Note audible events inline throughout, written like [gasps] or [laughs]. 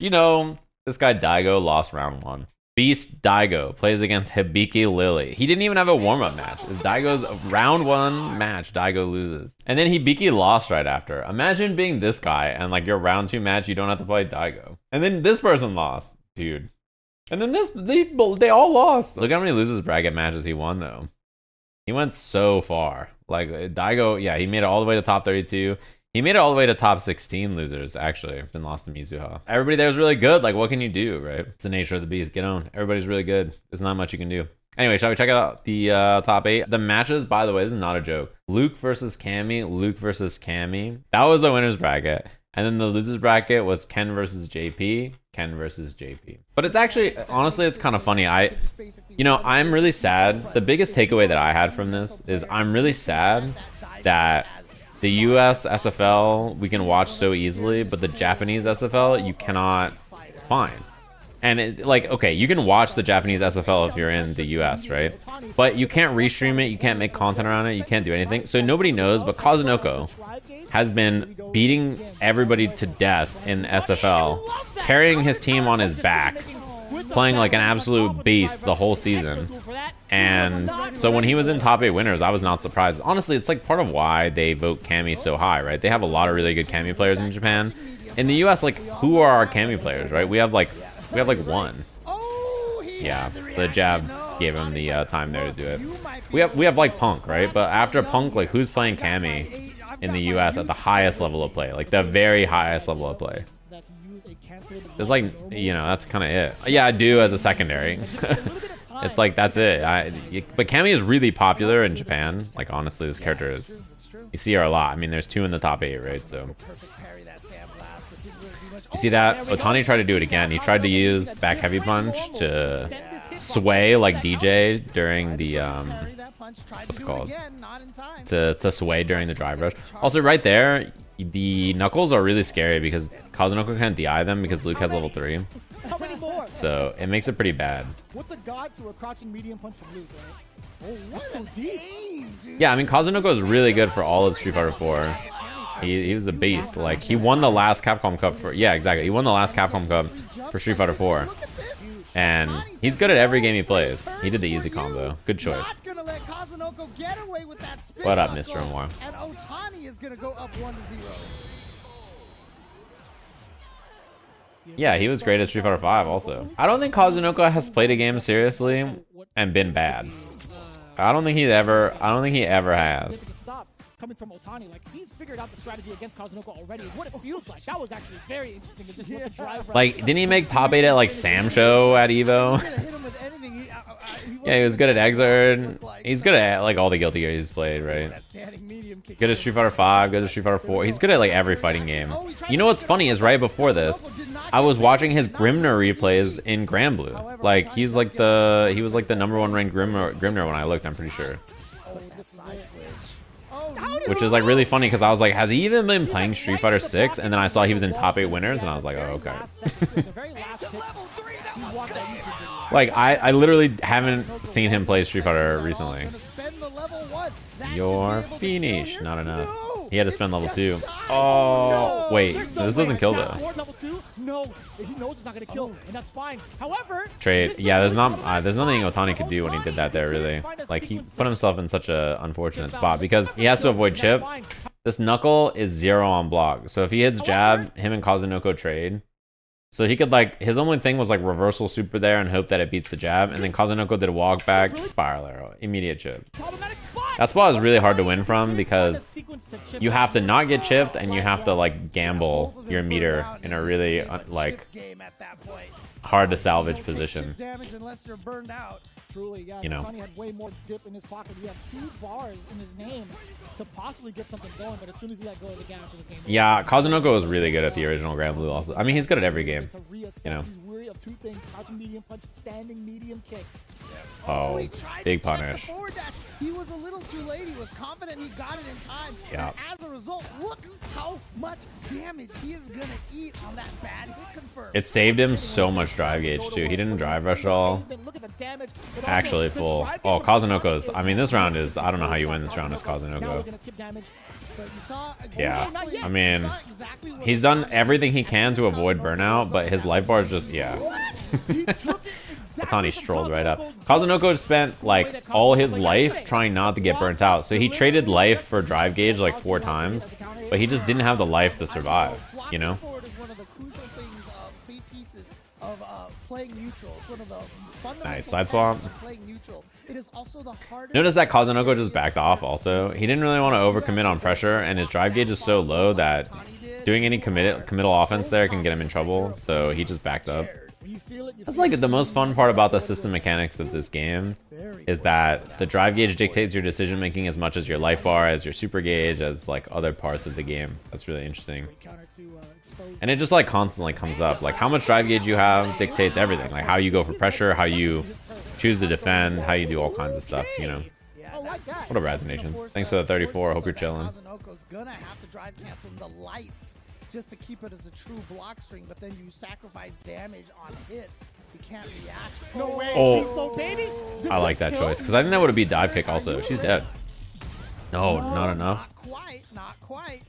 You know, this guy Daigo lost round one. Beast Daigo plays against Hibiki Lily. He didn't even have a warm-up match. It's Daigo's round one match. Daigo loses. And then Hibiki lost right after. Imagine being this guy and like your round two match, you don't have to play Daigo. And then this person lost. Dude. And then this, they, they all lost. Look how many losers bracket matches he won though. He went so far. Like Daigo, yeah, he made it all the way to top 32. He made it all the way to top 16 losers, actually, and lost to Mizuha. Everybody there was really good. Like, what can you do, right? It's the nature of the beast. Get on. Everybody's really good. There's not much you can do. Anyway, shall we check out the uh, top eight? The matches, by the way, this is not a joke. Luke versus Cammy, Luke versus Cammy. That was the winner's bracket. And then the losers bracket was Ken versus JP, Ken versus JP. But it's actually, honestly, it's kind of funny. I, you know, I'm really sad. The biggest takeaway that I had from this is I'm really sad that the US SFL we can watch so easily, but the Japanese SFL you cannot find. And it, like, okay, you can watch the Japanese SFL if you're in the US, right? But you can't restream it, you can't make content around it, you can't do anything. So nobody knows, but Kazunoko has been beating everybody to death in SFL, carrying his team on his back, playing like an absolute beast the whole season. And so when he was in top eight winners, I was not surprised. Honestly, it's like part of why they vote Cammy so high, right? They have a lot of really good Cammy players in Japan. In the US, like who are our Cammy players, right? We have like we have like one. Yeah, the jab gave him the uh, time there to do it. We have we have like Punk, right? But after Punk, like who's playing Cammy in the US at the highest level of play, like the very highest level of play? It's like you know that's kind of it. Yeah, I do as a secondary. [laughs] [laughs] it's like that's it. I, but Cammy is really popular in Japan. Like honestly, this character is. You see her a lot. I mean, there's two in the top eight, right? So. You see that? Otani tried to do it again. He tried to use back heavy punch to sway like DJ during the um what's it called? To to sway during the drive rush. Also, right there, the knuckles are really scary because Kazunoko can't DI them because Luke has level three. So it makes it pretty bad. What's a god to a crouching medium punch from Luke, right? Oh, what a Yeah, I mean Kazunoko is really good for all of Street Fighter 4. He, he was a beast. Like he won the last Capcom Cup for yeah, exactly. He won the last Capcom Cup for Street Fighter 4. And he's good at every game he plays. He did the easy combo. Good choice. What up, Mr. Omar? Yeah, he was great at Street Fighter 5 also. I don't think Kazunoko has played a game seriously and been bad. I don't think he's ever I don't think he ever has coming from Otani. Like he's figured out the strategy against Kazunoko already. Is what it feels like. That was actually very interesting. To just yeah. drive like, didn't he make top eight at like SamSho at Evo? yeah, he was good at Xrd. He's good at like all the Guilty Gear he's played, right? Good at Street Fighter 5, good at Street Fighter 4. He's good at like every fighting game. You know what's funny is right before this, I was watching his Grimnir replays in Granblue. Like he's like the he was like the number one ranked Grimnir Grimnir when I looked. I'm pretty sure. Which is like really funny because I was like, has he even been playing Street Fighter 6? And then I saw he was in top 8 winners and I was like, oh, okay. [laughs] like, I, I literally haven't seen him play Street Fighter recently. You're finished. Not enough. He had to spend oh, level 2. Oh, wait. This doesn't kill though. No, he knows it's not gonna kill, and that's fine. However, trade. Yeah, there's not. Uh, there's nothing Otani could do when he did that there. Really, like he put himself in such a unfortunate spot because he has to avoid chip. This knuckle is zero on block, so if he hits jab, him and Kazunoko trade. So he could like his only thing was like reversal super there and hope that it beats the jab, and then Kazunoko did a walk back, spiral arrow, immediate chip. That spot is really hard to win from because you have to not get chipped and you have to like gamble your meter in a really uh, like hard to salvage position. Truly, yeah. You know. had way more dip in his pocket. He had two bars in his name to possibly get something going, but as soon as he let go of the gas, it was game. Yeah, Kazunoko was really good at the original Granblue. Also, I mean, he's good at every game. You know. medium punch, standing medium kick. Oh, oh big punish. He was a little too late. He was confident he got it in time. Yeah. as a result, look how much damage he is gonna eat on that bad hit confirm. It saved him so much drive gauge too. He didn't drive rush at all. damage. but also Actually full. Oh, gauge from Otani Kazunoko's. I mean, this round is. I don't know how you win this round as Kazunoko. gonna tip damage. But you saw Yeah. I mean, You saw exactly what He's done everything he can to avoid burnout, but his life bar is just yeah. [laughs] He [laughs] took it exactly Otani from strolled right up. Kazunoko spent like all his life trying not to get burnt out, so he traded life for drive gauge like four times, but he just didn't have the life to survive. You know. Blocking forward is one of the crucial things, uh, key pieces of playing neutral. It's one of the Nice, side swap. tenets of Playing neutral. It is also the hardest. Notice that Kazunoko just backed off also. He didn't really want to overcommit on pressure, and his drive gauge is so low that doing any commit committal offense there can get him in trouble, so he just backed up. When you feel it, you That's like the most fun part about the system mechanics of this game is that the drive gauge dictates your decision making as much as your life bar, as your super gauge, as like other parts of the game. That's really interesting. Counter to expose. And it just like constantly comes up. Like how much drive gauge you have dictates everything. Like how you go for pressure, how you choose to defend, how you do all kinds of stuff, you know. Yeah, I like that. What a Raz Nation? Thanks for the 34. I hope you're chilling. Kazunoko's gonna have to drive cancel the lights just to keep it as a true block string, but then you sacrifice damage on hits. You can't react. No way. Oh. Baby. I like that choice because I think that would have beat dive kick also. She's dead. No, not enough. Not quite. Not quite.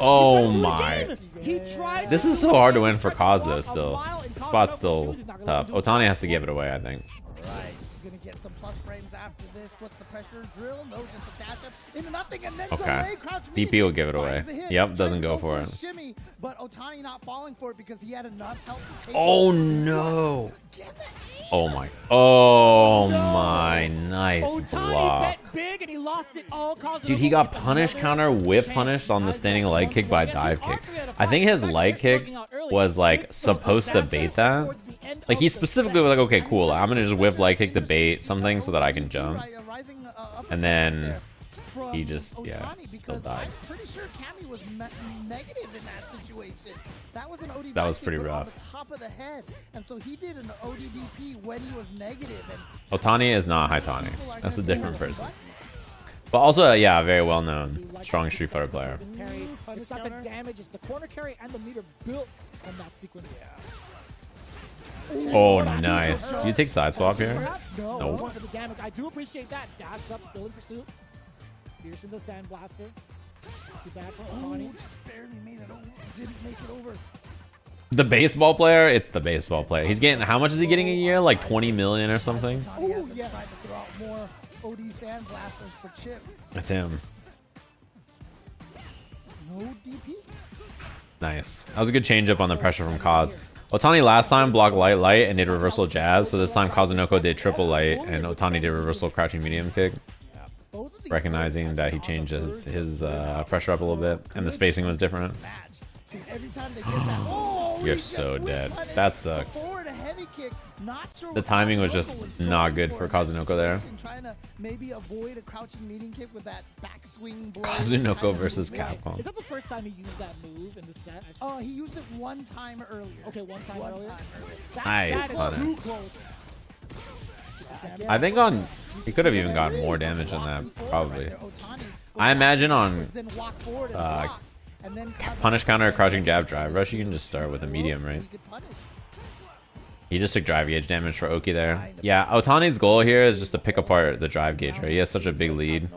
Oh my. tried to He tried This is so hard to win for Kaz though still. The spot's still shoes. He's not gonna tough. let him do Otani has to give it away, I think. Right. Gonna get some plus frames after this. What's the pressure drill? No, just a dash up into nothing and then Okay. DP will give it away. finds the hit. Yep, doesn't go for it. But Otani not falling for it because he had enough help to take Oh no. Again, the aim. Oh my. Oh my. Nice Otani block. bet big and he lost it all. Dude, he got punished counter, whiff punished on the standing leg kick by dive kick. offering it a I think his leg kick working out early. was like supposed to bait that. towards the end Like he specifically was like, okay, cool. I'm gonna just whip leg kick the bait, something so that I can jump. Right, a rising, uh, And then he just- yeah, Otani he'll because die. I'm pretty sure Cammy was me- negative in that situation. That was an OD That was pretty but on rough. the top of the head, and so he did an ODDP when he was negative. And Otani is not Haitani. people are That's a different person. But also, uh, yeah, very well known, strong Street Fighter player. Mm, it's not the damage, it's the corner carry and the meter built on that sequence. Oh, nice. Do you take side swap here? No. No. Going for the damage. I do appreciate that. Dash up, still in pursuit. Fierce in the sand blaster. Too bad for oh, Otani. Ooh, just barely made it over. Didn't make it over. The baseball player? It's the baseball player. He's getting, how much is he getting a year? Like 20 million or something? Otani Ooh, has been yes. trying to throw out more OD sand blasters for Chip. That's him. No DP. Nice. That was a good change up on the pressure from Kaz. Otani last time blocked light light and did reversal jazz, so this time Kazunoko did triple light and Otani did reversal crouching medium kick, Both of these recognizing that he changed his, his uh, pressure up a little bit and the spacing was different. match. Dude, every time they get that, oh, You're so dead. That sucks. Forward a heavy kick. Not sure The timing was just not good for Kazunoko there. situation, Trying to maybe avoid a crouching medium kick with that backswing blow. Kazunoko versus move. Capcom. Is that the first time he used that move in the set? I- Oh, he used it one time earlier. Okay, one time one earlier. Time earlier. That, Nice that is too close. I think on, he could have even gotten more damage than that, probably. I imagine on uh, punish counter, crouching jab, drive rush, you can just start with a medium, right? He just took drive gauge damage for Oki there. Yeah, Otani's goal here is just to pick apart the drive gauge, right? He has such a big lead.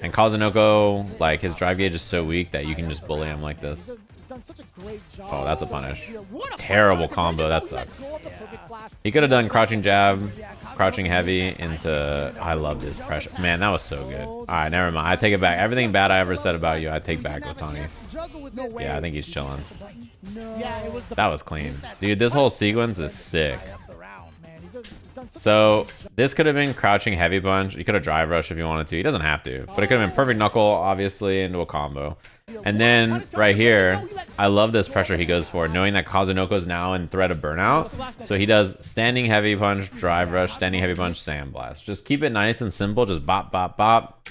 And Kazunoko, like, his drive gauge is so weak that you can just bully him like this. Done- done such a great job. Oh, that's a punish. What a Terrible punch. combo, that sucks. go of the perfect flash. He could have done crouching jab, crouching heavy into... I love this pressure. Man, that was so good. Alright, never mind. I take it back. Everything bad I ever said about you, I take back Otani. No Yeah, I think he's chilling. No. Yeah, it was the That was clean. Dude, this whole sequence is sick. So this could have been crouching heavy punch. He could have drive rush if he wanted to. He doesn't have to, but it could have been perfect knuckle, obviously, into a combo. And then right here, I love this pressure he goes for, knowing that Kazunoko's now in threat of burnout. So he does standing heavy punch, drive rush, standing heavy punch, sand blast. Just keep it nice and simple. Just bop, bop, bop.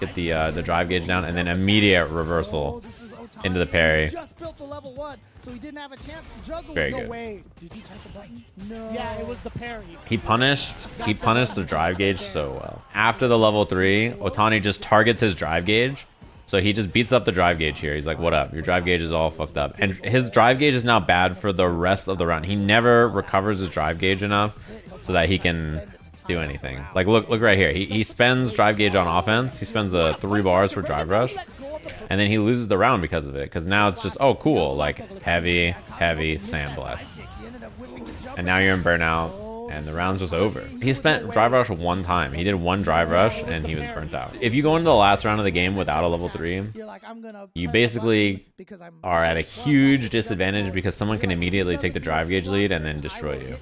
Get the uh, the drive gauge down, and then immediate reversal into the parry. Just built the level one, so he didn't have a chance to juggle. Very no good. way. Did you touch the button? No. Yeah, it was the parry. He punished he punished the drive gauge so well. After the level three, Otani just targets his drive gauge. So he just beats up the drive gauge here. He's like, what up? Your drive gauge is all fucked up. And his drive gauge is now bad for the rest of the round. He never recovers his drive gauge enough so that he can do anything. Like, look look right here. He, he spends drive gauge on offense. He spends the three bars for drive rush. And then he loses the round because of it. Because now it's just, oh, cool. Like, heavy, heavy the jump And now you're in burnout. And the round's just over. He spent drive rush one time. He did one drive rush and he was burnt out. If you go into the last round of the game without a level three, you basically are at a huge disadvantage because someone can immediately take the drive gauge lead and then destroy you.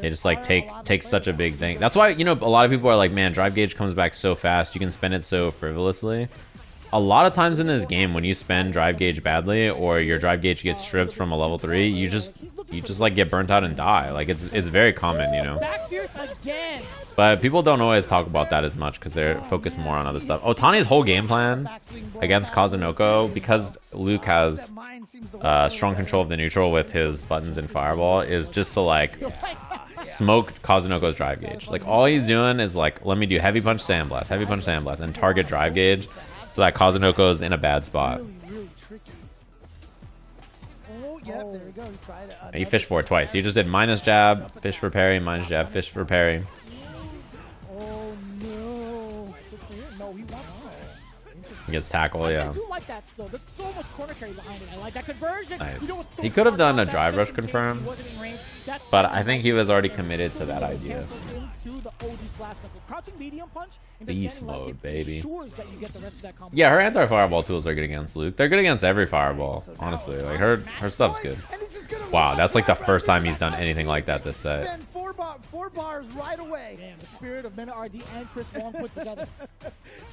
They just like take are a lot of take such a big thing. That's why you know a lot of people are like, man, drive gauge comes back so fast. You can spend it so frivolously. A lot of times in this game, when you spend drive gauge badly or your drive gauge gets stripped from a level three, you just you just like get burnt out and die. Like it's it's very common, you know. Back fierce again. But people don't always talk about that as much because they're focused more on other stuff. Otani's whole game plan against Kazunoko, because Luke has uh, strong control of the neutral with his buttons and fireball, is just to like smoke Kazunoko's drive gauge. Like all he's doing is like, let me do heavy punch sandblast, heavy punch sandblast, and target drive gauge so that Kazunoko's in a bad spot. Really, really tricky. Oh, yep, there we go. He. And he fished for it twice. He just did minus jab, fish for parry, minus jab, fish for parry. Oh no. No, he gets tackle, yeah. Like that so much corner carry behind it. I like. Nice. You know so He could have done a drive rush confirm, he wasn't in range, that's But I think he was already committed to that idea. cancel into the OD flash knuckle. Crouching medium punch and just Beast mode, baby. ensures that you get the rest of that combo. Yeah, her anti-fireball tools are good against Luke. They're good against every fireball, honestly. Like her her stuff's good. And he's just gonna Wow, that's like the first time he's done anything like that this set. Spend four, bar, four bars right away. Damn, the spirit of MenaRD and Chris Wong put together. [laughs]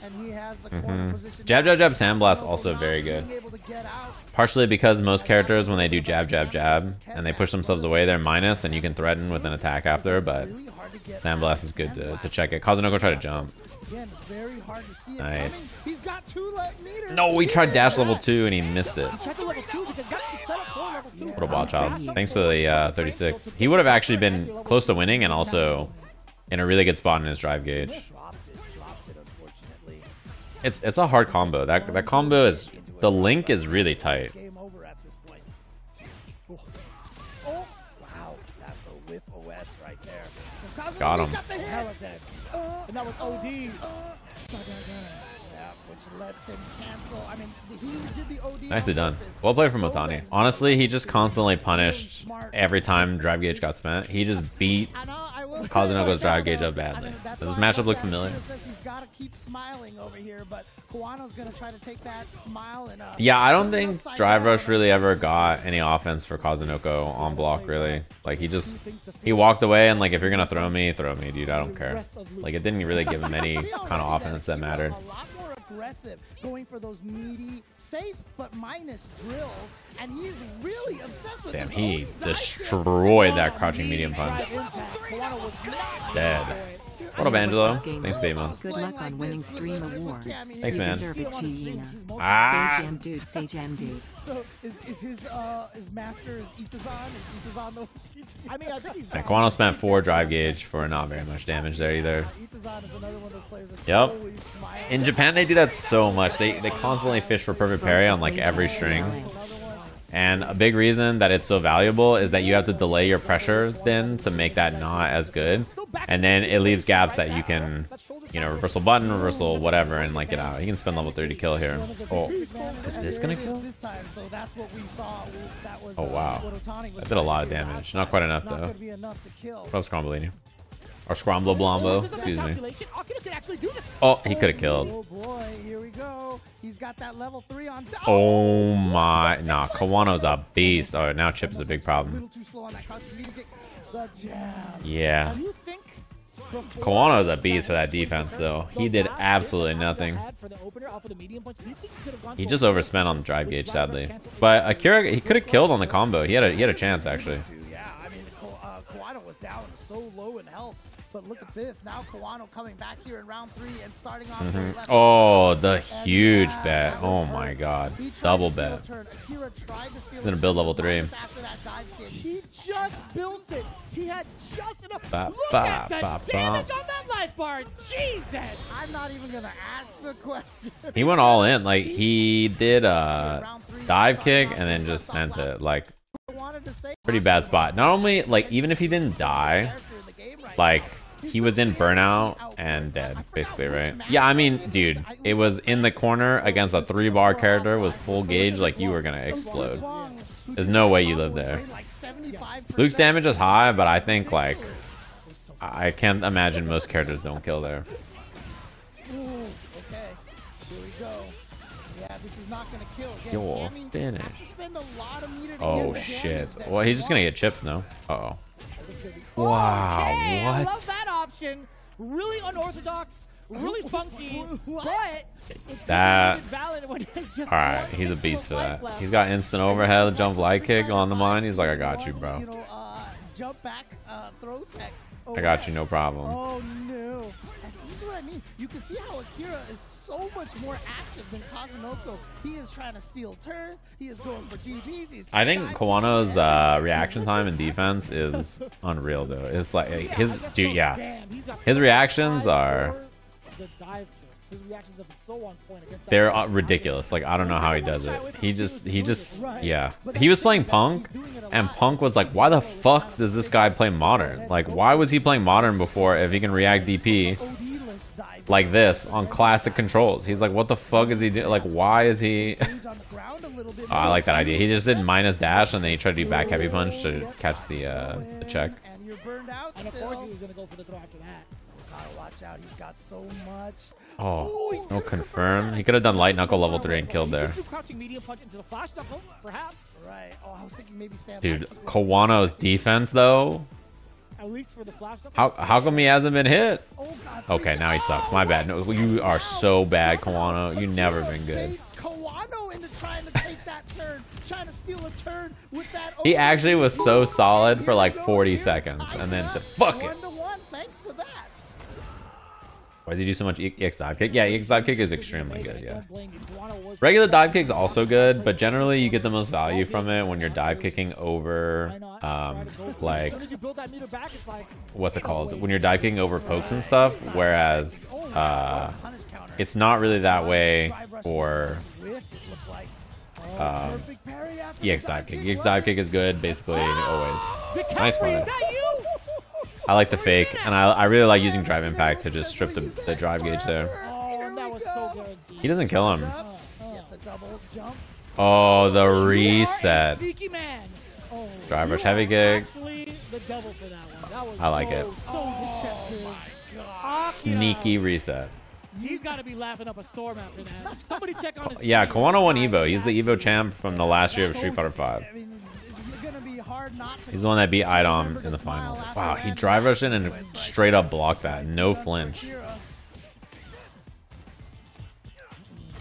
And he has the corner position. Mm-hmm. Jab, jab, jab, sandblast Kazunoko's also very good. being able to get out. Partially because most characters, when they do jab, jab, jab, and they push themselves away, they're minus, and you can threaten with an attack after, but Really hard Sandblast is good to, to Sandblast. check it. Kazunoko tried to jump. Again, very hard to see it Nice. coming. He's got two left meters. No, we tried dash level 2, and he missed it. Check the level 2 because that's the setup for level 2. What a wild child. Thanks for the uh, 36. He would have actually been close to winning and also in a really good spot in his drive gauge. Dropped it, dropped it, unfortunately. It's it's a hard combo. That that combo is the link is really tight. Game over at this point. Oh, wow, that's a whiff OS right there. Kazunoko's Got him. And that was OD. Uh, yeah, which lets him cancel. I mean, he did the OD. Nicely done. Well played from So Otani. Honestly, he just constantly punished every time drive gauge got spent. He just beat I know, I will say, Kazunoko's drive gauge up badly. Does this matchup look familiar? He says He's got to keep smiling over here, but Kawano's gonna try to take that smile and uh, Yeah, I don't think Drive. Rush really ever got any offense for Kazunoko on block, really. Like, he just, he walked away and, like, if you're gonna throw me, throw me, dude. I don't care. Like, it didn't really give him [laughs] any kind of offense that that he was mattered. A lot more aggressive, going for those meaty, safe but minus drills, and he's really obsessed with Damn, this he destroyed that crouching medium punch. Dead. What up, Angelo? Games Thanks, Bamo. Good luck on winning stream awards. Thanks, man. deserve it, Gina. Ah. Sajam dude, Sajam dude. So is, is his uh his master is Itazan? Is Itazan the teacher? I mean, I think he's. And Kawano spent four drive gauge for not very much damage there either. Itazan is another one of those players that's Yep. In Japan, they do that so much. They they constantly fish for perfect parry on like every string. And a big reason that it's so valuable is that you have to delay your pressure then to make that not as good. And then it leaves gaps that you can, you know, reversal button, reversal whatever, and like get out. You can spend level 30 kill here. Oh, is this gonna kill? This time, so that's what we saw. That was, Oh, uh, wow. what Otani was That did a lot of trying to do damage. Not quite enough, though. be enough to Or Scromblo Blombo, excuse me. Akira could actually do this. Oh, he could have killed. Oh boy, here we go. He's got that level three on. Oh my, nah, Kawano's a beast. Oh, now Chip is a big problem. little too slow on that crouching medium kick. The jab. Yeah. Do you think? before Kawano's a beast for that defense, though. He did absolutely nothing. had For the opener off of the medium punch, do you think he could have gone He for just overspent on the drive gauge, sadly. But Akira, he could have killed on the combo. He had a he had a chance actually. Yeah, I mean, uh, Kawano was down so low in health. But look at this. Now Kawano coming back here in round three and starting off. Mm-hmm. very left. Oh, the And huge yeah, bet. Oh hurt. my god, double to steal a bet. turn. Akira tried to steal a gonna build level three. after that dive kick. He just built it. He had just enough. Ba, Look ba, at the ba, ba. damage on that life bar. Jesus. I'm not even gonna ask the question. [laughs] He went all in. Like he did a dive kick and then just sent it. Like I wanted to say pretty bad spot. Not only like even if he didn't die, character in the game right like now. He was in burnout and dead basically right yeah i mean dude it was in the corner against a three bar character with full gauge like you were gonna explode There's no way you live there. luke's damage is high but i think like i can't imagine most characters don't kill there You're finished. oh shit well he's just gonna get chipped though. gonna be- Wow, what? Love that option. Really unorthodox, really funky, but That- valid when it's just all right he's a beast for that left. he's got instant overhead jump light kick on the mind he's like i got you bro You know, uh, jump back, uh, throw tech. i got you no problem Oh no! And this is what I mean. You can see how Akira is so much more active than Kazunoko. He is trying to steal turns. He is going for DBs. I think. Kawano's uh, reaction time in defense is [laughs] unreal, though. It's like his dude, yeah. Damn, he's got His reactions are- for The dive kicks. His reactions have been so on point against that They're uh, ridiculous. Like I don't know how he does it. He just, he just, yeah. He was playing Punk, and Punk was like, "Why the fuck does this guy play modern? Like, why was he playing modern before if he can react DP. Like this on classic controls? He's like, what the fuck is he doing? Like, why is he? Engage on the ground a little bit Oh, I like that idea. He just did minus dash and then he tried to do back heavy punch to catch the uh, the check. And you're burned out And of course he was gonna go for the throw after that. Gotta watch out. He's got so much. Oh, no confirm. He could have done light knuckle level three and killed there. He could do crouching medium punch into the flash knuckle, perhaps. Right. Oh, I was thinking maybe stand Dude, back. Kawano's defense though. At least for the flash. How how come he hasn't been hit? Oh, God. Okay, now he sucks. My bad. No, you are so bad, Kawano. You never been good. Baits Kawano into trying to take that turn, trying to steal a turn with that. He actually was so solid for like 40 seconds and then said, "Fuck it." One to one, thanks to that. Why does he do so much EX dive kick? Yeah, EX dive kick is extremely good. Yeah. Don't blame you. Guano was- Regular dive kick's also good, but generally you get the most value from it when you're dive kicking over, Why not? Try um, to go for it. like As soon as you build that meter back, it's like what's it called? When you're dive kicking over pokes and stuff. Whereas, uh, it's not really that way for whiff, it looked like. um, Perfect parry after EX dive kick. EX dive kick is good, basically always. Nice is one. I like the fake, and I, I really like using drive impact to just strip the, the drive gauge there. Here and that we was go. so guaranteed. He doesn't kill him. Get the double jump. Oh, the You are a reset. Sneaky man. Drive rush heavy kick. Actually, the devil for that one. That was I like it. So deceptive. Akira. Sneaky reset. He's got to be laughing up a storm after that. Somebody check on his. Yeah. Kawano won Evo. He's the Evo champ from the last year of Street Fighter 5. He's the one that beat iDom in the finals. Wow, he drive rushed in and straight up blocked that. No flinch.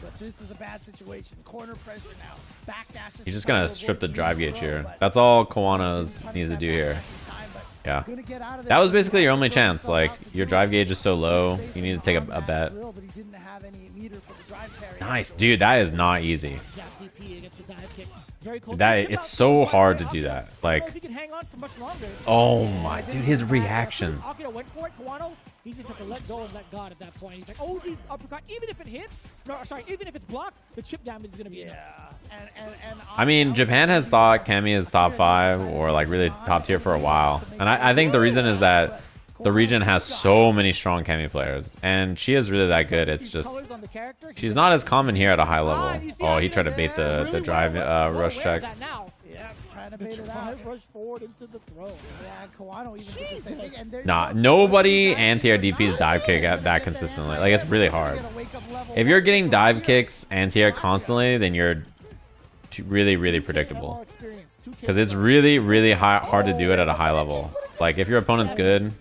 But this is a bad situation. Corner pressure now. Backdash. He's just gonna strip the drive gauge here. That's all Kawano's needs to do here. in time, but Yeah. gonna get out of there. That was basically your only chance. Like, your drive gauge is so low, you need to take a, a bet. drill, but he didn't have any meter for the drive carry Nice, dude. That is not easy. That it's so hard to do that. I don't know Like, he can hang on for much longer. oh my, dude, his bad. As soon as reactions. Akira went for it. Kawano, he just had to let go and let God at that point. He's like, oh, the uppercut. Even if it hits, no, sorry, even if it's blocked, the chip damage is gonna be enough. Yeah, and and and I mean, Japan has thought Cammy is top five or like really top tier for a while, and I, I think the reason is that the region has so many strong Cammy players, and she is really that good. It's just she's not as common here at a high level. Oh, he tried to bait the the drive uh, rush check. Nah, nobody anti-air DPs dive kick at that consistently. Like it's really hard. If you're getting dive kicks anti-air constantly, then you're really really predictable. Because it's really really high, hard to do it at a high level. Like if your opponent's good?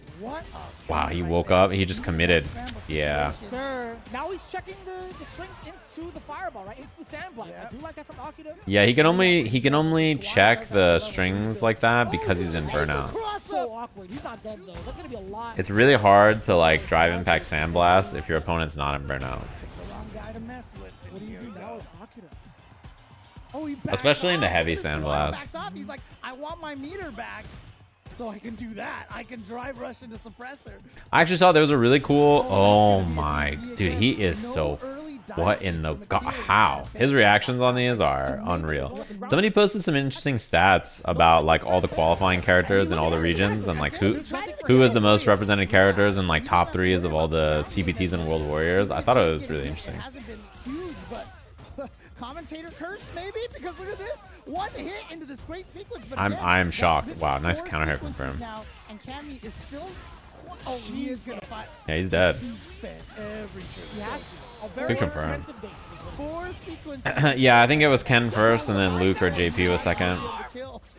Wow, he woke up, he just committed. Yeah. Sir, now he's checking the, the strings into the fireball, right? Into the sandblast. I do like that from Akira. Yeah, he can only he can only check the strings like that because he's in oh, burnout. So awkward. He's not dead though. That's gonna be a lot. It's really hard to like drive impact sandblast if your opponent's not in burnout. The wrong guy to mess with. what do you do now go. is Oh, he Especially in the off. heavy Look at this, Kawano sandblast. So I can do that. I can drive rush into suppressor. I actually saw there was a really cool. Oh, oh my, dude, he is so. What in the god? How his reactions on these are unreal. Somebody posted some interesting stats about like all the qualifying characters in all the regions and like who who is the most represented characters and like top threes of all the CPTs and World Warriors. I thought it was really interesting. Hasn't been huge, but [laughs] commentator curse maybe because look at this one hit into this great sequence. But I'm- again, I am shocked. this Wow, nice counter hit sequences confirmed. Now, and Cammy is still. Oh, he is gonna fight. Yeah, he's dead. Every He has trick. to. A very Good confirm. expensive date. Four sequences. [clears throat] yeah, I think it was Ken first, and then Luke or JP was second.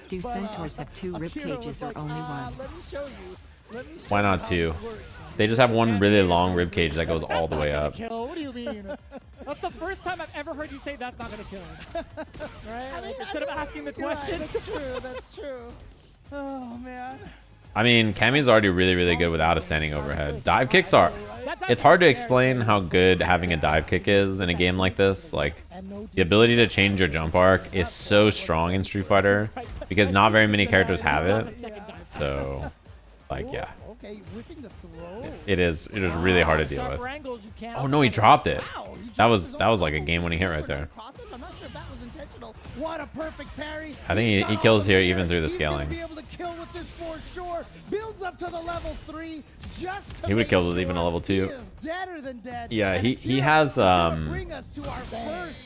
Do uh, centaurs have two rib cages or only ah, one? Let me show you. Let me show Why not two? They just have one really long rib cage that goes all the way up. [laughs] Kill? What do you mean? That's the first time I've ever heard you say that's not gonna kill him. [laughs] Right? I mean, Like, instead of asking the you're right, question. That's true. That's [laughs] true. Oh man. I mean, Cammy's already really, really good without a standing overhead. Dive kicks are. It's hard to explain how good having a dive kick is in a game like this. Like, the ability to change your jump arc is so strong in Street Fighter because not very many characters have it. So, like, yeah, Okay, whipping the throw. it is. It is really hard to deal with. angles, you can't Oh no, he dropped it. That was that was like a game-winning hit right there. I'm not sure if that was intentional. What a perfect parry. I think he- he kills here even through the scaling. be able kill this. Builds up to the level three. Just to He would've make killed with even a level two. He is deader than dead. Yeah, he- he has, um, bring us to our first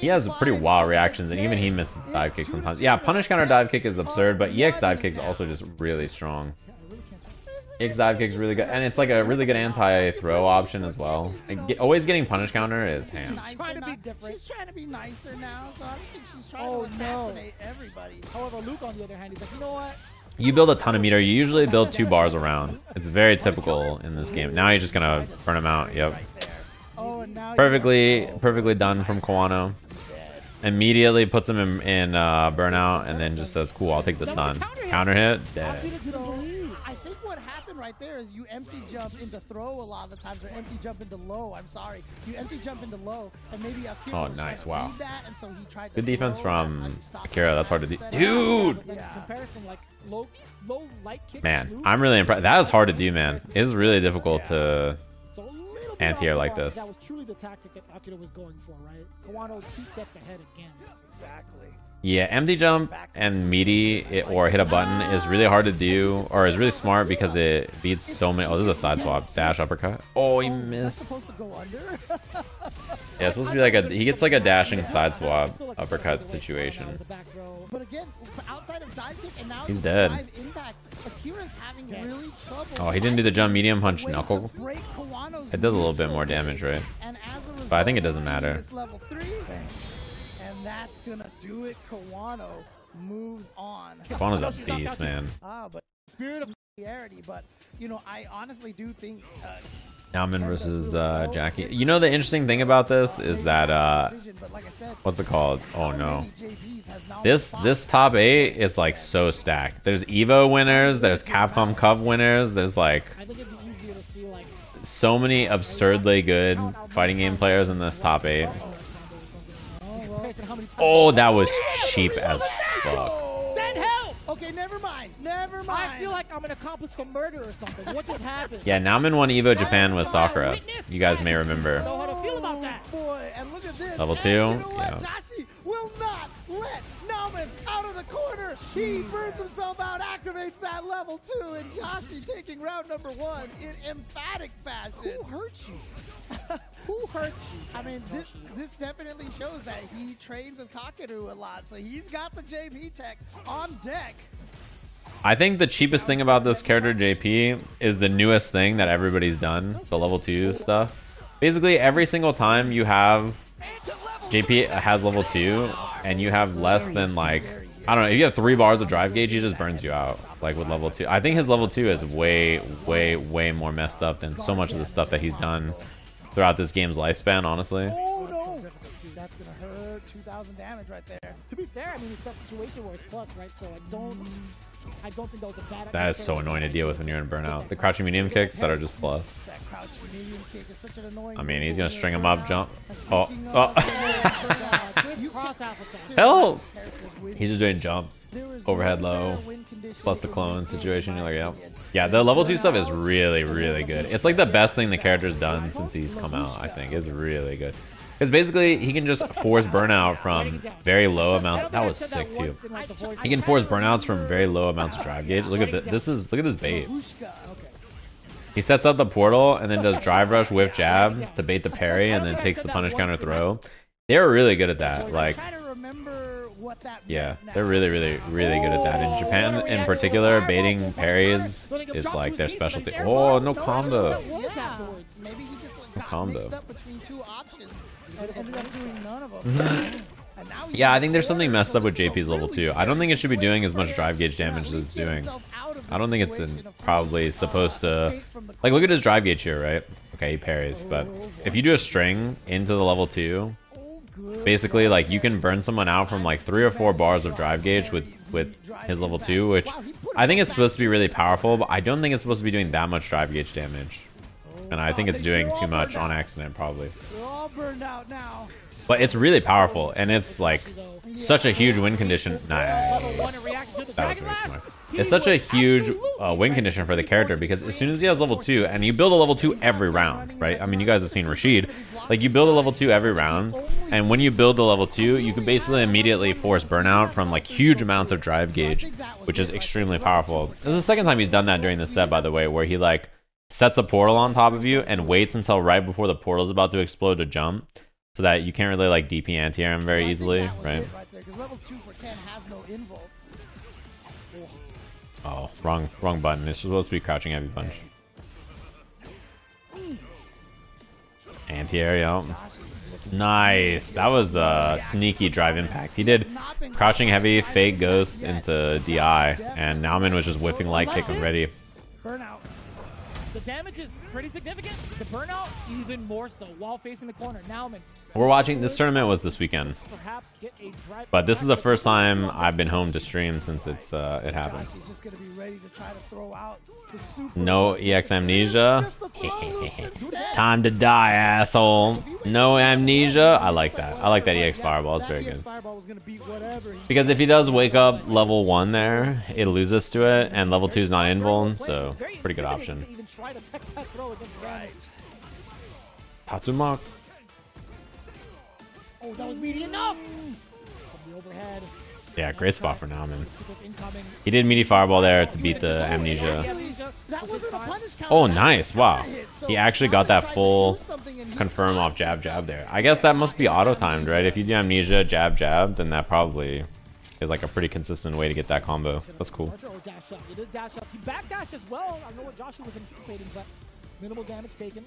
He has pretty wild reactions, and even he misses dive It's kicks two to sometimes. Yeah, punish counter dive kick is absurd, but EX dive kick is also just really strong. EX dive kick is really good, and it's like a really good anti-throw option as well. Like, get- always getting punish counter is ham. Nicer trying to be different. She's trying to be nicer now, so I don't think she's trying Oh, to no. assassinate everybody. However, Luke, on the other hand, he's like, you know what? You build a ton of meter, you usually build two bars around. It's very typical in this game. Now you're just gonna burn him out. Yep. Oh, and now you're- Perfectly, perfectly done from Kawano. Immediately puts him in, in uh, burnout, and then just says, "Cool, I'll take the stun." Counter hit, dead. Right there is you empty jump into throw a lot of the times, or empty jump into low. I'm sorry, you empty jump into low, and maybe Akira Oh, nice, wow. read That, and so he tried Good defense throw. That's from Akira. That's hard to do. Dude! Yeah. comparison, like low, low light kick. Man, I'm really impressed. That is hard to do, man. It is really difficult to. so a little bit anti-air like this. That was truly the tactic that Akira was going for, right? Kawano two steps ahead again. Exactly. Yeah, empty jump and meaty it, or hit a button is really hard to do, or is really smart because it beats so many. Oh, this is a side swap. Dash uppercut. Oh, he missed. supposed to go under. [laughs] Yeah, it's supposed to be like a. He gets like a dashing side swap uppercut away from Kawano situation. with the back row. but again, outside of dive kick, and now He's dead. Drive impact, Akira's having Dead. really trouble. Oh, he didn't do the jump medium punch knuckle. It does a little bit more damage, right? And as a result, But I think it doesn't matter. That's gonna do it. Kawano moves on. Kawano's a beast, man. Ah, but spirit of familiarity. But you know, I honestly do think. Uh, versus uh, Jaccy. You know the interesting thing about this is that uh, decision, but like I said, what's it called? Oh no. many JPs has now This this top eight is like so stacked. There's Evo winners, there's Capcom Cup winners, there's like I think it'd be easier to see like so many absurdly good fighting game players in this top eight. Oh, that was cheap as fuck. Send help! Okay, never mind. Never mind. I feel like I'm an accomplice to murder or something. What just happened? Yeah, Nauman won Evo Japan with Sakura. You guys may I remember. know how to feel about that. Oh, Boy, and look at this. Level And two? You know what? Yeah. Dashi will not let Nauman out of the corner. He burns himself out, activates that level two, and Joshi taking round number one in emphatic fashion. Who hurt you? [laughs] Who hurt you? I mean, this this definitely shows that he trains with Kakeru a lot, so he's got the JP tech on deck. I think the cheapest thing about this character JP is the newest thing that everybody's done, the level 2 stuff. Basically, every single time you have JP has level 2 and you have less than like I don't know, if you have 3 bars of drive gauge, he just burns you out like with level 2. I think his level 2 is way way way more messed up than so much of the stuff that he's done throughout this game's lifespan, honestly. Oh no! That's gonna hurt. 2,000 damage right there. To be fair, I mean it's that situation where it's plus, right? So like don't I don't think that was a bad That is so annoying to deal with when you're in burnout. The crouching medium kicks that are just fluff. That crouch medium kick is such an annoying I mean, he's gonna string him up, [laughs] jump. Oh, oh. of burnout, Chris you cross can't- alpha sash. Hell! He's just doing jump. Overhead low, better win condition Plus the clone situation. You're my like, yeah. Yeah, the level 2 stuff is really, really good. It's like the best thing the character's done since he's come out, I think. It's really good. Because basically, he can just force burnout from very low amounts. That was sick, too. He can force burnouts from very low amounts of drive gauge. Look at this. This is look at this bait. He sets up the portal and then does drive rush whiff jab to bait the parry and then takes the punish counter throw. They're really good at that. Like, Try to remember what that yeah, they're really, really, really good at that. In oh, Japan, in particular, baiting parries is like their specialty. Oh, no combo. Yeah. Maybe he just like, got combo. between two options and ended up doing none of them. Mm-hmm. And now he's Yeah, I think there's something messed up with this is a JP's level 2. I don't think it should be doing as much drive gauge damage as it's doing. himself out of I don't think it's in, probably supposed to... escape from the Like, look at his drive gauge here, right? Okay, he parries, but if you do a string into the level 2, Oh, good. Basically, like, you can burn someone out from, like, 3 or 4 bars of drive gauge with, with his level 2, which I think it's supposed to be really powerful, but I don't think it's supposed to be doing that much drive gauge damage. And I think it's doing too much on accident, probably. But it's really powerful, and it's, like, such a huge win condition. Nice. That was very smart. It's such a huge uh, win condition for the character because as soon as he has level 2, and you build a level 2 every round, right? I mean, you guys have seen Rashid. Like, you build a level 2 every round, and when you build the level 2, you can basically immediately force burnout from, like, huge amounts of drive gauge, which is extremely powerful. This is the second time he's done that during the set, by the way, where he, like, sets a portal on top of you and waits until right before the portal is about to explode to jump, so that you can't really, like, DP anti-air him very easily, right? Oh, wrong, wrong button. It's supposed to be crouching heavy punch. Anti-air, yeah. Nice. That was a sneaky drive impact. He did crouching heavy, fake ghost into DI, and Nauman was just whiffing light kick and ready. Burnout. The damage is pretty significant. The burnout even more so while facing the corner. Nauman We're watching. This tournament was this weekend, perhaps get a drive. but this is the first time I've been home to stream since it's uh, it happened. Josh is just gonna be ready to try to throw out the super. No EX amnesia. Just the [laughs] throw loops instead. Time to die, asshole. No amnesia. I like that. I like that EX fireball. It's very good. Fireball was gonna beat whatever. Because if he does wake up level 1 there, it loses to it, and level 2 is not invuln, so pretty good option. To Oh, that was meaty enough. From the overhead. Yeah, great spot for Nauman. He did meaty fireball there to beat the oh, amnesia. Amnesia. That wasn't a punish oh, counter. Oh, that was a nice. Wow. counter hit, so He actually got that full do something and he confirm off jab jab there. I guess that must be auto timed, right? If you do amnesia jab jab, then that probably is like a pretty consistent way to get that combo. That's cool. Archer or dash up. It is dash up. He backdash as well. I know what Joshua was anticipating, but minimal damage taken.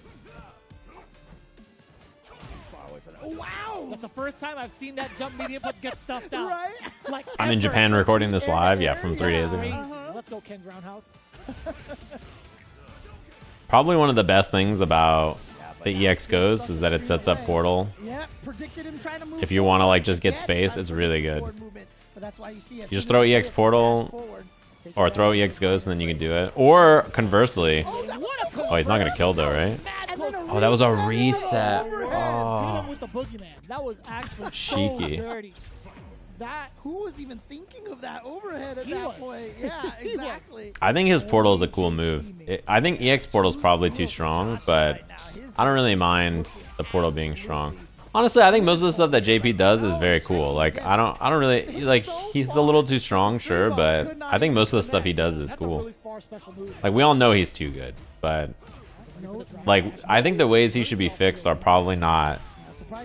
Oh, wow. That's the first time I've seen that jump medium punch get stuffed out. Right? Like I'm in. Japan recording this live, yeah, from three days uh-huh. Crazy. ago. Let's go, Ken's Roundhouse. [laughs] Probably one of the best things about the EX goes is that it sets up portal. Yeah, predicted him trying to move If you want to like just get space, it's really good. movement, but that's why you see You just throw EX portal forward, take or throw EX Ghost and then you can do it. Or conversely, oh, What a cool oh he's not gonna kill though, right? mad And then a cool- Oh, that was a reset. reset. Oh, him with the boogeyman. That was actually Cheeky. so dirty. That Who was even thinking of that overhead at He that was. point? [laughs] Yeah, exactly. I think his portal is a cool move. It, I think EX portal is probably too strong, but I don't really mind the portal being strong. Honestly, I think most of the stuff that JP does is very cool. Like I don't, I don't really like. He's a little too strong, sure, but I think most of the stuff he does is cool. Like we all know he's too good, but like I think the ways he should be fixed are probably not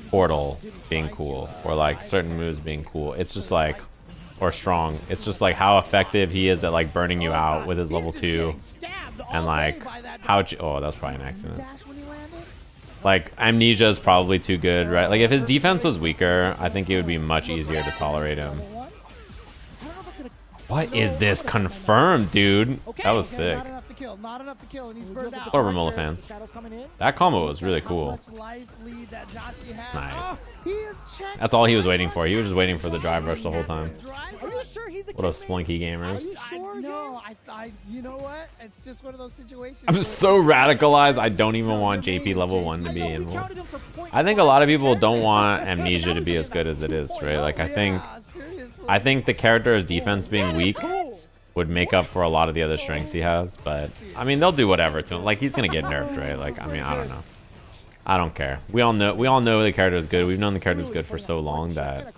portal being cool or like certain moves being cool. It's just like or strong. It's just like how effective he is at like burning you out with his level two, and like how. Oh, that was probably an accident. Like amnesia is probably too good, right? Like if his defense was weaker, I think it would be much easier to tolerate him. What is this? Confirmed, dude. That was sick. Not kill. Not enough to kill, and he's burned out. Or Romola fans. Shadows coming in. That combo was really cool. much life lead that Joshi has. Nice. Oh, he is checked. That's all he was waiting for. He was just waiting for the drive rush the whole time. Drive Are you sure he's a What a kid, gamer splinky Are you sure? I, no, I, I, you know what? It's just one of those situations. I'm where- so radicalized. I don't even want JP level one to be know, we involved. counted him for point I think a lot of people don't want Amnesia to be as good as it is, right? Like I think I think the character's defense being weak Cool. Would make up for a lot of the other strengths he has. But I mean, they'll do whatever to him. Like he's gonna get nerfed, right? Like I mean, I don't know. I don't care. We all know we all know the character is good. We've known the character is good for so long that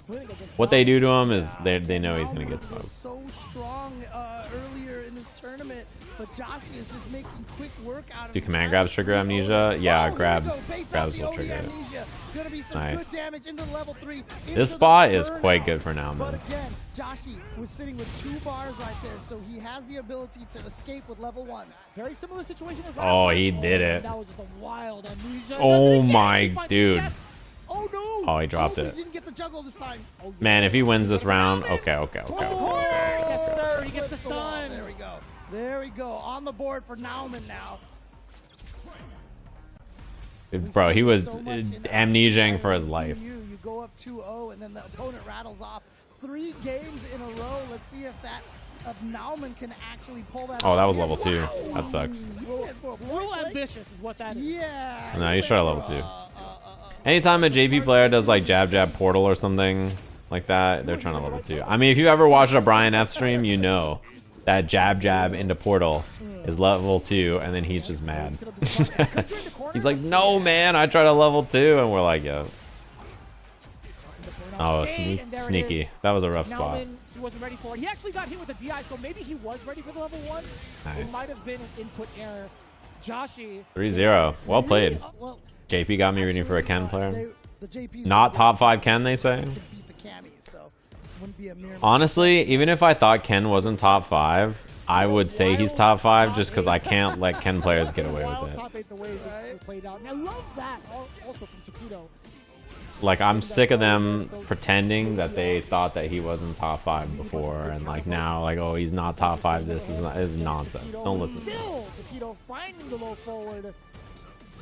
what they do to him is they they know he's gonna get smoked. So strong uh, earlier in this tournament, but Joshi is just making quick work out of Do command grabs trigger amnesia? Yeah, grabs go. Baits out grabs will trigger it. Amnesia. Gonna be some Nice. good damage into level three. This spot is burnout. quite good for now, But man. again, Joshi was sitting with two bars right there, so he has the ability to escape with level ones. Very similar situation as last Oh, time. he oh, did it. That was just a wild amnesia. Oh Does it again. my dude. success. Oh no! Oh, he dropped oh, it. He didn't get the juggle this time. Oh, yeah. Man, if he wins this round, okay, okay, okay, okay, okay. Yes, sir. He gets the Flips the wall. stun. There we go. There we go. On the board for Nauman now. Bro, he was So much amnesiaing for his life. you go up 2-0 and then the opponent rattles off three games in a row. Let's see if that of Nauman can actually pull that. Oh, that was level two. Wow. That sucks. He went for a point Real ambitious is what that is. Yeah. No, he he's trying level two. uh, uh, uh, Anytime a JP player does like jab jab portal or something like that, they're trying to level two. I mean, if you ever watched a Brian F stream, you know that jab jab into portal is level two, and then he's just mad. [laughs] he's like, no man, I tried a level two, and we're like, yo. Oh, sneak, And there it sneaky. That was a rough spot. He wasn't ready for it. He actually got hit with a DI, so maybe he was ready for the level one. Nice. It might have been an input error. Joshi. 3-0. Well played. JP got me rooting for a Ken player. they- the JPs Not top five Ken, they say. Honestly, even if I thought Ken wasn't top five, I would say he's top five just because I can't let Ken players get away with it. top eight the way this is played out. And I love that also from Tokido. Like, I'm sick of them pretending that they thought that he wasn't top five before, and like now, like, oh, he's not top five. This is, not, this is nonsense. Don't listen. to them. Still, Tokido finding the low forward.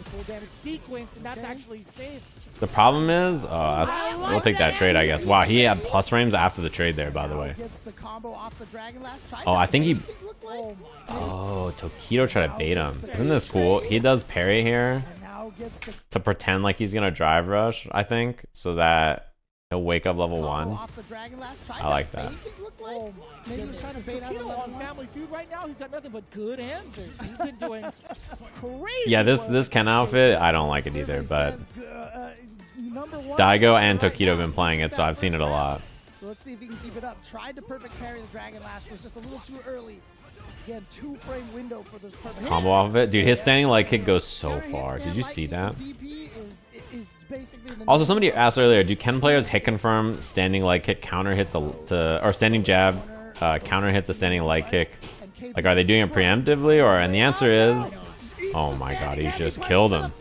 Full damage sequence, and that's actually safe. The problem is, uh, that's, we'll take that trade, I guess. Wow, he had plus frames after the trade there, by the way. Gets the combo off the Dragon Lash. Tried Oh, I think he- bait it, looked like. Oh my. Oh, Tokido tried to bait him. Isn't this cool? He does parry here And now gets the to pretend like he's gonna drive rush, I think, so that he'll wake up level one. off the Dragon Lash. Tried I like that. bait it, looked like. Oh Maybe he trying to bait out Tokido a level on. Family Feud right now, he's got nothing but good answers. He's been doing [laughs] crazy. Yeah, this this Ken outfit, I don't like it either, but Says, uh, uh, number one Daigo and right Tokido have been playing it, so I've seen it a lot. So let's see if he can keep it up. Tried to perfect parry the Dragon Lash, was just a little too early. Again, two frame window for this perfect Combo off of it. Dude, his standing leg kick goes so far. Did you see that? Also, somebody asked earlier, do Ken players hit confirm standing leg kick counter hit to, to or standing jab uh, counter hit the standing leg kick? Like, are they doing it preemptively, or? And the answer is, oh my god, he just killed him.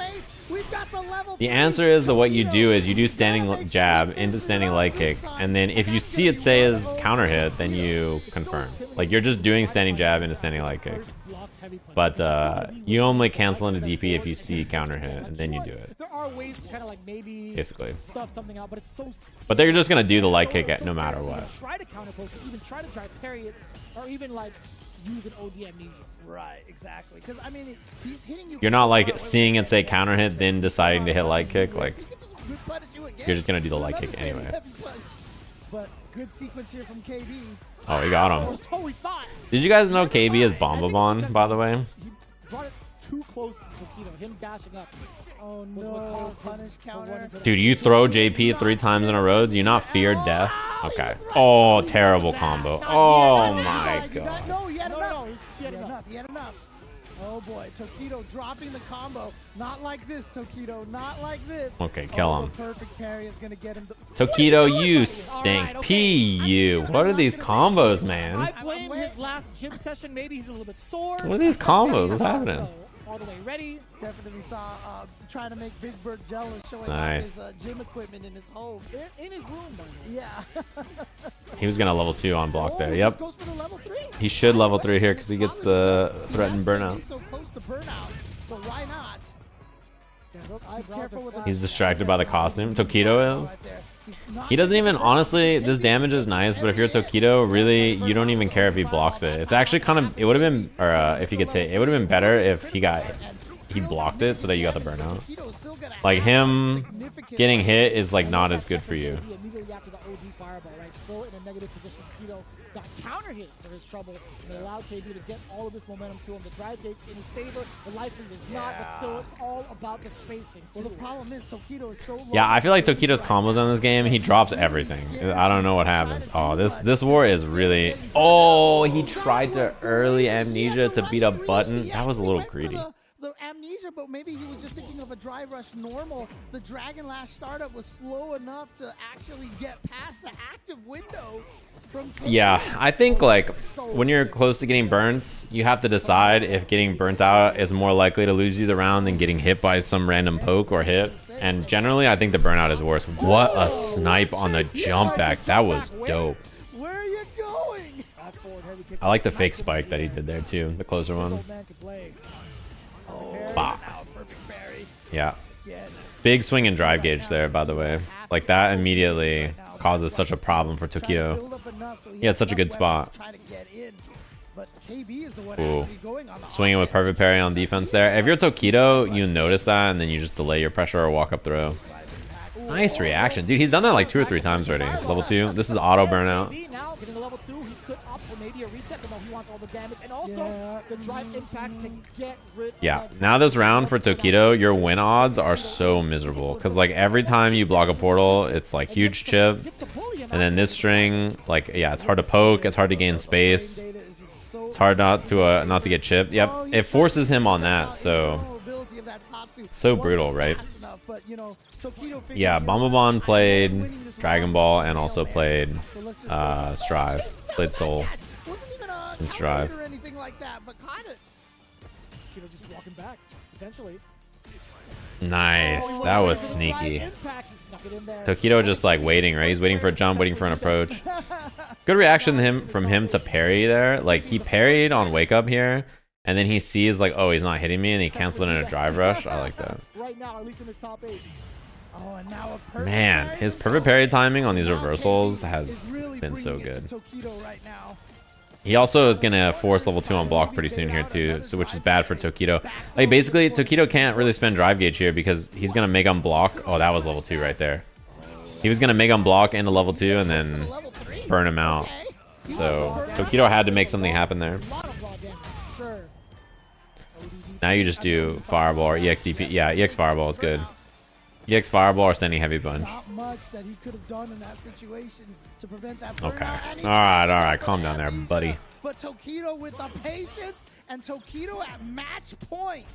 The answer is that what you do is you do standing jab into standing leg kick, and then if you see it say as counter hit, then you confirm. Like you're just doing standing jab into standing leg kick. But uh, you only cancel into DP if you see counter hit, and then you do it. There are ways to kind of like maybe Basically. stuff something out, but it's so. But they're just gonna do the light kick at no matter what. Try to counter poke, even try to try parry it, or even like use an OD amnesia. Right, exactly. Because I mean, he's hitting you. You're not like seeing it say counter hit, then deciding to hit light kick. Like He can just good punish you again. you're just gonna do the light kick anyway. But good sequence here from KB. Oh, he got him. Did you guys know KB is Bombabon, by the way? Dude, you throw JP three times in a row. Do you not fear death? Okay. Oh, terrible combo. Oh my god. Oh boy, Tokido dropping the combo. Not like this, Tokido. Not like this. Okay, kill oh, him. The perfect parry is gonna get him. The Tokido, you stink. P you. What are these combos, I man? blame his last gym session. Maybe he's a little bit sore. What are these combos? What's happening? All the way ready. Definitely saw uh, trying to make Big Bird jealous, showing Nice. his uh, gym equipment in his home. In, in his room, by the way. Yeah. [laughs] He was gonna level two on block Oh, there. Yep. Goes for the level three. He should level three here because he gets the threatened burnout. He's so close to burnout, so why not? Yeah, those Be eyebrows careful are with fat. that. He's distracted by the costume. Tokido is. He doesn't even, honestly, this damage is nice, but if you're Tokido, really, you don't even care if he blocks it. It's actually kind of, it would have been, or uh, if he gets hit, it would have been better if he got, he blocked it so that you got the burnout. Like him getting hit is like not as good for you. Fireball, right? Still in a negative position. Keto got counter hit for his trouble, and it allowed KB to get all of this momentum to him. The drive gates in his favor, the life lead is not, but still, it's all about the spacing. Well, the problem is Tokido is so low. Yeah, I feel like Tokido's combos on this game, he drops everything. I don't know what happens. Oh, this this war is really. Oh, he tried to early amnesia to beat a button. That was a little greedy. The, the amnesia, but maybe he was just thinking of a dry rush normal. The Dragon Lash startup was slow enough to actually get past the active window. From Yeah, I think oh, like when you're close to getting burnt, you have to decide if getting burnt out is more likely to lose you the round than getting hit by some random poke or hit. And generally, I think the burnout is worse. What a snipe on the jump back. That was dope. Where are you going? Back forward, heavy kick I like the fake spike that he did there too, the closer one. Bop. Yeah. Big swing and drive gauge there, by the way. Like that immediately causes such a problem for Tokido. He had such a good spot. Ooh. Swinging with perfect parry on defense there. If you're Tokido, you notice that, and then you just delay your pressure or walk up throw. Nice reaction. Dude, he's done that like two or three times already. Level two. This is auto burnout. KB now getting to level two, he could opt for maybe a reset, but no, he wants all the damage and also Yeah. the drive impact to get rid Yeah, now this round for Tokido, your win odds are so miserable. Because, like, every time you block a portal, it's, like, huge chip. Gets to bully him And then this string, like, yeah, it's hard to poke. It's hard to gain space. It's hard not to uh, not to get chipped. Yep, it forces him on that, so... Ability of that Tatsu So brutal, right? fast enough, but, you know, Tokido figured, Yeah, Bombabon played Dragon. Ball and also played man. So let's just go. uh, Strive. Played Soul. like that. Wasn't even a And Strive. Hit or anything like that, but kind of. You know, just walking back, essentially. Nice. Oh, That wasn't was ready for the drive sneaky. impact, he snuck it in there. Tokido just, like, waiting, right? He's waiting for a jump, waiting for an approach. [laughs] Good reaction to him from him to parry there. Like, he parried on Wake Up here, and then he sees, like, oh, he's not hitting me, and he canceled it in a drive rush. I like that. [laughs] Right now, at least in his top eight. Oh, and now a perfect Man, his perfect Tokido. parry timing on these reversals has really been so bringing it good. He also is gonna force level two on block pretty soon here too, so which is bad for Tokido. Like basically, Tokido can't really spend drive gauge here because he's gonna make him block. Oh, that was level two right there. He was gonna make him block into level two and then burn him out. So Tokido had to make something happen there. Now you just do fireball or EXDP. Yeah, EX fireball is good. EX fireball or standing heavy bunch. Not much that he could have done in that situation to prevent that. Okay. burnout, and he All right, all right. Calm down there, buddy. But Tokido with the patience and Tokido at match point.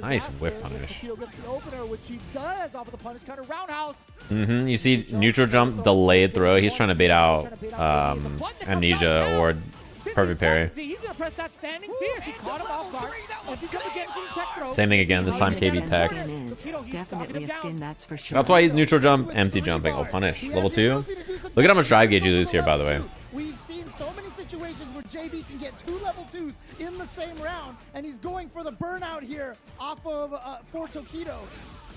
Nice whip punish. Tokido gets the opener, which he does off of the punish counter roundhouse. hmm You see neutral jump, delayed throw. He's trying to bait out um, amnesia or perfect his parry. He's gonna press standing fierce. He caught him off guard. And he's gonna get into the tech throw. Same thing again. This time KB Skin tech. definitely a skin, that's for sure. That's why he's neutral jump, empty jumping. Oh, punish. Level two. ability to do some Look at how much drive gauge you lose here, by the way. We've seen so many situations where JP can get two level twos in the same round, and he's going for the burnout here off of uh, for Tokido.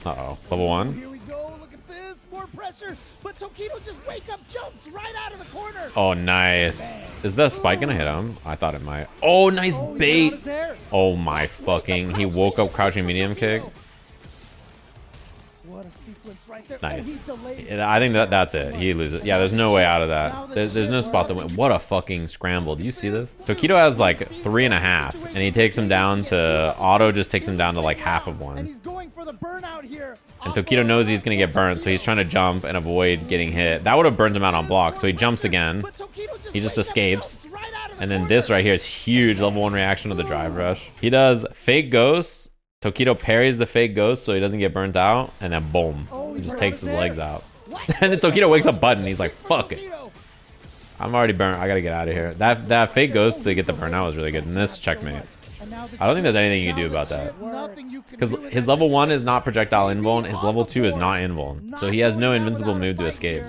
Uh oh. Level one. Here we go. Look at this. More pressure. But Tokido just wake up jumps right out of the corner. Oh, nice. Is the spike gonna hit him? I thought it might. Oh, nice Oh, bait. out of there. Oh my fucking. He woke up crouching medium kick. What a sequence right there. Nice. Oh, he's delayed. Yeah, I think that that's it. He loses. Yeah, there's no way out of that. There's, there's no spot to win. What a fucking scramble. Do you see this? Tokido has like three and a half, and he takes him down to auto. Just takes him down to like half of And one. he's going for the burnout here. And Tokido knows he's gonna get burnt, so he's trying to jump and avoid getting hit. That would have burned him out on block, so he jumps again. But Tokido just He just escapes. jumps right out of the And then this right here is huge level one reaction to the drive oh. rush. He does fake ghost. Tokido parries the fake ghost so he doesn't get burnt out, and then boom, Oh, he just takes his there. legs out. [laughs] And then Tokido wakes up button. He's like, "Fuck it, I'm already burnt. I gotta get out of here." That that fake ghost to get the burnout was really good. And this checkmate. And now the I don't think there's anything you can do about that. chip, nothing you can Because his level one is not projectile invuln. His level two is not invuln. So he has no invincible move to escape.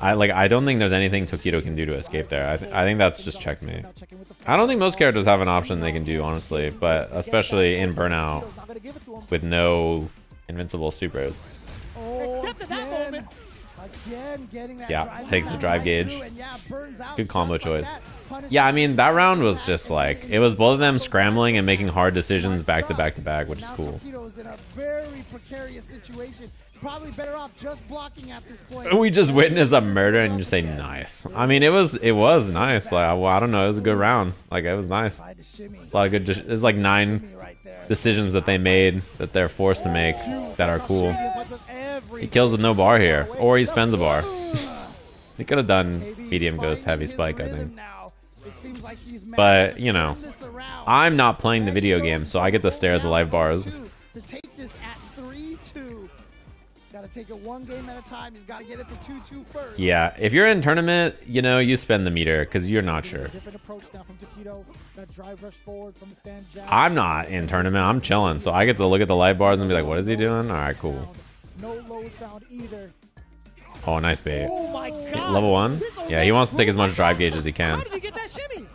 I like. I don't think there's anything Tokido can do to escape there. I, th- I think that's just checkmate. Now checking with the I don't think most characters have an option they can do honestly, but especially in burnout Not gonna give it to him. with no invincible supers. Oh, Except at that again, moment. Again, getting that Yeah, takes the drive gauge. through, and yeah, burns out Good combo choice. Yeah, I mean that round was just like it was both of them scrambling and making hard decisions back to back to back, which is Now cool. Tokido's in a very precarious situation. Probably better off just blocking at this point. We just witnessed a murder and you say nice. I mean, it was it was nice. Like well, I don't know, it was a good round. Like it was nice. Tried to shimmy. A lot of good. There's like nine Shimmy right there. decisions that they made that they're forced to make that are cool. He kills with no bar here, or he spends a bar. He could have done medium ghost heavy spike, I think. But, you know, I'm not playing the video game, so I get to stare at the live bars. Take it one game at a time. He's gotta get it to 2-2 first. Yeah, if you're in tournament, you know, you spend the meter because you're not sure. Different approach now from Tokido. That drive rush forward from the stand jab. I'm not in tournament. I'm chilling, so I get to look at the light bars and be like, "What is he doing?" All right, cool. No lows found either. Oh, nice bait. Oh my god. Level one. Yeah, he wants to take as much drive gauge as he How can. did he get that shimmy?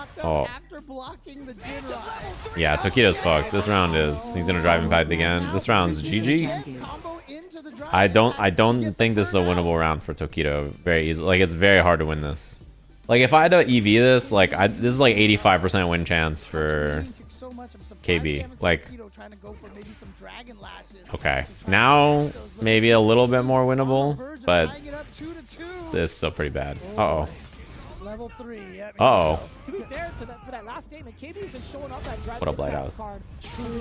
Walked up Oh. after blocking the Yeah, Tokido's fucked. This round is. He's gonna drive him fight again. This round's GG. Combo into the drive I don't I don't think this is a winnable round for Tokido. Very easy. Like it's very hard to win this. Like if I had to EV this, like I this is like 85% win chance for. Being kicked so much, I'm surprised KB, they haven't seen like- Tokido trying to go for maybe some dragon lashes. Okay, now maybe a little bit more winnable, but tying it up two to two. it's still pretty bad. Uh oh. Level three. Yep, Uh oh. To be fair to that, for that last statement, KB's been showing up that drive What a with blight house.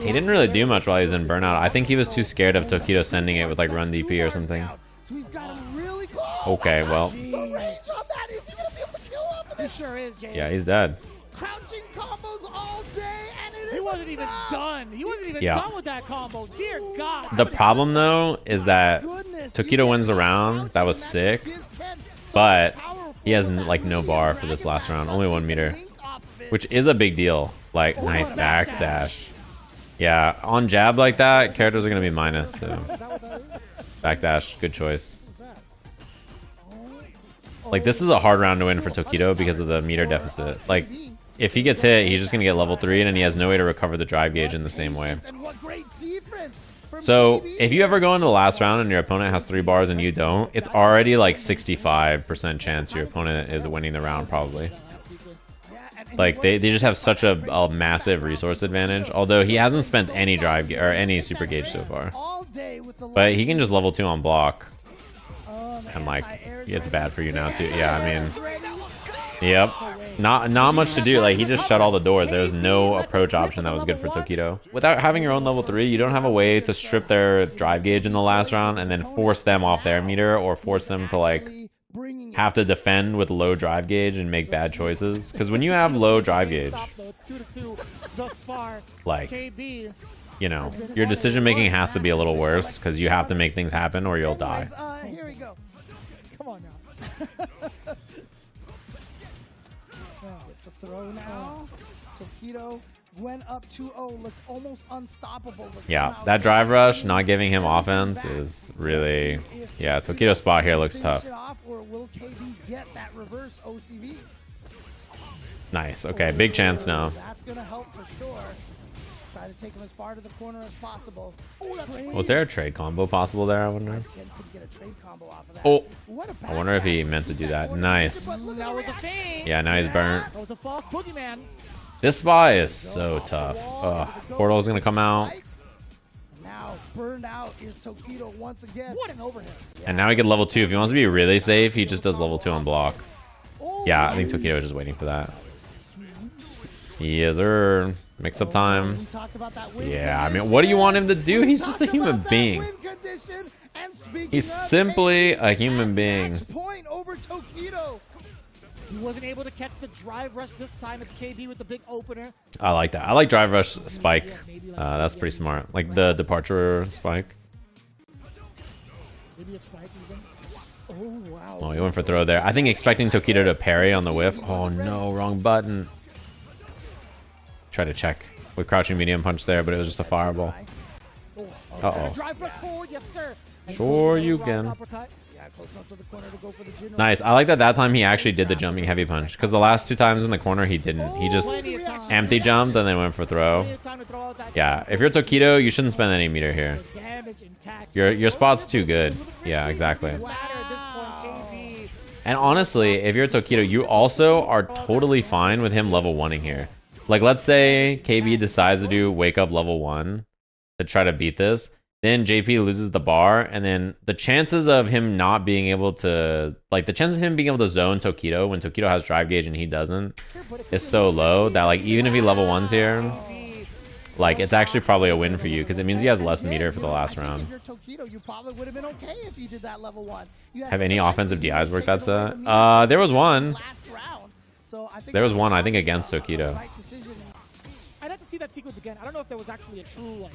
He didn't really do much while he was in burnout. I think he was too scared of Tokido sending it with like run DP or something. So he's got him really close. Okay, well, The range on that is he gonna be able to kill him? He sure is, yeah, he's dead. Crouching combos all day, and it is He wasn't even done. He wasn't even Yeah. done with that combo. Dear God. The problem though is that Goodness, Tokido wins a round. That was sick. just gives Ken so But powerful he has like no bar for this last round. Only one meter, which is a big deal. Like nice back backdash. dash. Yeah, on jab like that, characters are gonna be minus. So Is that what that is? back dash, good choice. Like this is a hard round to win for Tokido because of the meter deficit. Like if he gets hit, he's just gonna get level three, and then he has no way to recover the drive gauge in the same way. So if you ever go into the last round and your opponent has three bars and you don't, it's already like 65% chance your opponent is winning the round probably. Like they, they just have such a, a massive resource advantage. Although he hasn't spent any drive or any super gauge so far, but he can just level two on block, and like it's bad for you now too. Yeah, I mean, yep. Not not much to do. Like he just shut all the doors. There was no approach option that was good for Tokido. Without having your own level three, you don't have a way to strip their drive gauge in the last round and then force them off their meter or force them to like have to defend with low drive gauge and make bad choices. Because when you have low drive gauge, like you know, your decision making has to be a little worse because you have to make things happen or you'll die. Uh. Come on now. [laughs] It's throw now. Tokido went up 2-0, looked almost unstoppable. Yeah, that drive rush not giving him offense is really yeah. Tokido's spot here looks tough. or will KB get that reverse OCV? Nice. Okay, big chance now. That's gonna help for sure. Try to take him as far to the corner as possible. Oh, that's Was there a trade combo possible there? I wonder. Can, could get a trade combo off of that. Oh, I wonder if he meant to do that. Nice. position, but look at That was a Yeah, now he's burnt. That was a false boogeyman. This spot is so tough. Ugh. Portal's gonna come out, Now burned out is Tokido once again. What an overhead. and now he can level two. If he wants to be really safe, he just does level two on block. Oh, Yeah, I think Tokido is just waiting for that. Yes, sir. Mix up time. We talked about that win Yeah, I mean, what do you want him to do? He's just a human being. win condition. And speaking He's simply a human being. match Point over Tokido. He wasn't able to catch the drive rush this time. It's KB with the big opener. I like that. I like drive rush spike. Uh, that's pretty smart. Like the departure spike. Maybe a spike even. Oh, wow. Oh, he went for throw there. I think expecting Tokido to parry on the whiff. Oh no, wrong button. Try to check with crouching medium punch there, but it was just a fireball. Oh, Uh-oh. Drive press forward, yes sir. And Sure you can. uppercut. Yeah, close enough to the corner to go for the Jinrai. Nice. I like that that time he actually did the jumping heavy punch. Because the last two times in the corner, he didn't. He just Plenty of time. empty jumped and then went for throw. Plenty of time to throw Yeah, if you're Tokido, you shouldn't spend any meter here. The damage intact. Your your spot's too good. Yeah, exactly. Matter at this point, KB. And honestly, if you're Tokido, you also are totally fine with him level oneing here. Like, let's say KB decides to do wake up level one to try to beat this. Then JP loses the bar, and then the chances of him not being able to, like, the chances of him being able to zone Tokido when Tokido has drive gauge and he doesn't is so low that, like, even if he level ones here, like, it's actually probably a win for you because it means he has less meter for the last round. If you're Tokido, you probably would have been okay if you did that level one. You Have any offensive DIs work taken that set? Uh, there was one. last round. So I think There was one, I think, against Tokido. See that sequence again. I don't know if there was actually a true like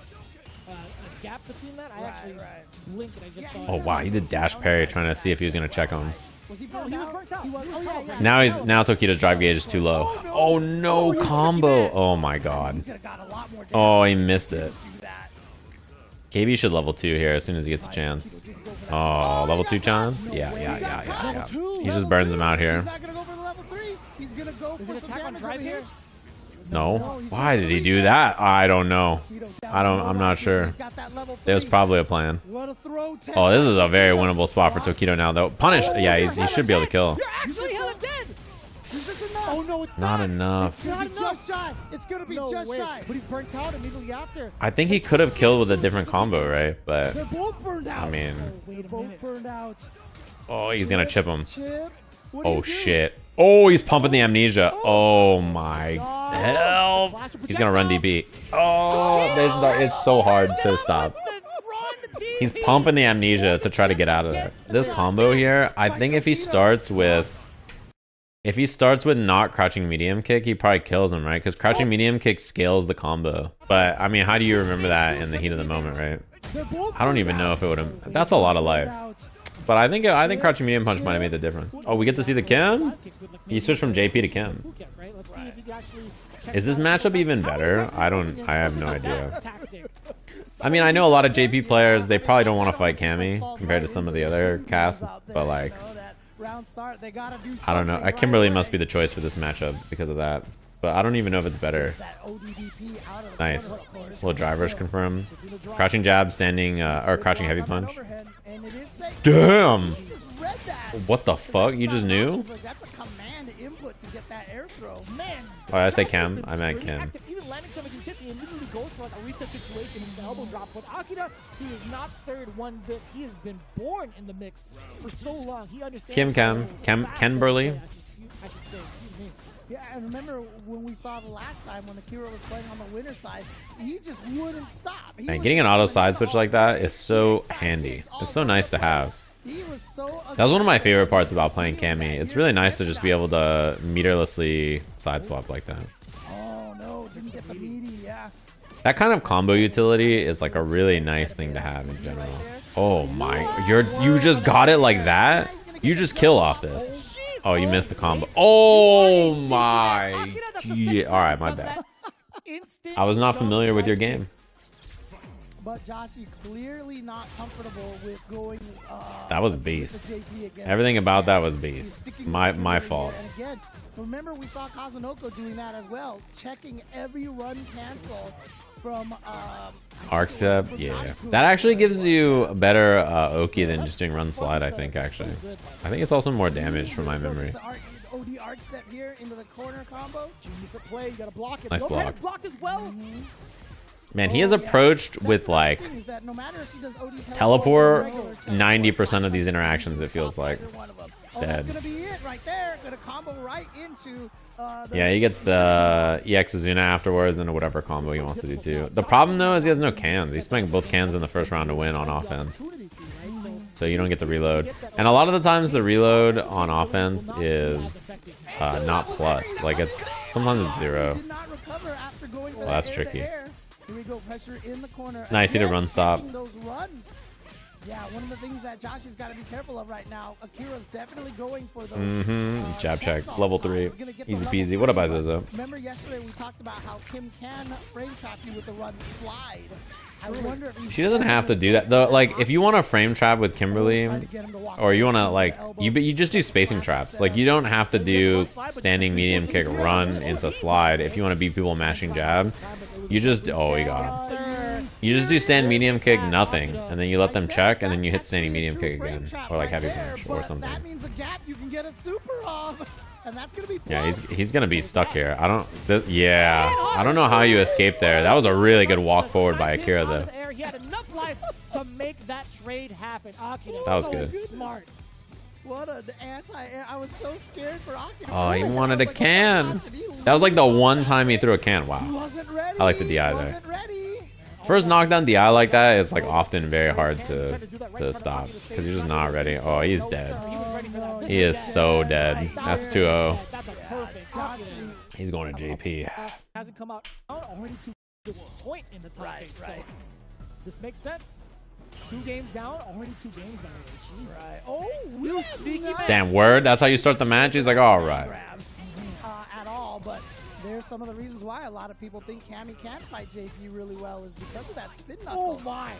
uh, a gap between that. I Right, actually right. blinked and I just saw. Oh wow, he did dash parry trying to see if he was gonna check him. He No, he was out? burnt out. He was. He Oh yeah, yeah. Now he's now Tokido's drive gauge is too low. Oh no, combo! Oh my god. He could have got a lot more damage Oh, he missed it. to do that. KB should level two here as soon as he gets a chance. Oh, level two chance? Yeah, yeah, yeah, yeah, yeah. He just burns him out here. He's not gonna go for the level three. He's gonna go Is for it attack on drive here? Here. No. Why did he do that? I don't know. I don't. I'm not sure. He's got that level There's probably a plan. What a throw, Ted. Oh, this is a very winnable spot for Tokido now, though. Punish. Oh, yeah, he's, he should be able to kill. You're actually hella dead. Is this enough? Oh no, it's Not not. enough. It's gonna Not be enough. just shy. It's gonna be No just way. shy. But he's burnt out immediately after. I think he could have killed with a different combo, right? But They're both burned out. I mean, Wait They're a both minute. burned out. oh, he's gonna chip him. Chip. Oh you do? shit. Oh, he's pumping the amnesia. Oh my oh God. hell. He's gonna run DB. Oh, there's no, it's so hard to stop. He's pumping the amnesia to try to get out of there. This combo here, I think if he starts with if he starts with not crouching medium kick, he probably kills him, right? Because crouching medium kick scales the combo. But I mean, how do you remember that in the heat of the moment, right? I don't even know if it would have. That's a lot of life. But I think I think crouching medium punch might have made the difference. Oh, we get to see the Kim. He switched from JP to Kim. Is this matchup even better? I don't. I have no idea. I mean, I know a lot of JP players. They probably don't want to fight Cammy compared to some of the other casts, but like, I don't know. Kimberly must be the choice for this matchup because of that. But I don't even know if it's better. Nice. Little drivers confirm. Crouching jab, standing, uh, or crouching heavy punch. Damn! Just read that. What the fuck? You just knew? He's like, That's a command input to get that air throw. Man. Oh, I say Cam. I meant Kim. Even landing some of these hits, he immediately goes for like a reset situation in the elbow drop. But Akira, he is not stirred one bit. He has been born in the mix for so long. He understands. Kim Cam. Cam- Ken Burley? Play, I should, excuse- I should say. Excuse me. Yeah, and remember when we saw the last time when Akira was playing on the winner side, he just wouldn't stop. He Man, getting an auto side switch like that is so handy. It's so nice to have. He was so That was one of my favorite parts about playing Cammy. It's really nice to just be able to meterlessly side swap like that. Oh no, didn't get the meaty. Yeah. That kind of combo utility is like a really nice thing to have in general. Oh my, you're you just got it like that? You just kill off this. Oh, you missed the combo. Oh my. Gee. All right, my bad. I was not familiar with your game. But Joshy clearly not comfortable with going. Uh, That was beast. the JP against Everything about that was beast. My my fault. And again, remember we saw Kazunoko doing that as well, checking every run cancel from. Um, Arc step, yeah. That actually gives you a better uh, Oki than just doing run slide. I think actually. I think it's also more damage from my memory. The arc, OD arc step here into the corner combo. Genius play. You gotta block it. Nice block. blocked as well. Man, he has approached with like teleport 90% of these interactions. It feels like. dead. Yeah, he gets the EX Izuna afterwards and whatever combo he wants to do too. The problem though is he has no cans. He's playing both cans in the first round to win on offense. So you don't get the reload. And a lot of the times the reload on offense is uh, not plus. Like it's sometimes it's zero. Well, that's tricky. Here we go, pressure in the corner. Nice, he did run stop. Those runs. Yeah, one of the things that Josh has got to be careful of right now. Akira's definitely going for those. Mm-hmm. uh, Jab check. Level three. He's gonna get the Easy peasy. What three. Izozo? Remember yesterday we talked about how Kim can frame trap you with the run slide. I wonder if he's She doesn't have to do that though. Like, if you want to frame trap with Kimberly, Trying to get him to walk or you want to like you, but you just do spacing traps. Like, you don't have to do standing medium kick run into slide if you want to beat people mashing jab. You just oh, you got him. You just do stand medium kick nothing, and then you let them check, and then you hit standing medium kick again, or like heavy punch or something. That means a gap you can get a super off, and that's gonna be. Yeah, he's he's gonna be stuck here. I don't. Th yeah, I don't know how you escaped there. That was a really good walk forward by Akira though. He had enough life to make that trade happen. Akira, That was good. Smart. What an anti-air! I was so scared for Akira. Oh, he wanted a like, my can. gosh, and he That was like the one time he threw a can. Wow. I like the DI there. Wasn't ready. First knockdown DI like that is like often very hard to to stop because you're just not ready. Oh, he's dead. He was ready for that. This He is so dead. That's 2-0. That's a perfect. Josh, Akira He's going to JP. hasn't come out already to this point in the top Right, eight. right. This makes sense. Two games down, already two games down. Jesus. Right. Oh, You sneaky. Damn word. That's how you start the match. He's like, all right. uh, at all, but there's some of the reasons why a lot of people think Cammy can fight JP really well is because of that spin knuckle. Oh my.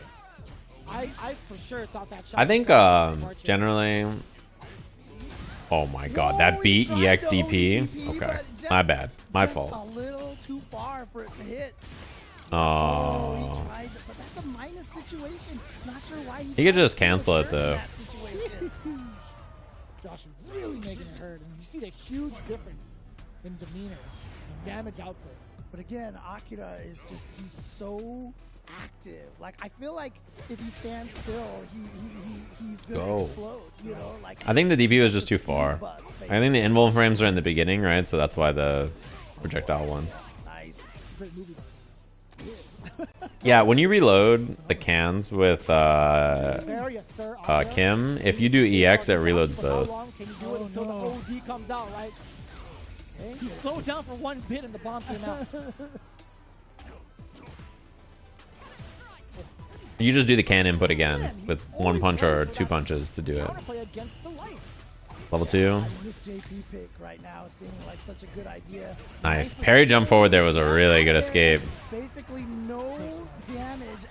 I, I for sure thought that shot. I think gonna um, generally. Oh my god, Whoa, that he beat EXDP. ODP, Okay, just- my bad, my just fault. A little too far for it to hit. Oh, Oh, he tried, to- but that's a minus situation. Not sure why he. He could just cancel it, though. that situation. [laughs] Josh really making it hurt, and you see the huge difference in demeanor and damage output. But again, Akira is just, he's so active. Like, I feel like if he stands still, he, he, he he's going to Go. explode, you know? Like, I think the DP was just too far. Buzz, I think the invuln frames are in the beginning, right? So that's why the projectile one. Nice. It's a great movie. [laughs] Yeah, when you reload the cans with uh, There, yes, sir. uh, Kim, if you do EX, it reloads For how both. He slowed down for one bit and the bomb came out. [laughs] You just do the can input again with one punch or two punches to do it. Counterplay against the light. Level two. This JP pick right now like such a good idea. Nice. to Parry jump forward there was a really good escape. No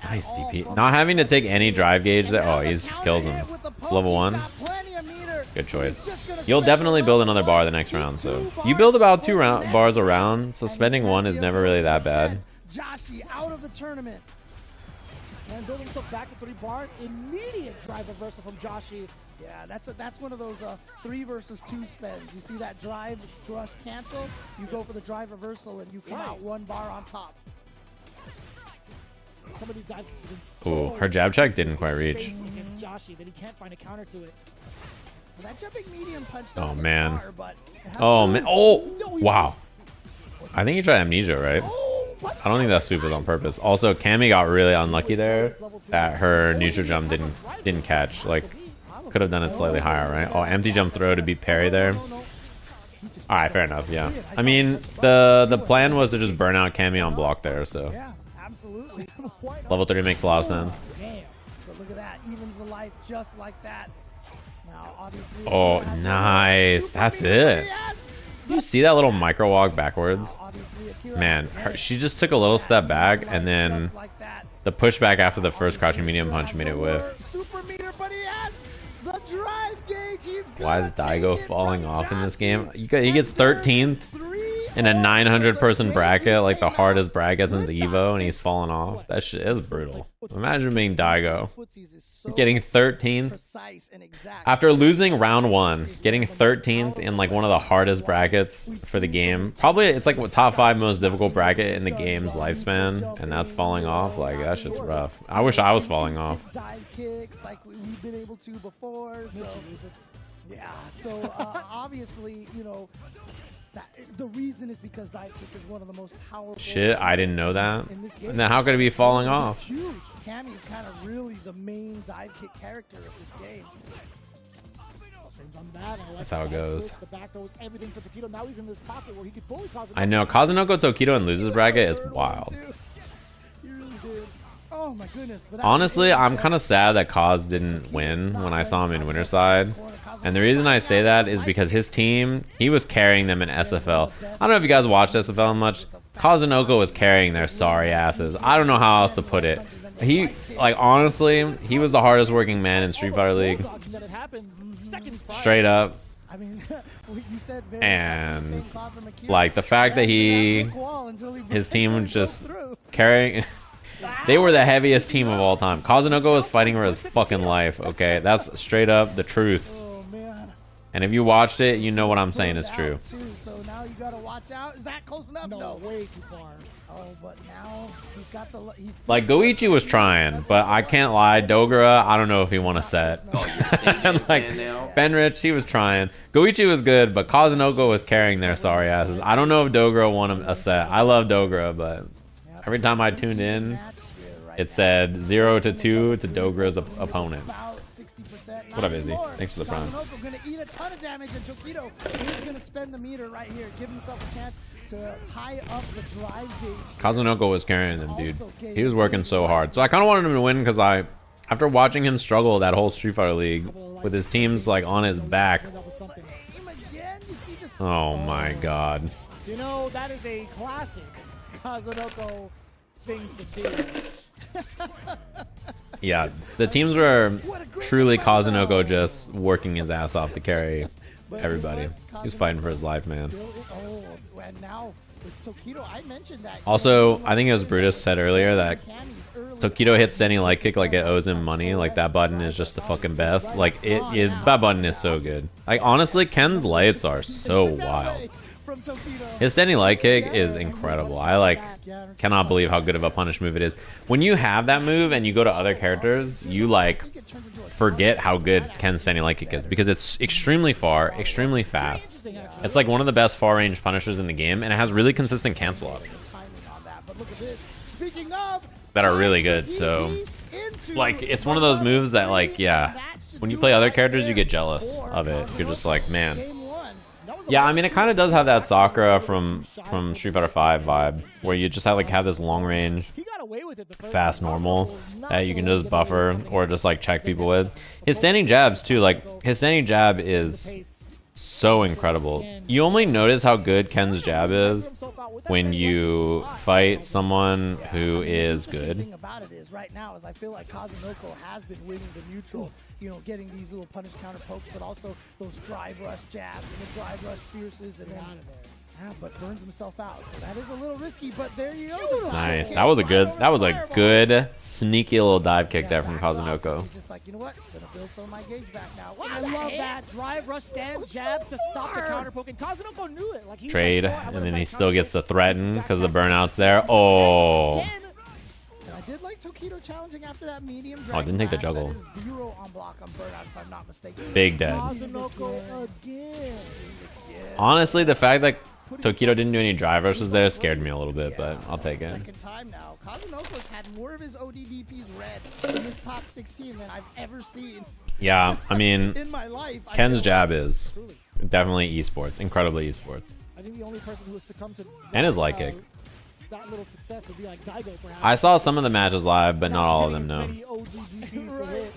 Nice DP. Not having to take any drive gauge And there. Oh, the he just kills him. with the poke. Level one. Good choice. He's just gonna You'll definitely build another bar the next round, so you build about two over round next bars round. around, so spending one is never really that bad. to Joshi out of the tournament. And building himself back to three bars. Immediate drive reversal from Joshi. Yeah, that's a, that's one of those uh, three versus two spends. You see that drive rush cancel, you go for the drive reversal, and you come out one bar on top. Some dives so Ooh, her jab check didn't quite reach. space against Joshi that he can't find a counter to it. Well, that jumping medium punch. Oh, man. Oh man. Oh, wow. I think he tried amnesia, right? Oh. I don't think that sweep was on purpose. Also, Cammy got really unlucky there that her neutral jump didn't didn't catch. Like, could have done it slightly higher, right? Oh, empty jump throw to beat Parry there. All right, fair enough. Yeah. I mean, the the plan was to just burn out Cammy on block there. So Yeah, absolutely. [laughs] Why not? level three makes a lot of sense. But look at that, evens the life just like that. Oh, nice. That's it. You see that little micro walk backwards? Man, her, she just took a little step back and then just like that. the pushback after the first crouching medium punch made it whiff. Super meter, but he has the drive gauge. He's Why is Daigo falling off in this game? He gets And 13th in a 900 person bracket, like the hardest bracket since Evo, and he's falling off. That shit is brutal. Imagine being Daigo. So Getting 13th precise and exact. after losing round one, getting 13th in like one of the hardest brackets for the game. Probably it's like top five most difficult bracket in the game's lifespan, and that's falling off. Like that shit's rough. I wish I was falling off. Dive kicks like we- we've been able to before. So yeah, so uh, obviously you know the reason is because dive kick is one of the most powerful. Shit, I didn't know that. In this game. And then how could it be falling off? huge. Cammy is kind of really the main dive kick character of this game. Frames on that, and That's how it goes. switch, The back throw was everything for Tokido. Now he's in this pocket where he could bully Kazunoko. I know Kazunoko Tokido and loses bracket is wild. You [laughs] really did. Oh my goodness. But that Honestly, I'm kind of sad that Kaz didn't win when I saw him in Winterside. And the reason I say that is because his team, he was carrying them in SFL. I don't know if you guys watched SFL much. Kazunoko was carrying their sorry asses. I don't know how else to put it. He, like, honestly, he was the hardest working man in Street Fighter League. Straight up. And, like, the fact that he- his team was just carrying. [laughs] They were the heaviest team of all time. Kazunoko was fighting for his fucking life, okay? That's straight up the truth. Man. And if you watched it, you know what I'm saying is true. Too, so now you gotta watch out. Is that close enough? No, No. way too far. Oh, but now he's got the. He's Like Goichi was trying, but I can't lie, Dogura, I don't know if he won a set. Oh, you're a [laughs] like fan now? Benrich, he was trying. Goichi was good, but Kazunoko was carrying their sorry asses. I don't know if Dogura won a a set. I love Dogura, but every time I tuned in, match here right it said zero to two to Dogura's op- opponent. About 60%. What up, Izzy? Thanks for the prime. Gonna eat a ton of damage, and Tokido is gonna spend the meter right here, give himself a chance to tie up the drive gauge. Kazunoko was carrying them, dude. He was working so hard. So I kind of wanted him to win because I, after watching him struggle that whole Street Fighter League with his teams like on his back. That was something. Him again, you see this. Oh my god. You know, that is a classic Kazunoko thing to do. [laughs] Yeah, the teams were truly Kazunoko just working his ass off to carry everybody. He's fighting for his life, man. Also, I think it was Brutus said earlier that. Tokido hits any light kick like it owes him money. Like that button is just the fucking best. Like it, it that button is so good. Like honestly, Ken's lights are so wild. His standing light kick is incredible. I like cannot believe how good of a punish move it is. When you have that move and you go to other characters, you like forget how good Ken's standing light kick is because it's extremely far, extremely fast. It's like one of the best far range punishers in the game, and it has really consistent cancel of that are really good. So, like, it's one of those moves that, like, yeah, when you play other characters, you get jealous of it. You're just like, man. Yeah, I mean, it kind of does have that Sakura from from Street Fighter 5 vibe, where you just have like have this long range, He got away with it the first fast normal Kazunoko was not that you can just buffer or just like check people with. His standing jabs too, like his standing jab is so incredible. You only notice how good Ken's jab is when you fight someone who is The good. Thing about it is, right now, is I feel like Kazunoko has been winning the neutral. You know, getting these little punish counter pokes, but also those drive rush jabs and the drive rush fierces, and then out of there. yeah, but burns himself out. So that is a little risky. But there you go. Nice. That was a good. That was a good sneaky little dive kick there from Kazunoko. Just like, you know what? Gonna build some of my gauge back now. I love that drive rush stand jab to stop the counter poke, and Kazunoko knew it. Like he Trade, like, "Oh, and then he still gets to poke." threaten That's because the burnout's there. Oh. Again, And I did like Tokido challenging after that medium. Oh, I didn't take the juggle. dash. That is zero on block on burnout, if I'm not mistaken. Big dead. Honestly, the fact that Tokido didn't do any drive rushes there scared me a little bit, but I'll take it. Second time now. Kazunoko's had more of his ODDPs red in this top 16 than I've ever seen Yeah, I mean, [laughs] in my life. Ken's jab is definitely esports, incredibly esports. I think the only person who has succumbed to And his light kick. That little success would be like Daigo, perhaps. I saw some of the matches live, but not all of them, Getting no. as many ODDPs to hit.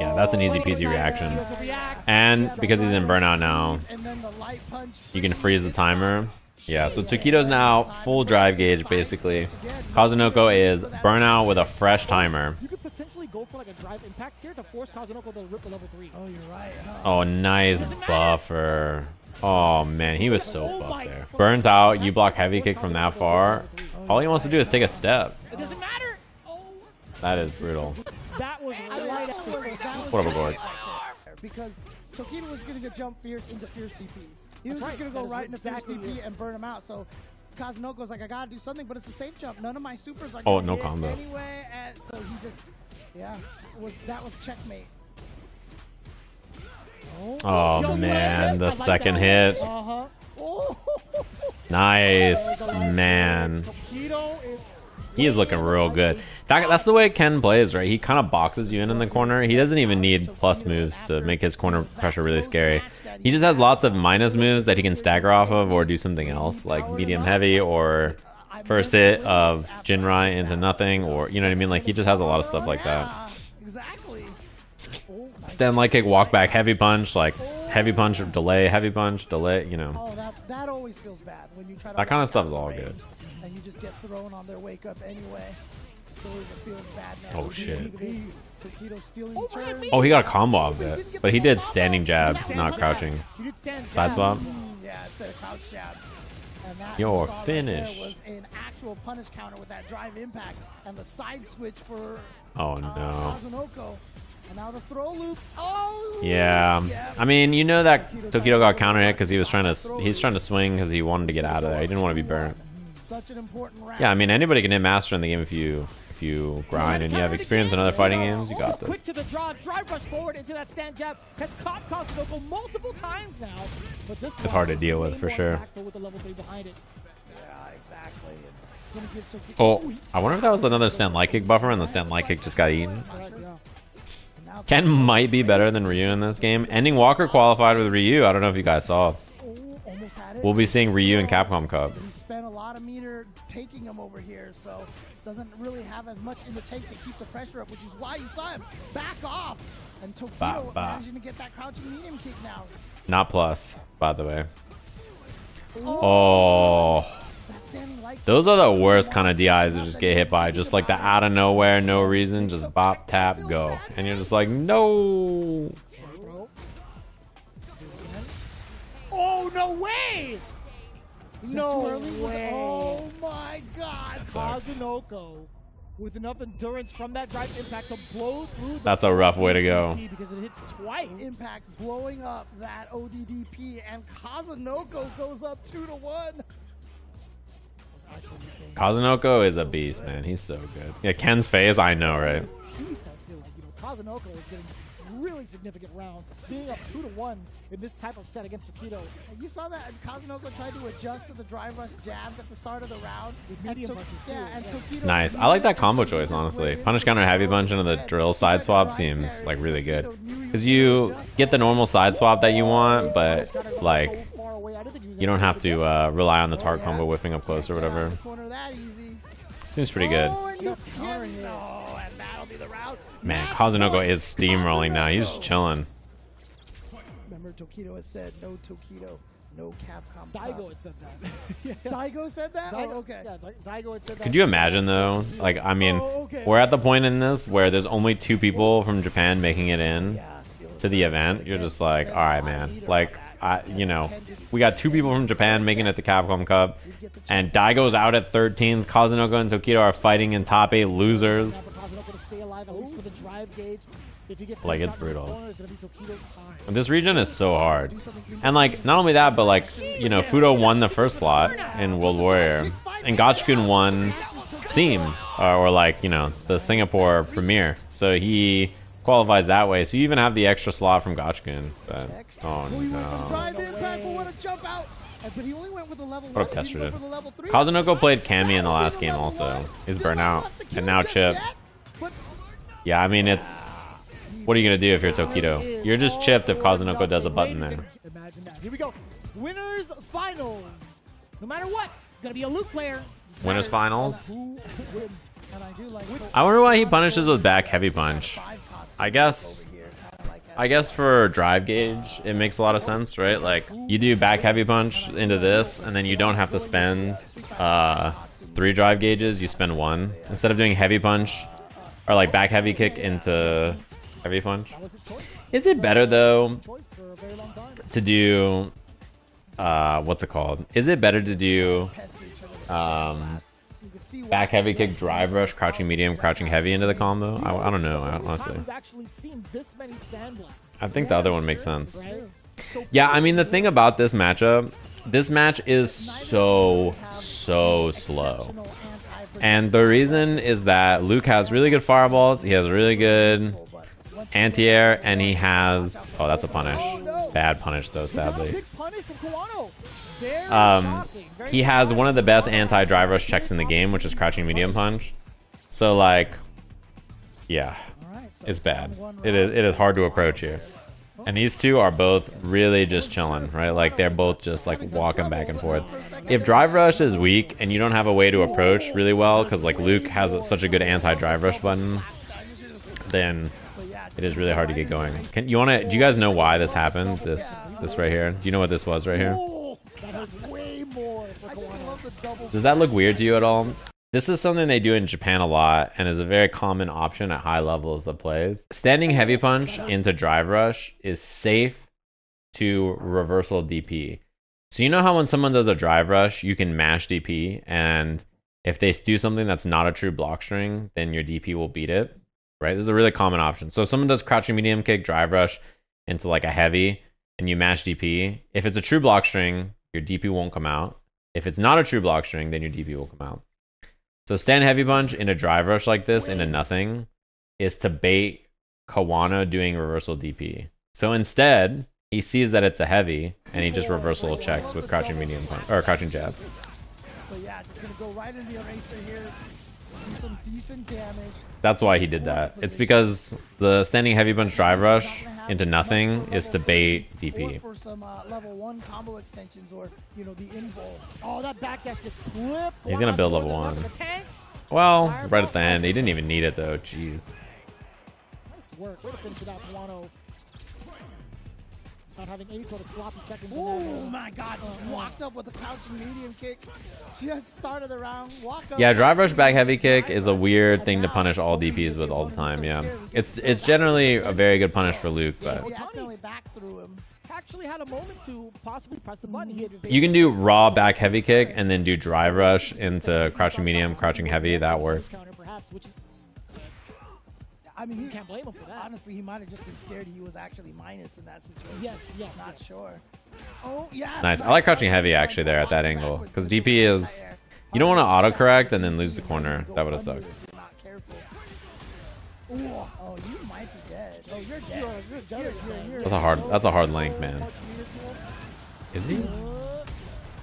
Yeah, that's an easy Oh, peasy reaction. gets a react. And because he's in burnout now, And then the light punch. you can freeze the timer. Yeah, so Tokido's now full drive gauge, basically. Kazunoko is burnout with a fresh timer. You could potentially go for like a drive impact here to force Kazunoko to rip the level three. Oh, you're right. Oh, nice buffer. Oh, man, he was so fucked there. Burns out, you block heavy kick from that far. All he wants to do is take a step. It doesn't matter. Oh, That is brutal. that was right at the What up, Gord? Because Tokido was going to jump Fierce into Fierce DP. He was That's going to go right into exactly Fierce DP and burn him out. So Kazunoko's like, I got to do something, but it's a safe jump. None of my supers are Oh, gonna no combo. Anyway, and so he just, yeah, was that was checkmate. Oh, man, the second hit. Uh huh. Oh, Nice, man. He is looking real good. That, that's the way Ken plays, right? He kind of boxes you in in the corner. He doesn't even need plus moves to make his corner pressure really scary. He just has lots of minus moves that he can stagger off of or do something else, like medium heavy or first hit of Jinrai into nothing, or you know what I mean? Like he just has a lot of stuff like that. Yeah, Exactly. Stand light kick, walk back, heavy punch, like heavy punch, or delay, heavy punch, delay. You know, Oh, that that always feels bad when you try to that kind of walk stuff is all good. And you just get thrown on their wake up anyway. So it feels bad now. Oh, shit. Oh, turn. man, Oh, he got a combo off it, but he did standing jab, not crouching. You did stand Side swap. Yeah, instead of crouch jab. Your you saw right finish. was an actual punish counter with that drive impact and the side switch for Oh uh, no. Kazunoko. And now the throw loops. Oh! Yeah, I mean, you know that Tokido got counter hit because he was trying to he's trying to swing because he wanted to get out of there. He didn't want to be burnt. Such an important round. Yeah, I mean, anybody can hit master in the game if you if you grind and you have experience in other fighting games. You got this. Quick to the draw, drive rush forward into that stand jab. Has caught multiple times now. But this It's hard to deal with, for sure. impactful With the level three behind it. Yeah, exactly. And it's gonna give Toki- Oh, I wonder if that was another stand light kick buffer and the stand light kick just got eaten. Ken might be better than Ryu in this game. EndingWalker qualified with Ryu. I don't know if you guys saw. Oh, almost had it. We'll be seeing Ryu in Capcom Cup. He spent a lot of meter taking him over here, so doesn't really have as much in the tank to keep the pressure up, which is why you saw him back off. And Tokido managing to get that crouching medium kick now. Not plus, by the way. Oh, light those are the worst kind of DIs to just get hit by. Just like the out of nowhere, no reason, just bop, tap, go. And you're just like, no. Oh, no way! No way. Oh my god. Sucks. Kazunoko with enough endurance from that drive impact to blow through the That's a rough way to go. Because it hits twice. Impact blowing up that ODDP, and Kazunoko goes up two to one. Kazunoko is a beast, man. He's so good. Yeah, Ken's phase, I know, right? Teeth, I feel like, you know, Kazunoko is getting really significant rounds, being up two to one in this type of set against Tokido. And you saw that Kazunoko tried to adjust to the drive rush jabs at the start of the round. With medium To- punches, too, Yeah, and yeah. Tokido Nice. I like that combo choice, honestly. went Punish counter, heavy punch into the drill side swap seems like really good. Tokido knew he Because you get the normal side swap that you want, but like so far away. I didn't think he was you don't have to uh, rely on the tart yeah. combo whipping up close or whatever. the corner that easy. Seems pretty good. Oh, and you Got counter get- hit. no, and that'll be the round. Man, Match Kazunoko is steamrolling now. He's chilling. Remember, Tokido has said no Tokido, no Capcom. Daigo had said that. [laughs] Daigo said that. Daigo, Oh, okay. Yeah, Daigo had said that. Could you imagine though? Like, I mean, Oh, okay. we're at the point in this where there's only two people from Japan making it in Yeah, to the event. You're just like, all right, man. Like, I, you know, we got two people from Japan making it to Capcom Cup, and Daigo's out at 13th. Kazunoko and Tokido are fighting in top eight losers. Like, it's brutal. And This region is so hard. And like, not only that, but like, you know, Fudo won the first slot in World Warrior, and Gachikun won Seam, or, uh, or like, you know, the Singapore premiere. So he qualifies that way. So you even have the extra slot from Gachikun. But oh no. drive impact, but what a jump out! And- But he only went with the level What one. if he didn't Tester did? for the level three. Kazunoko played Cammy in the last game also. He's Still burnt out. And now Chip. Yeah, I mean, it's. What are you going to do if you're Tokido? You're just chipped if Kazunoko does a button there. and- Imagine that. Here we go. Winners finals. No matter what, it's gonna be a Luke player. Winners finals? Who wins? And I do like I wonder why he punishes with back heavy punch. I guess. I guess for drive gauge, it makes a lot of sense, right? Like you do back heavy punch into this, and then you don't have to spend uh, three drive gauges. You spend one instead of doing heavy punch or like back heavy kick into heavy punch. Is it better though to do uh, what's it called? Is it better to do um, back heavy kick, drive rush, crouching medium, crouching heavy into the combo? I, I don't know, honestly. I think the other one makes sense. Yeah, I mean the thing about this matchup, this match is so so slow. And the reason is that Luke has really good fireballs, he has really good anti-air, and he has oh that's a punish. Bad punish though, sadly. Big punish from Kawano. Very Um he has one of the best anti-drive rush checks in the game, which is crouching medium punch. So like yeah, All right, so it's bad. It is it is hard to approach here. And these two are both really just chilling, right? Like they're both just like walking back and forth. If drive rush is weak and you don't have a way to approach really well, because like Luke has such a good anti-drive rush button, then it is really hard to get going. Can you want to? Do you guys know why this happened? This this right here. Do you know what this was right here? Way more for I just love the double. Does that look weird to you at all? This is something they do in Japan a lot and is a very common option at high levels of plays. Standing heavy punch into drive rush is safe to reversal DP. So you know how when someone does a drive rush, you can mash DP and if they do something that's not a true block string, then your DP will beat it, right? This is a really common option. So if someone does crouching medium kick drive rush into like a heavy and you mash DP, if it's a true block string, your DP won't come out. If it's not a true block string, then your DP will come out. So stand heavy punch in a drive rush like this into nothing is to bait Kawano doing reversal DP. So instead, he sees that it's a heavy and he just reversal checks with crouching medium punch or crouching jab. But yeah, just gonna go right into the eraser here. That's why he did that. It's because the standing heavy punch drive rush into nothing is to bait DP. for some uh, level one combo extensions, or you know the involve. Oh, that backdash gets clipped. He's gonna build level one. to the tank. Well, right at the end, he didn't even need it though. Jeez. Nice work. Way to finish it out, Kawano. Not having any sort of sloppy seconds. Oh my God! Just uh-huh. walked up with a crouching medium kick. Just started the round. Walk up. Yeah, drive rush back heavy kick is a weird thing to punish all DPs with all the time. Yeah, it's it's generally a very good punish for Luke, but back through him. Actually had a moment to possibly press the button. You can do raw back heavy kick and then do drive rush into crouching medium, crouching heavy. That works. I mean, you he, can't blame him for that. honestly, he might have just been scared he was actually minus in that situation. Yes, yes, Not yes. sure. Oh yeah. Nice. I like crouching heavy actually there at that angle because DP is you don't want to autocorrect and then lose the corner. That would have sucked. Not careful. Ooh, oh, you might be dead. Oh, you're dead. You're, you're, you're, you're, you're, That's a hard that's a hard link, man. much meter to him. Is he? Uh,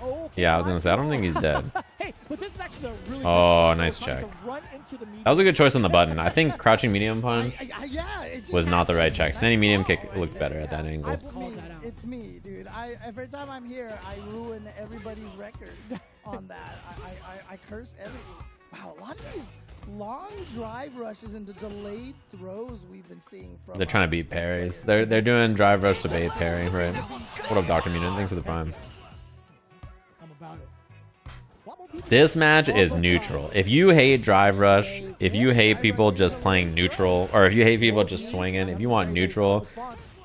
oh, Yeah, I was gonna say I don't think he's dead. [laughs] Hey, but this is actually a really Oh, nice spot. Trying check. To run into the medium. That was a good choice on the button. I think crouching medium punch I, I, yeah, it just was not the right check. Standing medium kick looked better at that angle. It's me. that out. It's me, dude. I every time I'm here, I ruin everybody's record [laughs] on that. I, I, I, curse every. Wow, a lot of these long drive rushes into delayed throws we've been seeing from. They're trying to beat parries. They're they're doing drive rush to bait parry, right? What up, Doctor Mutant? Thanks for the prime. This match is neutral. If you hate drive rush, if you hate people just playing neutral, or if you hate people just swinging, if you want neutral,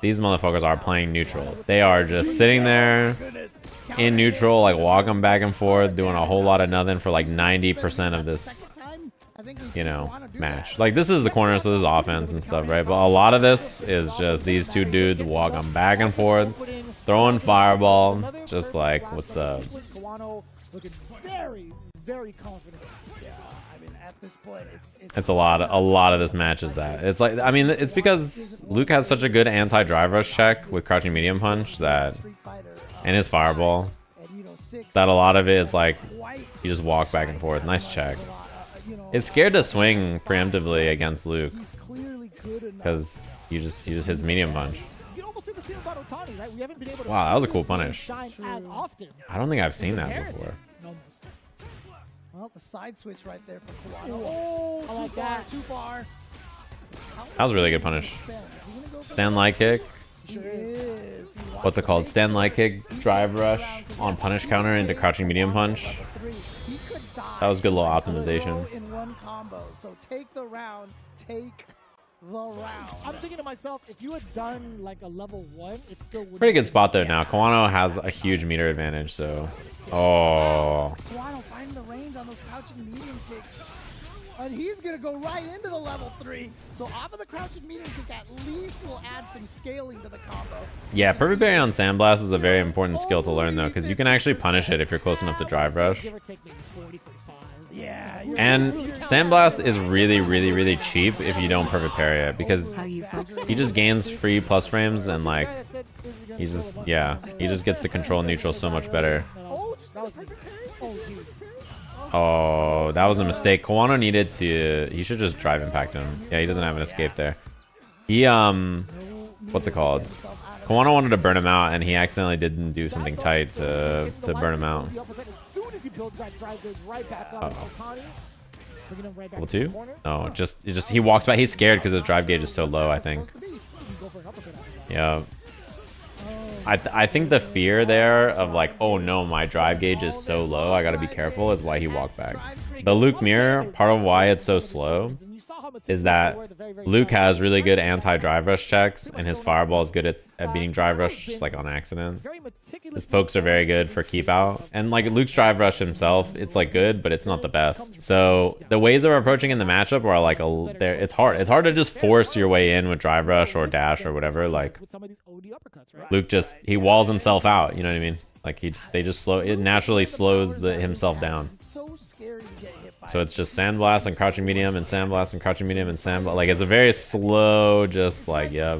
these motherfuckers are playing neutral. They are just sitting there in neutral, like walking back and forth, doing a whole lot of nothing for like 90% of this, you know, match. Like this is the corner, so this is offense and stuff, right? But a lot of this is just these two dudes walking back and forth, throwing fireball, just like, what's up? Kawano looking very, very confident. Yeah, I mean, at this point, it's it's. It's a lot. A lot of this match is that. It's like I mean, it's because Luke has such a good anti-drive rush check with crouching medium punch that, Street uh, and his fireball, and, you know, six, that a lot of it is like you just walk back and forth. Nice check. a lot, uh, you know, It's scared to swing preemptively against Luke he's clearly good enough. because you just you just hits medium punch. You can almost see the same about Otani, right? We haven't been able to Wow, that was a cool punish. shine as often. I don't think I've seen that before. Well, the side switch right there for Kawano. Ooh, Oh, too like far, that. too far. That was a really good punish. Ben, is he gonna go for Stand light kick. He is. He wants What's it called? Stand light kick, drive rush on punish counter into crouching medium punch. three. He could die That was good little optimization. In one combo. So take the round. Take the round. I'm thinking to myself, if you had done like a level one, it still would. Pretty good spot there now. Kawano has a huge meter advantage, so. Oh. Kawano finding the range on those crouching medium kicks. And he's going to go right into the level three. So off of the crouching medium kick, at least will add some scaling to the combo. Yeah, perfect parry on Sandblast is a very important skill to learn though, because you can actually punish it if you're close enough to drive rush. Give or take maybe 40, 45. Yeah. you're- And Sandblast is really, really, really cheap if you don't perfect parry it, because How you folks he just gains free plus frames and like, Guy that said, "Is he gonna he throw a just, yeah, he just gets to control neutral so much better. Oh, that was me. Jeez. That was a mistake. Kawano needed to, he should just drive impact him. Yeah, he doesn't have an escape there. He, um, what's it called? Kawano wanted to burn him out, and he accidentally didn't do something tight to to burn him out. Builds that drive goes right back up. Uh-oh. Otani, bringing him right back Level to the two? corner. No, just just he walks back. He's scared because his drive gauge is so low. I think. You can go for an uppercut after that. Yeah. I, th- I think the fear there of like, oh no, my drive gauge is so low, I gotta be careful, is why he walked back. The Luke mirror, part of why it's so slow, And you saw how meticulous is that were at the very, very Luke has really good anti-drive rush checks, and his fireball is good at, at beating drive rush just like on accident. His pokes are very good for keep out. And like Luke's drive rush himself, it's like good, but it's not the best. So the ways of approaching in the matchup are like a there it's hard. It's hard to just force your way in with drive rush or dash or whatever. Like with some of these OD uppercuts, right? Luke just he walls himself out, you know what I mean? Like he just they just slow it naturally slows the himself down. So scary to get hit by So it's just sandblast and crouching medium and sandblast and crouching medium and sandblast. Like it's a very slow, just like yeah.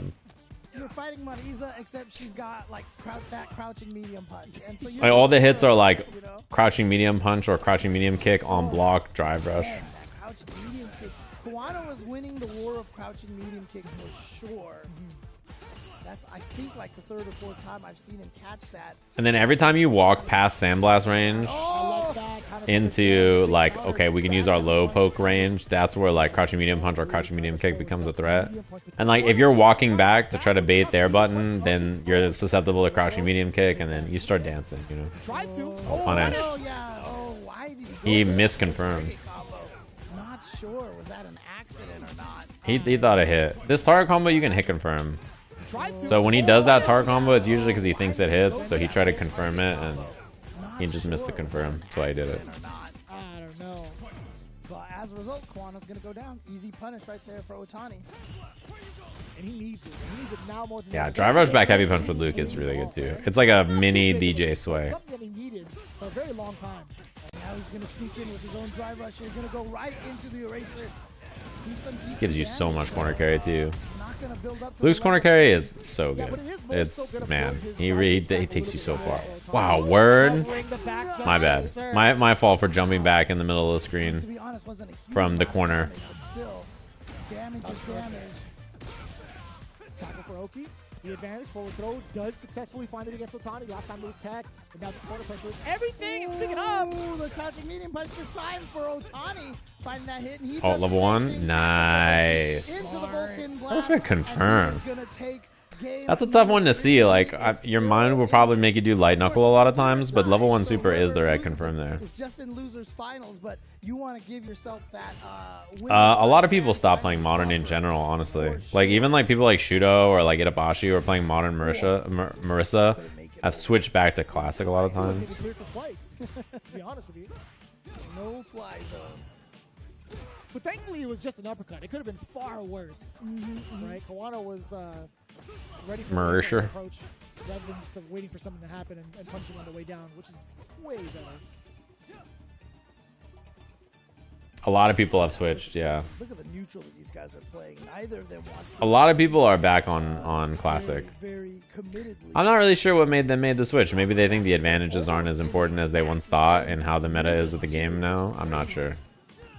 You're fighting Marisa, except she's got like crouch, that crouching medium punch, and so Like all the hits are like you know, crouching medium punch or crouching medium kick on oh, block drive rush. man, that crouching medium kick. Kawano is winning the war of crouching medium kick for sure. That's I think like the third or fourth time I've seen him catch that. And then every time you walk past sandblast range oh! I like that kind of into like okay, we can use our low poke range. That's where like crouching medium punch or crouching medium kick becomes a threat. And like if you're walking back to try to bait their button, then you're susceptible to crouching medium kick, and then you start dancing. You know, Try to. Oh, Punished. Oh yeah. Oh, why did he? he go for the misconfirmed. Not sure. Was that an accident or not? He he thought it hit. This target combo you can hit confirm. To. So when he does that tar combo, it's usually because he thinks it hits. So he tried to confirm it, and he just missed the confirm. That's why he did it. I don't know. But as a result, Kawano's gonna go down. Easy punish right there for Otani. And he needs it. He needs it now more than Yeah, drive rush back heavy punch with Luke is really good too. It's like a mini DJ sway. Something that he needed for a very long time. And now he's gonna sneak in with his own drive rush. He's gonna go right into the eraser. Gives you so much corner carry too. Not gonna build up to Luke's corner carry is so good. it is more so It's good man, avoid his he drive re- he takes you so far. Wow, word. Bring the back jump My bad. My my fault for jumping back in the middle of the screen. be honest, wasn't a huge From the amount corner. Damage, but still, damage is damage. Tackle for The advantage forward throw does successfully find it against Otani. Last time it was tech, but now it's corner pressure. Everything is picking up. Ooh, the crouching medium punch this time for Otani. Finding that hit, and he does level one? Nice. Into the Smart. Vulcan blast, Perfect and he confirm. Is gonna take game That's a tough one to see. Like I, your mind will probably make you do light knuckle a lot of times, but level one super is the whoever right confirm there. It's just in losers finals, but you want to give yourself that. Uh, Uh, a lot of people stop playing modern in general, honestly. Like even like people like Shudo or like Itabashi who are playing modern Marisha, Mar- Marisa have switched back to classic a lot of times. even cleared for flight. [laughs] to be honest with you. No fly zone. But thankfully, it was just an uppercut. It could have been far worse, right? Kawano was uh, ready for the Marisha. approach rather than just uh, waiting for something to happen and, and punching on the way down, which is way better. A lot of people have switched, yeah. Look at the neutral that these guys are playing. Neither of them wants. A lot of people are back on on classic. Very, very. I'm not really sure what made them made the switch. Maybe they think the advantages aren't as important as they once thought and how the meta is with the game now. I'm not sure.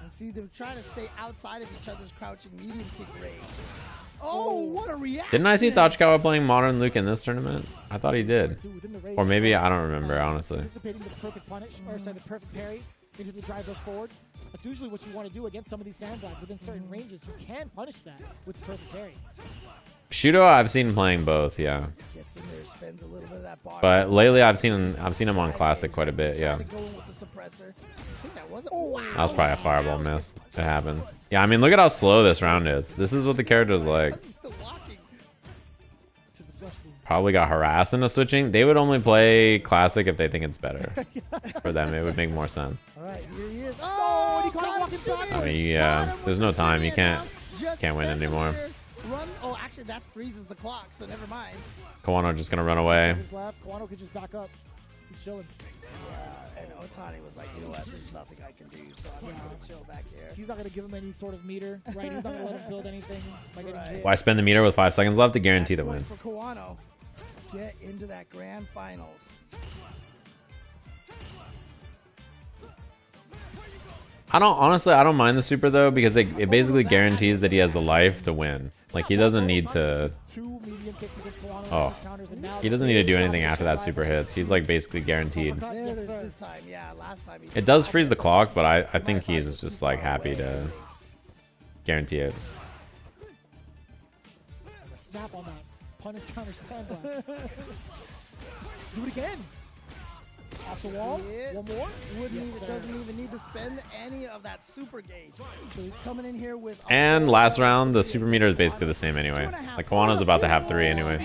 And see, they're trying to stay outside of each other's crouching medium kick range. Oh, what a reaction! Didn't I see Tachikawa playing modern Luke in this tournament? I thought he did. Two within the range. Or maybe I don't remember, honestly. Anticipating the perfect punish, or sorry, the perfect parry into the drive forward. That's usually what you want to do against some of these sandblasts within certain ranges. You can punish that with perfect parry. Shudo I've seen playing both, yeah. Gets in there, spends a little bit of that bar. But lately I've seen I've seen him on classic quite a bit, yeah. Trying to go in with the suppressor. I think that was it. Oh, That was probably a fireball miss. It happens. Yeah, I mean look at how slow this round is. This is what the character's like. He's still walking. Tis the flesh wound. Probably got harassed into switching. They would only play classic if they think it's better. [laughs] For them, it would make more sense. All right, here he is. Oh, oh he caught him caught walking shooting. back. I mean, yeah, there's no time. You can't can't win anymore. Here. Run. Oh, actually, that freezes the clock, so never mind. Kawano just gonna run away. Seconds left. Kawano could just back up. He's chilling. Yeah, and Otani was like, you know what, there's nothing I can do, so I'm just gonna chill back here. He's not going to give him any sort of meter, right? He's not going to let him build anything by getting Right. Why spend the meter with five seconds left to guarantee the win? for Kawano. Get into that grand finals. I don't honestly. I don't mind the super though because it, it basically guarantees that he has the life to win. Like he doesn't need to. Two medium kicks against Kawano Oh. counters, He doesn't need to do anything after that super hits. He's like basically guaranteed. It yes, is sir. this time. Yeah, last time he It does freeze the clock, but I I think he's just like happy to guarantee it. Snap on that punish counter. [laughs] Do it again. Off the wall. Yeah. One more. Wouldn't Yes, even, doesn't even need to spend any of that super gauge. So he's coming in here with. And last round, the super meter is basically the same anyway. Like Kawano's about to have three anyway.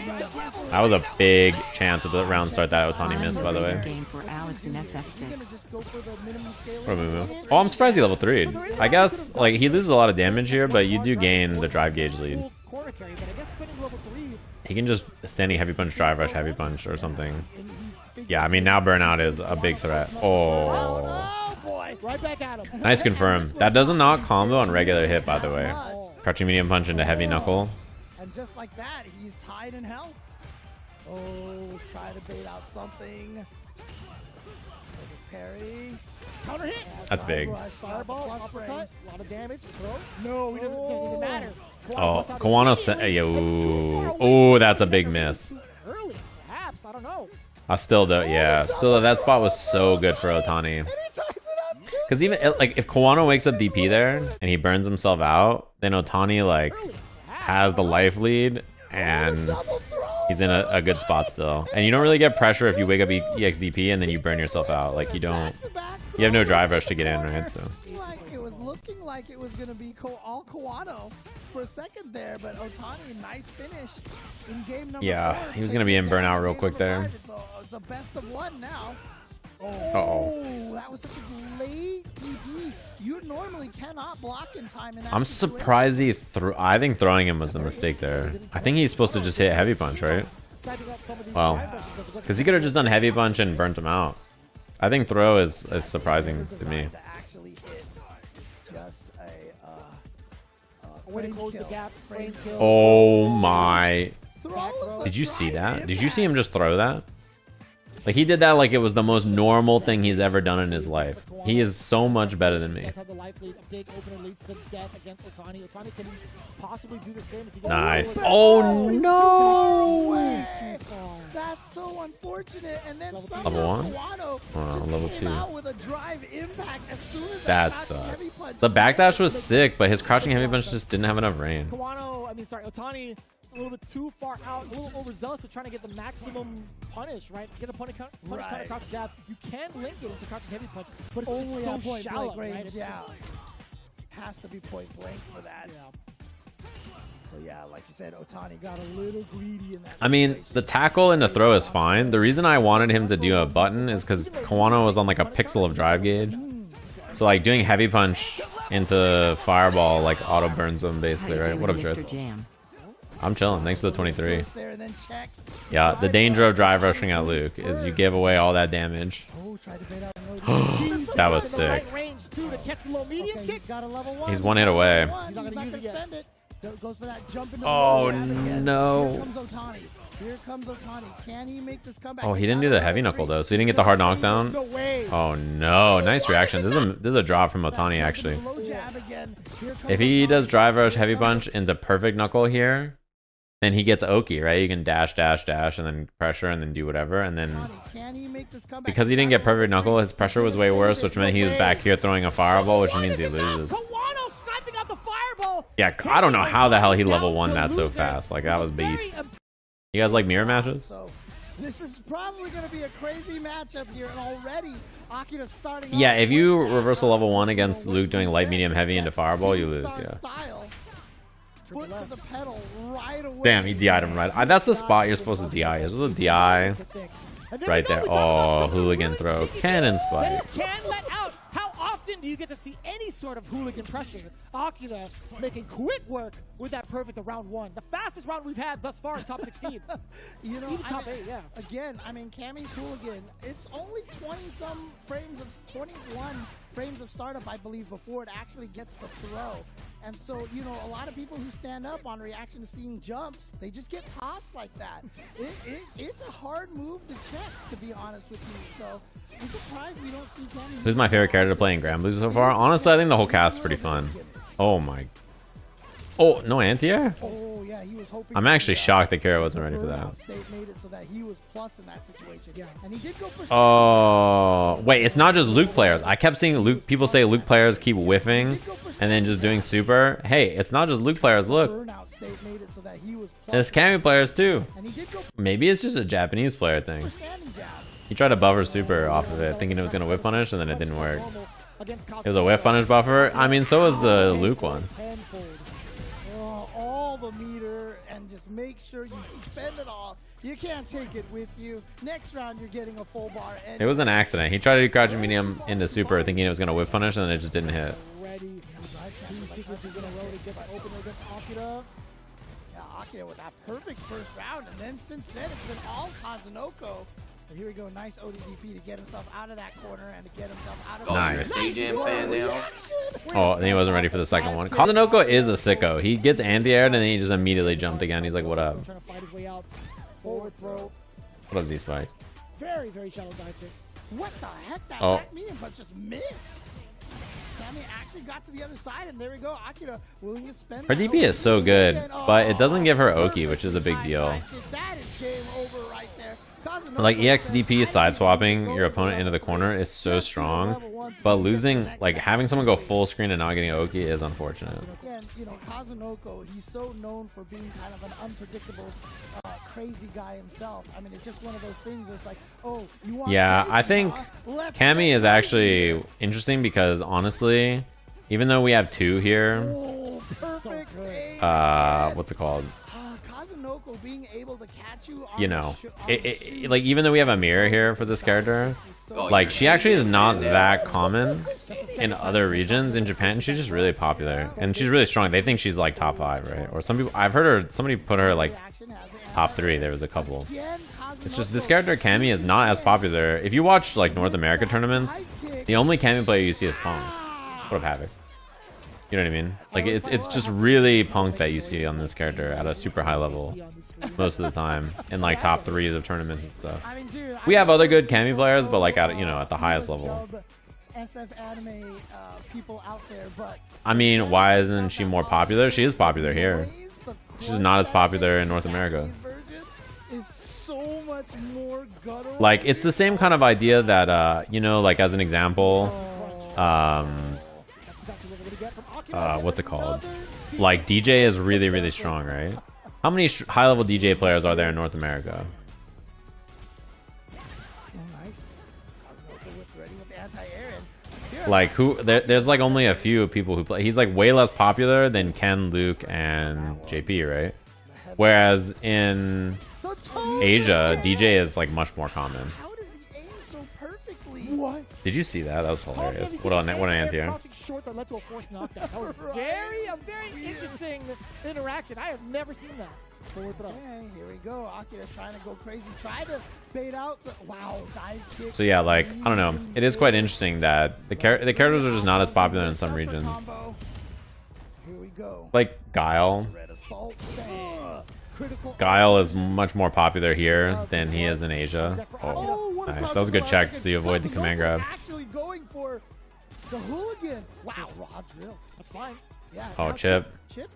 That was a big chance of the round start that Otani missed, by the way. Game for Alex in SF6. just go for the minimum scale. What a move. Oh, I'm surprised he level 3 I guess, like, he loses a lot of damage here, but you do gain the drive gauge lead. Full corner carry, but I guess spinning level three. He can just standing heavy punch, drive rush, heavy punch, or something. And he's figured Yeah, I mean, now burnout is a big threat. Oh. Oh boy. Right back at him. Nice confirm. That does not knock combo on regular hit, by the way. Crouching medium punch into heavy knuckle. And just like that, he's tied in hell. Oh, try to bait out something. Parry. Counter hit. That's big. Fireball. Uppercut. A lot of damage. Throw. No, he oh. doesn't. Doesn't even matter. Oh, busts Kawano uh, yo. Too far away. Oh, that's a big miss. Early, perhaps. I don't know. I still don't. yeah. Still, that spot was so good for Otani. And he ties it up too. Because even like if Kawano wakes up DP there and he burns himself out, then Otani like has the life lead and he's in a, a good spot still. And you don't really get pressure if you wake up EXDP and then you burn yourself out. Like you don't, you have no drive rush to get in, right? So Like it was looking like it was gonna be Ko- all Kawano for a second there, but Otani, nice finish in game number Yeah, four. he was gonna be in burnout real quick there. five. It's a, it's a best of one now. Uh-oh. Oh, that was such a late DP. You normally cannot block in time in I'm situation. surprised he threw. I think throwing him was the mistake there. I think he's supposed to just hit heavy punch, right? Sniping up some of these Well, drive rushes that the Because he could have just done heavy punch and burnt him out. I think throw is, is surprising to me. Oh my. Did you see that? Did you see him just throw that? Like he did that like it was the most normal thing he's ever done in his life. He is so much better than me. Does have the life lead. A big opener leads to death against Otani. Otani can possibly do the same if he gets Nice. Oh no! Way Too far. That's so unfortunate. And then Level two. somehow Level one? Oh, level two. out with a drive impact as soon as That that sucked. heavy punch The backdash was sick, but his crouching heavy punch just didn't have enough range. I mean, sorry, Otani, a little bit too far out, a little overzealous with trying to get the maximum punish, right? Get a punish, punish Right. counter, crouch jab. You can link it into crouching heavy punch, but it's Only just so at point shallow, blank range, right? It's yeah. just, has to be point blank for that. yeah. So yeah, like you said, Otani got a little greedy in that. I mean, the tackle and the throw is fine. The reason I wanted him to do a button is because Kawano was on like a pixel of drive gauge. So like doing heavy punch into fireball like auto burns him basically, right? What up, Drift? Jam? I'm chilling. Thanks to the 23. Goes there and then checks. Yeah, the danger of drive rushing at Luke is you give away all that damage. Oh, tried to bait out another [gasps] Jeez, That was in the right sick. range, too, to catch the low medium Okay, kick. he's got a level one. He's one hit away. He's He's not not gonna use gonna it yet. spend it. So goes for that jump into Oh, the low jab again. no. Here comes Otani. Here comes Otani. Can he make this comeback? Oh, he didn't do the heavy knuckle though, so he didn't get the hard knockdown. Oh no, nice reaction. This is a this is a drop from Otani actually. Low jab again. Here comes If he does drive rush heavy punch into perfect knuckle here, then he gets Oki, right? You can dash, dash, dash, and then pressure, and then do whatever, and then Otani, Can he make this comeback? because he didn't get perfect knuckle, his pressure was way worse, which meant he was back here throwing a fireball, which means he loses. Kawano sniping out the fireball. Yeah, I don't know how the hell he level one that so fast. Like that was beast. You guys like mirror matches? This is probably going to be a crazy matchup here, and already Akira's starting. Yeah, if you reversal level one against Luke doing light, medium, heavy into fireball, you lose. Yeah. Foot to the pedal right away. Damn, he DI'd him right. That's the spot you're supposed to DI. You're supposed to DI right there. Oh, hooligan throw. Cannon spike. Can let out. How often do you get to see any sort of hooligan pressure? Akira making quick work with that perfect of round one. The fastest round we've had thus far in top 16. [laughs] You know, Even I top mean, eight, yeah. Again, I mean, Cammy's hooligan. It's only 20 some frames of 21 frames of startup, I believe, before it actually gets the throw. And so, you know, a lot of people who stand up on reaction to seeing jumps, they just get tossed like that. It, it, it's a hard move to check, to be honest with you. So I'm surprised we don't see Cammy. Who's my favorite character to play in Granblue so far? Honestly, I think the whole cast is pretty fun. Oh my. Oh, no anti-air? Oh, yeah, he was hoping. I'm actually shocked that Kara wasn't ready for that. State made it so that he was plus in that. Yeah. And he did go for Oh, wait, it's not just Luke players. I kept seeing Luke. People say Luke players keep whiffing and then just doing super. Hey, it's not just Luke players. Look, burnout state so that he was plus. it's Cammy players too. And he did go Maybe it's just a Japanese player thing. for standing jab. He tried to buffer super off of it, thinking it was gonna whiff punish, and then it didn't work. It was a whiff punish buffer. I mean, so was the Luke one. All the meter and just make sure you spend it all. You can't take it with you. Next round, you're getting a full bar. And It was an accident. He tried to do crouching medium into super, thinking it was gonna whip punish, and then it just didn't hit. Ready. Two sequences in a row to get the opener against Akira. Yeah, Akira with that perfect first round. And then since then, it's been all Kazunoko. But here we go. Nice ODDP to get himself out of that corner and to get himself out of Oh, Nice. you're fan now? Oh, and he wasn't ready for the second one. Kazunoko is a sicko. He gets anti-aired, and then he just immediately jumped again. He's like, what up? Trying to fight his way out. Forward throw. What up, Z-Spikes? Very, very shallow dive kick. What the heck? That Oh. back medium punch just missed. Cammy actually got to the other side, and there we go. Akira willing to spend. Her DP is so good, but it doesn't oh, give her Oh, Oki, which is a big deal. timed dive kick. That is game over right there. Kazunoko Like says, EXDP "I side swapping your opponent into the corner is so strong, level one so but you can get losing, like having someone go full screen and not getting Oki is unfortunate. Again, you know, Kazunoko, he's so known for being kind of an unpredictable, uh, crazy guy himself. I mean, it's just one of those things where it's like, oh, you want Yeah, I think huh? Cammy is actually interesting because honestly, even though we have two here, Oh, perfect good. aim uh, what's it called? You on You the know, it, it, like even though we have a mirror here for this character, This is so like she actually is not that common in other regions. In Japan, she's just really popular and she's really strong. They think she's like top five, right? Or some people, I've heard her. Somebody put her like reaction has it. top three. There was a couple. It's just this character Cammy is not as popular. If you watch like North America tournaments, the only Cammy player you see is Punk. What up, Havoc? You know what I mean? Like it's it's just really Punk that you see on this character at a super high level See on the screen. most of the time in like [laughs] top threes of tournaments and stuff. I mean, dude, We have other good Cammy players, but like at you know at the highest level. SF anime uh, people out there, but I mean, why isn't she more popular? She is popular here. She's not as popular in North America. Is so much more guttural. Like it's the same kind of idea that uh you know like as an example, um uh what's it called? Like DJ is really really strong, right? How many high level DJ players are there in North America? Like who? There, there's like only a few people who play. He's like way less popular than Ken, Luke, and JP, right? Whereas in Asia! DJ is like much more common. Perfectly? What? Did you see that? That was How have you hilarious. What an an what an anti-air anti-air. crouching short that led to a forced knockdown. That was [laughs] very, a very interesting interaction. I have never seen that. Forward throw. Okay, here we go. Akira trying to go crazy. Try to bait out the wow dive kick. So yeah, like I don't know. It is quite interesting that the char- the characters are just not as popular in some regions. Here we go. Like Guile. Red assault. Bang. Critical. Guile is much more popular here than he is in Asia. Oh, oh nice. That was a good check to avoid the command grab. Actually going for the hooligan. Wow, raw drill. That's fine. Yeah. Oh, chip. Chip.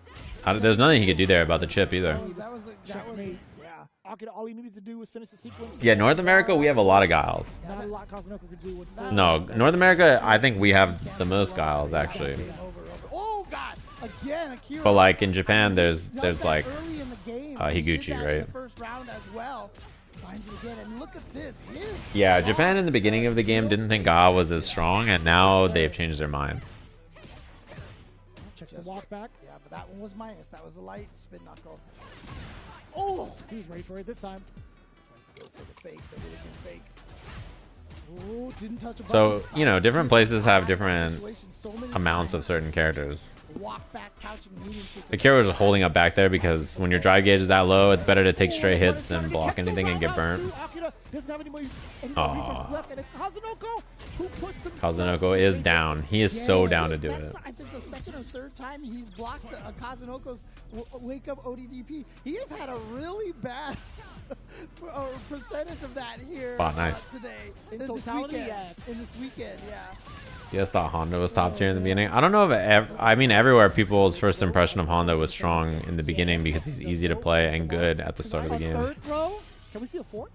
How- There's nothing he could do there about the chip either. Oh, that was a, that was a, Checkmate. yeah. Akira, all he needed to do was finish the sequence. Yeah, North America, we have a lot of Guiles. Not a lot Kazunoko could do with full. No, North America, I think we have the most Guiles actually. Game over, over. Oh God! Again, Akira. But like in Japan, there's there's like early in the game. uh, Higuchi, right? the first round as well. Finds it again, and look at this. Yeah, Japan in the beginning of the game didn't think Guile was as strong, and now they've changed their mind. Checks the walk back. Yeah, but that one was minus. That was the light spin knuckle. Oh! He was ready for it this time. Let's go for the fake, So, you know, different places have different Situation so many amounts of certain characters. Walk back, couching. Akira was holding up back there because when your drive gauge is that low, it's better to take straight hits than block anything and get burnt. Akira doesn't have any more, any more Aw. resources left, and it's Kazunoko who puts himself Kazunoko is down. He is so down to do it. I think the second or third time he's blocked uh, Kazunoko's wake up ODDP. He has had a really bad percentage of that here Wow, uh, nice. today. In this totality, weekend. yes. In this weekend, yeah. You guys thought Honda was top tier in the beginning? I don't know if ev- I mean everywhere people's first impression of Honda was strong in the beginning because he's easy to play and good at the start of the game. Third throw. Can we see a fourth?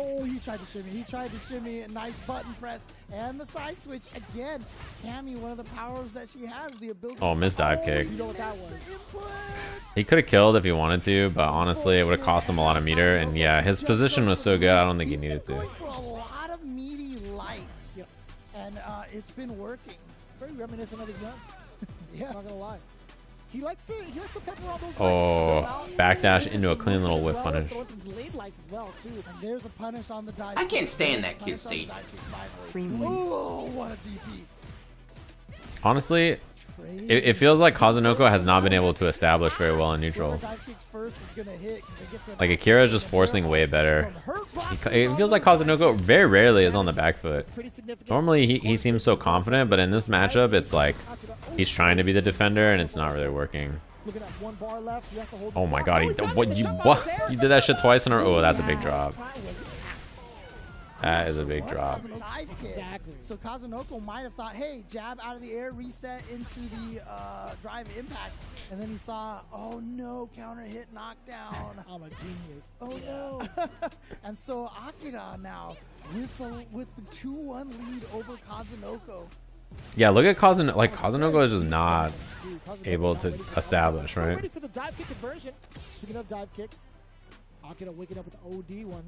Oh, he tried to shimmy. He tried to shimmy. A nice button press and the side switch again. Cammy, one of the powers that she has, the ability. Oh, missed dive Oh, kick. you You know what that was. He could have killed if he wanted to, but honestly, it would have cost him a lot of meter. And yeah, his position was so good, I don't think he needed to. a lot of meaty lights. Yes. And uh, it's been working. Very reminiscent of his young. [laughs] Yes. Not gonna lie. He likes to he likes to pepper on those Oh, lights. backdash into a clean little whip punish. throwing some delayed lights as well there's a punish on the dive. I can't stand that Punish cute on Sage. dive kick, finally. Free wins. What a DP. Honestly, it, it feels like Kazunoko has not been able to establish very well in neutral. Whoever dive kicks first is gonna hit 'cause it gets an Like option Akira is just forcing way better. He, it feels like. Kazunoko very rarely is on the back foot. It's pretty significant. Normally he, he seems so confident, but in this matchup, it's like he's trying to be the defender and it's not really working. Looking at one bar left, he has to hold Oh my god, he, oh, he what you what? You did that shit twice in a row. Oh, that's a big drop. Try was- That is a big drop. Exactly. So Kazunoko might have thought, hey, jab out of the air, reset into the uh, drive impact. And then he saw, oh no, counter hit knockdown. [laughs] I'm a genius. Oh no. [laughs] and so Akira now with the with the 2-1 lead over Kazunoko. Yeah, look at Kazun. Like Kazunoko is just not. Able to ready for- establish, not right? Ready for the dive kick conversion. Speaking of dive kicks, Akira waking up with the OD one.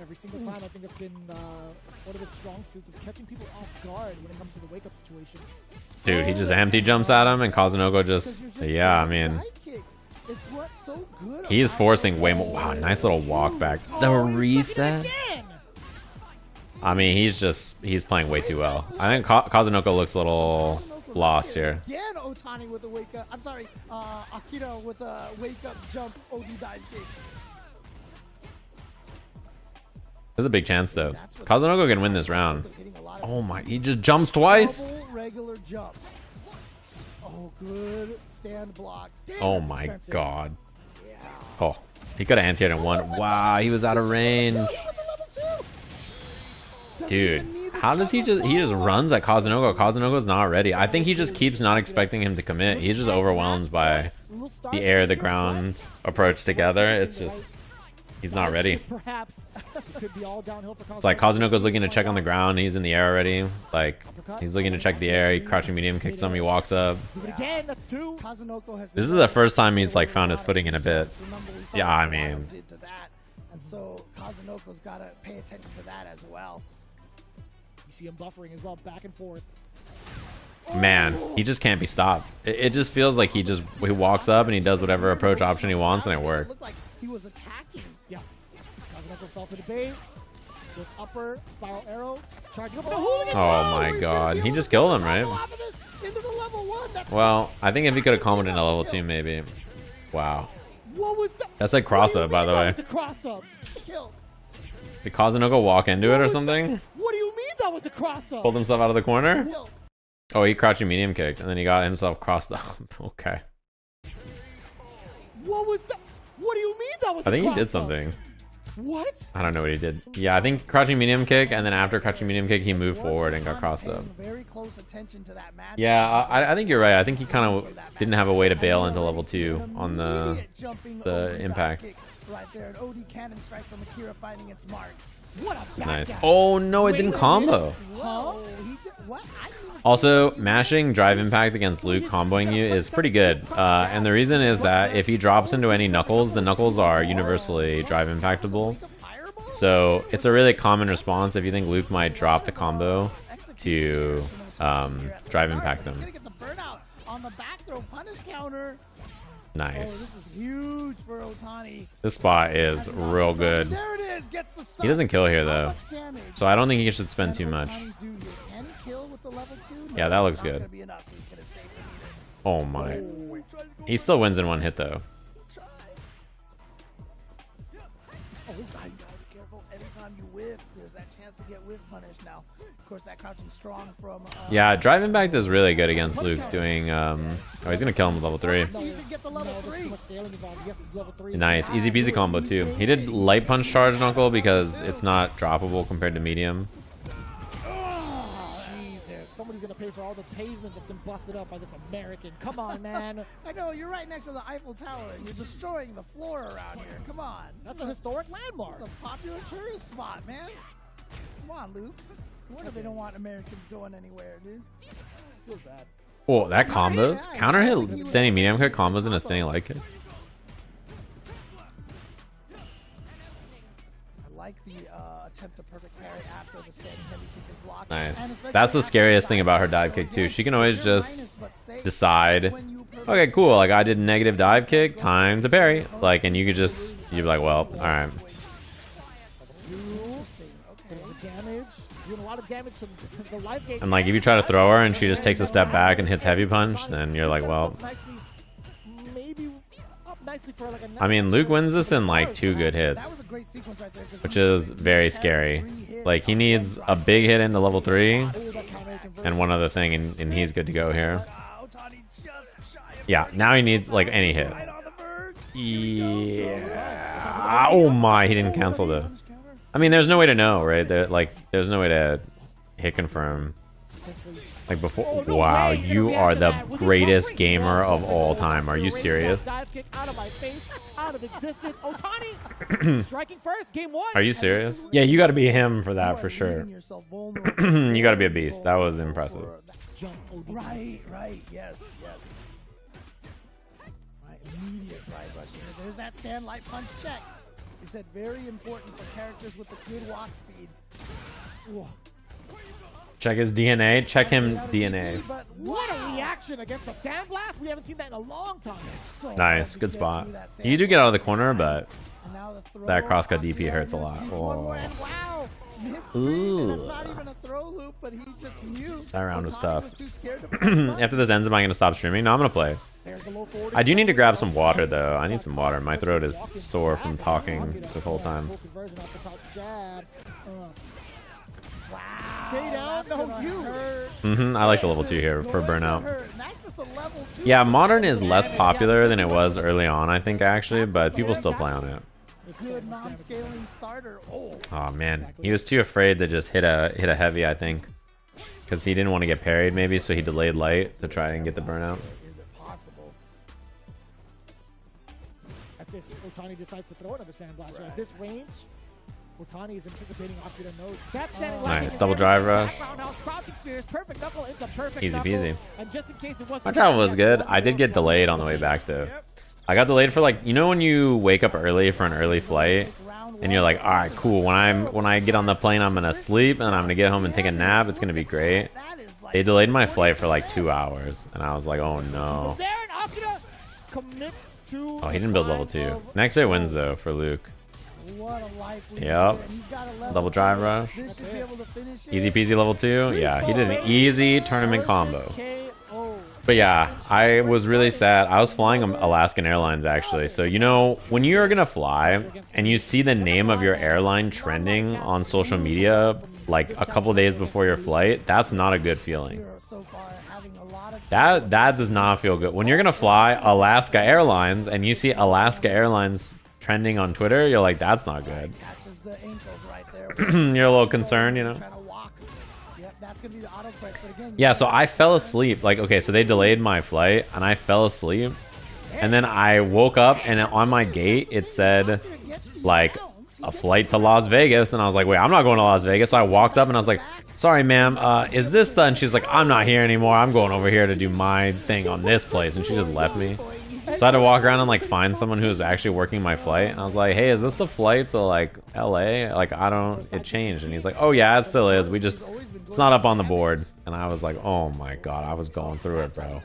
Every single time, I think it's been uh, one of his strong suits of catching people off guard when it comes to the wake up situation. Dude, he just empty jumps at him, and Kazunoko just. Just Yeah, I mean, dive. It's what's so good he is forcing way more. Wow, nice little walk back. The Oh, reset. I mean, he's just he's playing way too well. I think Ka- Kazunoko looks a little lost back here. Again, Otani with the wake up. I'm sorry, uh, Akira with a wake up jump OD dive kick. There's a big chance though. Kazunoko can win this round. Hitting a lot of Oh my, he just jumps twice. jump. Oh, good stand block. Damn, Oh my expensive. god. Yeah. Oh, he could have anti in one. Oh, wow, he was out of range. With the level two. Doesn't Dude, even need the how does he just he just runs at Kazunoko? Kazunoko's not ready. I think he just keeps not expecting him to commit. He's just overwhelmed by the air, the ground approach together. It's just he's not ready. [laughs] Perhaps could be all downhill for It's like Kazunoko's looking to check on the ground. He's in the air already. Like he's looking to check the air. He crouching medium kicks him. He walks up. Again. That's two. This is the first time he's like found his footing in a bit. Remember, we saw Yeah, I mean- And so Kazunoko's got to pay attention to that as well. You see him buffering as well, back and forth. Man, he just can't be stopped. It, it just feels like he just he walks up and he does whatever approach option he wants and it works. looked like he was attacking. Kazunoko fell the bait. With upper spiral arrow, charging up. Oh, Oh my god, he just killed him, right? Off of this into the level one. That's Well, I think if he could have comboed into level two, maybe. Wow, what was that? that's like cross up, by the way. A cross up. Kill. Did Kazunoko walk into it or something? What do you mean that was a cross up? Pulled himself out of the corner? Kill. Oh, he crouching medium kicked and then he got himself crossed up. [laughs] Okay, What was that? What do you mean that was I a think he did something. What? I don't know what he did. Yeah, I think crouching medium kick and then after crouching medium kick, he moved forward and got crossed up. Very close attention to that match. Yeah, I, I think you're right. I think he kind of didn't have a way to bail into level two on the. Jumping the impact. Right there, an OD cannon strike from Akira finding its mark. What a Nice. backdash. Oh no, it Wait didn't a combo. Whoa, he did, what? I didn't even see Also, mashing drive impact against Luke comboing you is pretty good. Uh, and the reason is that if he drops into any knuckles, the knuckles are universally drive impactable. So it's a really common response if you think Luke might drop the combo to um, drive impact them. Nice. Oh, this is huge for Otani. This spot is real good. There it is. Gets the stop. He doesn't kill here though, so I don't think he should spend too much. Otani do here? Can he kill with the level two? Yeah, that looks good. gonna be enough, so he's gonna stay for Oh my. Oh, he tried to go He still wins in one hit though. Yeah, driving back is really good against Luke doing, um, oh, he's gonna kill him with level 3. So you can get the level No, there's three. too much scaling involved. You have to level three. Nice, easy peasy combo too. He did light punch charge knuckle because it's not droppable compared to medium. Jesus, somebody's gonna pay for all the pavement that's been busted up by this American. Come on, [laughs] man. I know you're right next to the Eiffel Tower, and you're destroying the floor around here. Come on, That's a historic landmark. It's a popular tourist spot, man. Come on, Luke. No wonder they don't want Americans going anywhere, dude. Feels bad. Oh, that combos? Counter hit standing medium kick combos in a standing light kick. I like the uh, attempt to perfect parry after the standing heavy kick is blocked. Nice. That's the scariest thing about her dive kick too. She can always just minus, but safe decide, when you perfect okay, cool, like I did negative dive kick, time to parry. Like, and you could just, you'd be like, well, alright. Lot of damage to the life. And like, if you try to throw her and she just takes a step back and hits heavy punch, then you're like, well, Nicely, maybe up nicely for like a I mean, Luke wins this in like two good hits, That was a great sequence right there. 'cause which is very scary. Like, he needs a big hit into level 3 Ooh, that counter conversion. and one other thing, and, and he's good to go here. Ah, Otani just shy of Yeah, now he needs like any hit. Right on the verge. Yeah. Oh my, he didn't cancel the. Punch counter. I mean, there's no way to know, right? There, like, there's no way to hit confirm. Like before, Oh, no wow, way. Gonna you are the that. Was he greatest gamer of all time. Are you serious? Dive kick out of my face, out of existence. [clears throat] Otani [clears throat] striking first, game one. Are you serious? Yeah, you got to be him for that for sure. [clears throat] You gotta be a beast. That was impressive. Right, right, yes, yes. Right, immediate drive rush. There's that stand light punch check. He said very important for characters with the good walk speed. Check his DNA. Check him DNA. But What a reaction against the sandblast. We haven't seen that in a long time. So Nice, good spot. You do get out of the corner, but And now the throw that crosscut DP hurts a lot. He's one more, Oh. wow. Mid-screen, and it's not Ooh. even a throw loop, but he just knew. That round was tough. was too scared to [clears throat] press button. after this ends, am I gonna stop streaming? No, I'm gonna play. There's the low forward. I do need to grab some water though. I need some water. My throat is sore from talking this whole time. Full conversion off the crouch jab. Uh, Wow. Stay down, that's no gonna you. hurt. hmm I like the level two here for burnout. hurt. And that's just a level two. Yeah, modern is less popular than it was early on, I think actually, but people still play on it. There's Good non-scaling starter. Oh. Oh man, he was too afraid to just hit a hit a heavy, I think, because he didn't want to get parried maybe, so he delayed light to try and get the burnout. Is it possible? That's if Otani decides to throw another sandblast. At this range, Otani is anticipating Akira knows. That's standing Nice, double there. drive rush. Back roundhouse, crouching fierce, perfect knuckle perfect Easy knuckle. peasy. And just in case it wasn't My travel was good. I did get delayed on the way back though. I got delayed for like you know when you wake up early for an early flight and you're like, all right, cool. When I'm when I get on the plane, I'm gonna sleep and I'm gonna get home and take a nap. It's gonna be great. That is like They delayed my flight for like two hours, and I was like, oh no. There and Akira commits to. Oh, he didn't build level two. Next day wins though for Luke. what a life lead Yep. here, and he's got a level Double drive rush. This should be able to finish it. Easy peasy level two. Yeah, he did an easy tournament combo. But yeah, I was really sad. I was flying Alaskan Airlines actually. So, you know, when you're going to fly and you see the name of your airline trending on social media like a couple days before your flight, that's not a good feeling. That that does not feel good. When you're going to fly Alaska Airlines and you see Alaska Airlines trending on Twitter, you're like that's not good. [clears throat] you're a little concerned, you know. Gonna be the auto. But again, Yeah, so I fell asleep. Like, okay, so they delayed my flight, and I fell asleep. And then I woke up, and on my gate, it said, like, a flight to Las Vegas. And I was like, wait, I'm not going to Las Vegas. So I walked up, and I was like, sorry, ma'am, uh, is this done? She's like, I'm not here anymore. I'm going over here to do my thing on this place. And she just left me. So I had to walk around and, like, find someone who was actually working my flight. And I was like, hey, is this the flight to, like, LA? Like, I don't, it changed. And he's like, oh, yeah, it still is. We just, it's not up on the board. And I was like, oh my god, I was going through it, bro.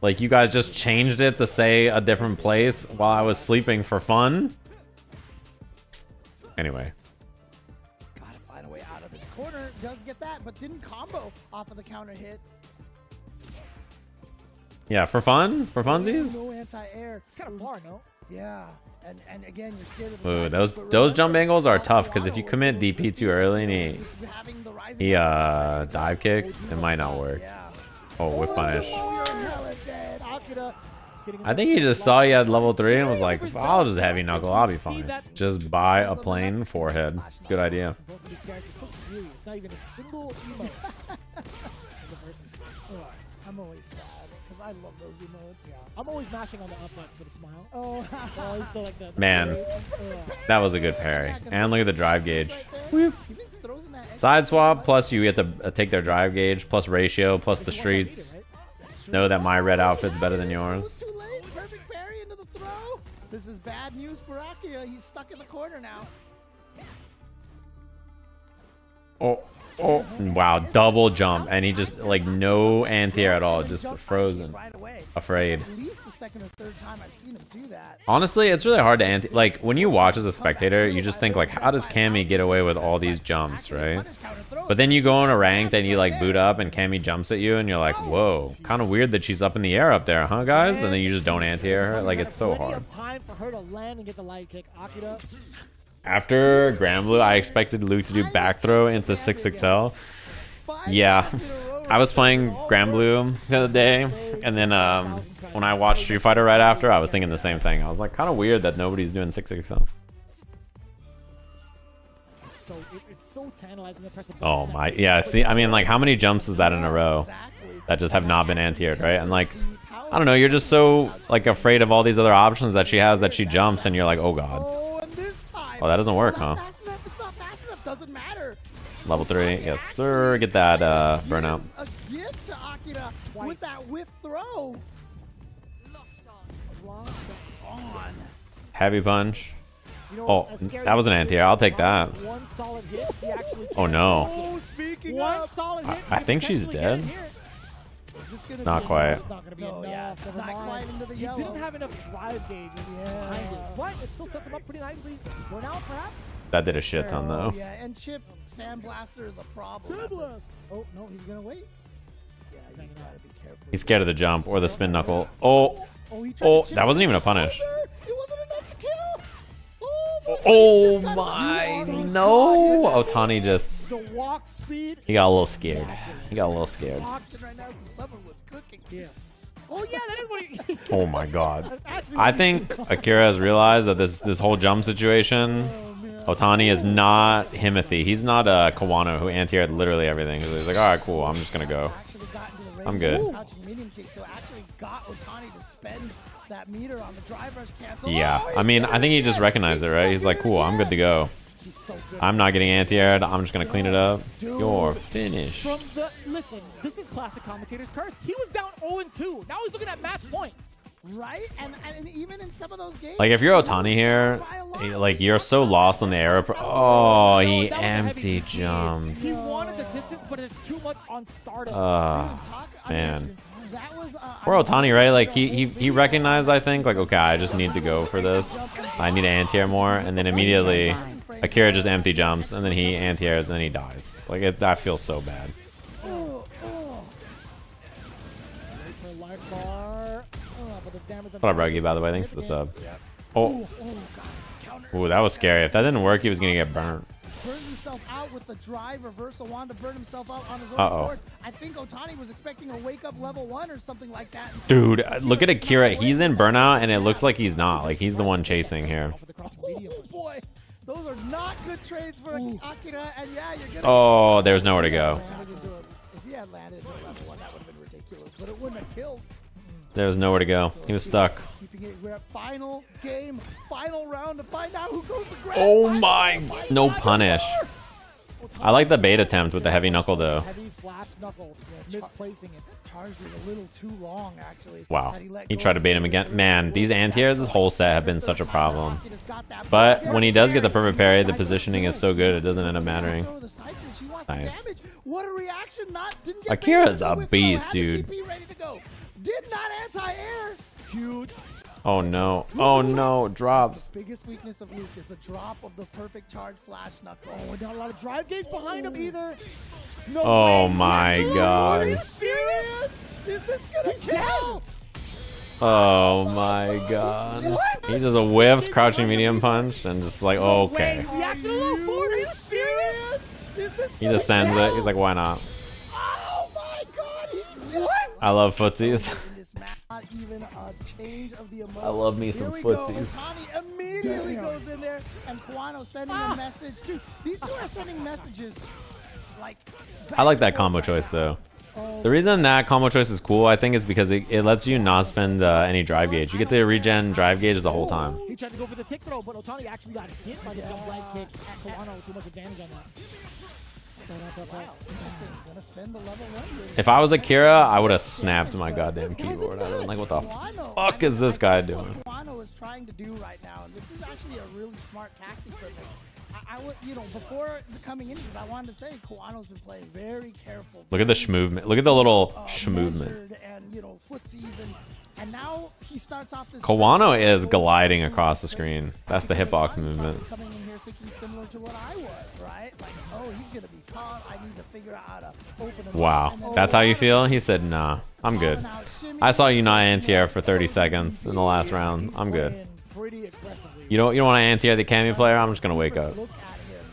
Like you guys just changed it to say a different place while I was sleeping for fun. Anyway, Gotta find a way out of this corner. Does get that, but didn't combo off of the counter hit. Yeah, for fun, for funsies. No anti-air. It's kind of far, no? Yeah. And and again, you're scared of the Ooh, those but those jump angles are tough because if you commit DP too early and he having the he uh dive kicks, it might not work. Oh, whip punish. Oh, you're hella dead. Akira getting I think he just saw you had level three and was like, I'll just heavy knuckle, I'll be fine. Just buy a plain forehead. Good idea. [laughs] Both of these characters so serious. Not even a single emote. The versus- Ugh. I'm always sad because I love those emotes. Yeah. I'm always mashing on the up button for the smile. Oh, [laughs] Always the like the. the Man. That was a good parry. And look at the drive gauge. right there. You think throws in that extra Side swap plus you get to uh, take their drive gauge plus ratio plus the It's one more meter, streets. Know that my red outfit's better than yours. too late. Perfect parry into the throw. This is bad news for Akira. He's stuck in the corner now. Oh, oh, wow, double jump. And he just, like, no anti-air at all. Just frozen. Afraid. At least the second or third time I've seen him do that. Honestly, it's really hard to anti. Like, when you watch as a spectator, you just think, like, how does Cammy get away with all these jumps, right? But then you go on a ranked and you, like, boot up and Cammy jumps at you and you're like, oh, whoa, kind of weird that she's up in the air up there, huh, guys? And then you just don't anti-air her. Like, it's so hard. After Granblue, I expected Luke to do back throw into 6XL. Yeah. I was playing Granblue the other day, and then um, when I watched Street Fighter right after, I was thinking the same thing. I was like, kind of weird that nobody's doing 6XL. It's so it, it's so tantalizing to press a button Oh my, yeah. See, I mean, like, how many jumps is that in a row that just have not been anti-aired, right? And like, I don't know, you're just so like afraid of all these other options that she has that she jumps, and you're like, oh god, Oh, that doesn't work, huh? Level three, yes sir. Get that uh, burnout. Heavy punch. Oh, that was an anti-air. I'll take that. Oh, no. Hit. I think she's dead. Not be quite. enough? It's not gonna be No, enough. yeah, Never not mind. quite into the he yellow. didn't have enough drive gauge behind it, but it still sets him up pretty nicely. For now, perhaps. That did a shit ton Oh, though. yeah, and Chip Sandblaster is a problem. at the- Sandblast. Oh, no, he's gonna wait. Yeah, you hanging gotta be careful. He's scared of the jump or the spin knuckle. Oh, Oh, oh, oh that wasn't even a under. punish. Oh, my God, he just got my, a- You are no! so Otani just, The walk speed. he got a little scared. He got a little scared. Auction right now 'cause someone was cooking. Yes. Oh yeah, that is what he. [laughs] Oh my god. I think Akira has realized that this this whole jump situation, Otani is not Himothy. He's not uh, a Kawano who anti-aired literally everything. He's like, all right, cool, I'm just gonna go. Actually got into the range I'm good. Of crouching medium kick, so actually got Otani to spend that meter on the drive rush cancel. Yeah, Oh, I mean, I think he just recognized it, right? He's like, cool, I'm good to go. I'm not getting anti-aired. I'm just gonna clean it up. You're finished. From the listen, this is classic commentator's curse. He was down 0 2. Now he's looking at match point. Right? And, and even in some of those games. Like if you're Otani here, by a lot. eh, like you're so lost on the air. Oh, he No, that was a heavy empty jumped. He wanted the distance, but there's too much on startup. Mean, man. Uh, Poor Otani, right? Like he, he he recognized, I think, like okay, I just need to go for this. I need to anti-air more, and then immediately Akira just empty jumps, and then he anti-airs, and then he dies. Like it, that feels so bad. There's her life bar. But the damage on What up, Ruggy? By the way, thanks for the sub. Oh, Oh, ooh, that was scary. If that didn't work, he was gonna get burnt. Burns himself out with the drive reversal. Wanted to burn himself out on his own Uh-oh. accord. I think Otani was expecting a wake up level one or something like that. Dude, uh, look at Akira. He's in burnout, and it looks like he's not. Like he's the one chasing here. For the crouching Oh, boy. Those are not good trades for Akira. And yeah, you're gonna. Oh, there's nowhere to go. Landed into a- If he had landed level one, that would have been ridiculous. But it wouldn't have killed. There's nowhere to go. He was stuck. Keeping it. We're at final game, final round to find out who goes to grand. Oh final. my! No punish. I like the bait attempt with the heavy knuckle though. Heavy flash knuckle, misplacing it. Charged it a little too long, actually. Wow. He tried to bait him again. Man, these anti-airs this whole set have been such a problem. Akira's got that But when he does get the perfect parry, the positioning is so good it doesn't end up mattering. Throw the side switch. He wants the Nice. What a reaction! Not didn't get Akira's a beast, dude. DP ready to go. Did not anti-air. Huge. Oh no. Oh no. Drops. The biggest weakness of Luke is the drop of the perfect charge flash knuckle. Oh, not a lot of drive gates behind him oh. either. No Oh way. my Are you god. serious? Is this gonna kill? Oh my god. He does a whiffs crouching medium punch and just like, okay. Wait, reacted a little forward. Are you serious? Is this He just sends it. He's like, why not? Oh my god, he just I love footsies. [laughs] in this match. Not even a change of the emotion. I love me Here some we go. footsies. Otani immediately goes in there, and Kawano sending a message. Dude, these two are sending messages like. I like that combo choice though. The reason that combo choice is cool, I think, is because it, it lets you not spend uh, any drive gauge. You get to regen drive gauges the whole time. He tried to go for the tick throw, but Otani actually got hit by the jump leg kick. Kawano too much advantage on that. If I was Akira, I would have snapped my goddamn keyboard. I'd have like, what the fuck is this guy doing? Kawano is trying to do right now, and this is actually a really smart tactic for him. I, I would, you know, before the coming innings, I wanted to say Kawano's been playing very careful. Look at the sh movement. Look at the little uh, movement. and you know footsies and and now he starts off this. Kawano is gliding across the screen. That's the hitbox movement. Coming in here thinking similar to what I was, right? Like, oh, he's be. I need to figure out how to open him. Wow. That's how you feel? He said, nah, I'm good. coming out, shimmying I saw you in not anti-air for 30 seconds in the last round. I'm good. playing Pretty aggressively. You don't you don't want to anti-air the Cammy player? I'm just gonna wake up. Look at him.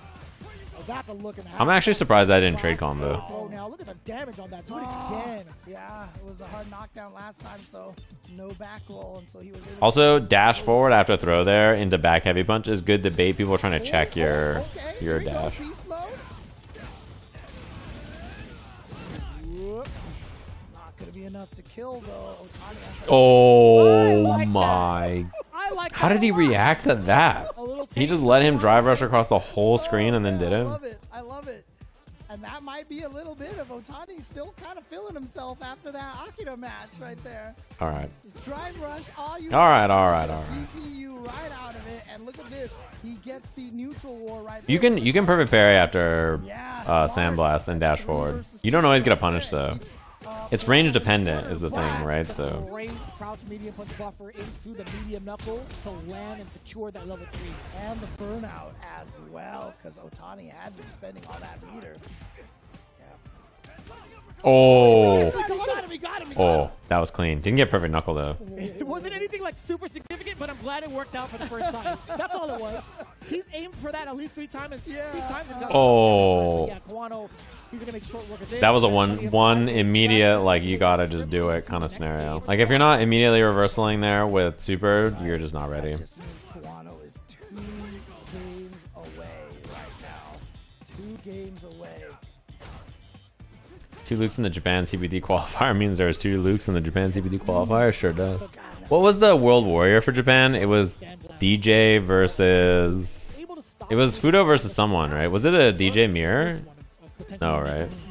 Oh, that's a look and a half. I'm actually surprised I didn't trade combo. Throw oh, now. Look at the damage on that. Do it Oh, again. [gasps] Yeah, it was a hard knockdown last time, so no back roll, and so he was Also, dash forward after throw there into back heavy punch is good to bait people trying to Oh, check oh, your your here we go, dash. Kill though. Otani has to- Oh like my! Like How did he react to that? He just let him drive rush across the whole screen and then did it. I love it. I love it. And that might be a little bit of Otani still kind of feeling himself after that Akira match right there. All right. Drive rush, all you All right, all right, all right. DPU right out of it, and look at this. He gets the neutral war right You there. can you can perfect parry after Yeah, uh, sandblast and dash forward. You don't always get a punish though. It's range dependent is the thing, right? So Great crouch medium punch buffer into the medium knuckle to land and secure that level three. and the burnout as well, because Otani had been spending all that meter. Oh He got him, he got him, he got oh that was clean. Didn't get perfect knuckle though. It wasn't anything like super significant, but I'm glad it worked out for the first time. That's all it was. He's aimed for that at least three times. Three times and Oh. yeah, Kawano, he's gonna make short work of this. That was a one one immediate like you gotta just do it kind of scenario. Like if you're not immediately reversaling there with super, you're just not ready. That just means Kawano is two games away right now. Two Lukes in the Japan CPT qualifier [laughs] means there's two Lukes in the Japan CPT qualifier. Sure does. What was the World Warrior for Japan? It was DJ versus. It was. Fuudo versus someone, right? Was it a DJ Mirror? No, right? was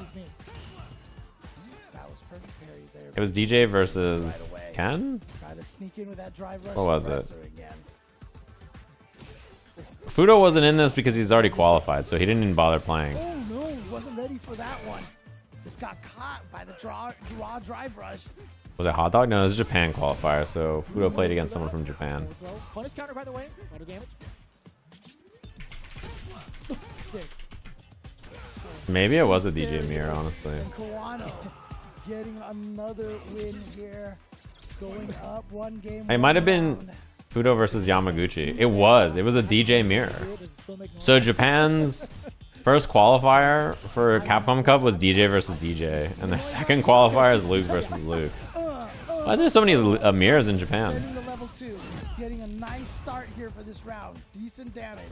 there. It was DJ versus Ken. What was it? Fuudo wasn't in this because he's already qualified, so he didn't even bother playing. Oh no, he wasn't ready for that one. Just got caught by the draw, draw drive rush. Was it Hot Dog? No, it was a Japan qualifier, so Fuudo played against someone from Japan. Punish counter, by the way. Auto damage. Sick. Maybe it was a DJ Mirror, honestly. Getting another win here. Going up one game. It might have been. Fuudo versus Yamaguchi. It was. It was a DJ Mirror. Does it still make more So Japan's first qualifier for Capcom Cup was DJ versus DJ, and their second qualifier is Luke versus Luke. Why is there so many mirrors in Japan? Getting a nice start here for this round. Decent damage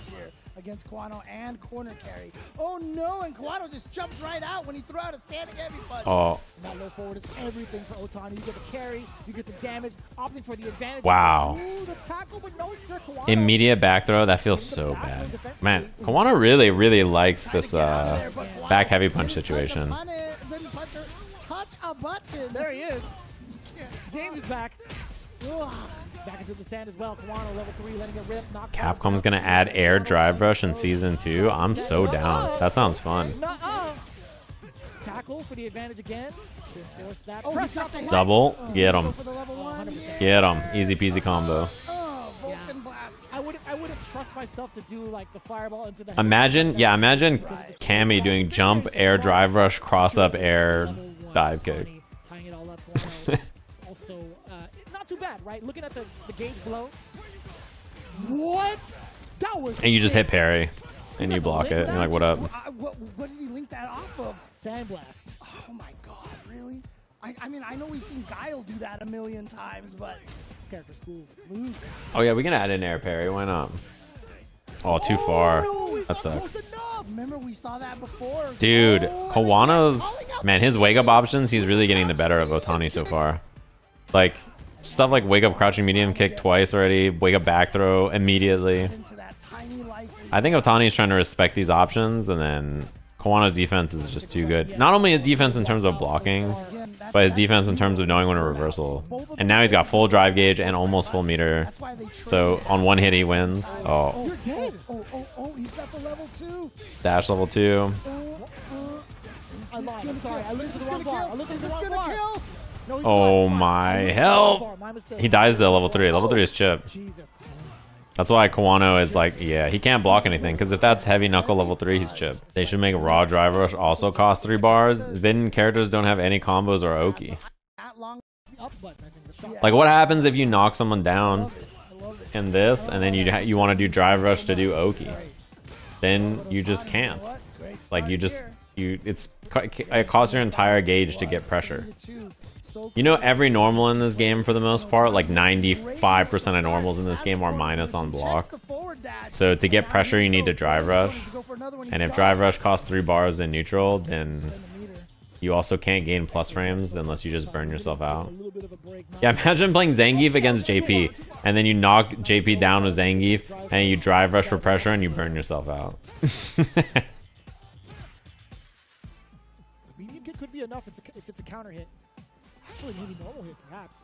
against Kawano and corner carry. Oh no, and Kawano just jumps right out when he threw out a standing heavy punch. Oh, That low forward is everything for Otani. You get the carry, you get the damage, opting for the advantage. Wow. Ooh, the tackle, but no, sir, immediate back throw. That feels so bad. Man, Kawano really, really likes this uh, back heavy punch Didn't touch a situation. button- didn't punch her- touch a button. There he is. [laughs] James is back. Ugh. Back into the sand as well. Kawano level three, letting it rip. Knock Capcom's gonna add air drive rush in season two. I'm so down. That sounds fun. Nuh-uh. Tackle for the advantage again. To enforce that. Oh, he pressure. got the light. Double. Oh, Get him. for the level one. 100%. Get him. Easy peasy combo. Oh, Vulcan Yeah. blast. I wouldn't. I wouldn't trust myself to do like the fireball into the. Imagine, yeah, imagine Cammy doing jump, air, drive rush, cross up, air, dive kick. [laughs] too bad, right? Looking at the, the gauge. What? That was. And you just hit parry, and you block it. And you're like, what up? What, what did he link that off of? Sandblast. Oh my god, really? I, I mean, I know we've seen Guile do that a million times, but Character school. Lose. Oh yeah, we can add in air parry. Why not? Oh, too far. Oh, no, That sucks. Remember we saw that before. Dude, Oh, Kawano's again, calling out man, his wake up options, he's really getting the better of Otani so far. Like stuff like wake up crouching medium kick twice already, wake up back throw immediately. I think Otani is trying to respect these options and then Kawano's defense is just too good. Not only his defense in terms of blocking, but his defense in terms of knowing when to reversal. And now he's got full drive gauge and almost full meter. So on one hit he wins. Oh, dash level two. Oh, oh. I lied. I'm Gonna sorry. kill. I looked at the He's wrong gonna bar. kill. I looked at the He's wrong gonna bar. kill. No, Oh not. my I looked at hell. He dies to level three. Level three is oh, chip. That's why Kawano is like, yeah, he can't block anything because if that's heavy knuckle level three, he's chip. They should make raw drive rush also cost three bars. Then characters don't have any combos or Oki. That long. The up button, I think. The shot. Like, what happens if you knock someone down love it. I love it. in this and then you you want to do drive rush to do Oki? Then you just can't. Like you just you it's it costs your entire gauge to get pressure. You know, every normal in this game, for the most part, like 95% of normals in this game are minus on block. So to get pressure, you need to drive rush. And if drive rush costs three bars in neutral, then you also can't gain plus frames unless you just burn yourself out. Yeah, imagine playing Zangief against JP, and then you knock JP down with Zangief, and you drive rush for pressure, and you burn yourself out. [laughs] Could be enough if it's a counter hit. Actually, maybe normal hit, perhaps.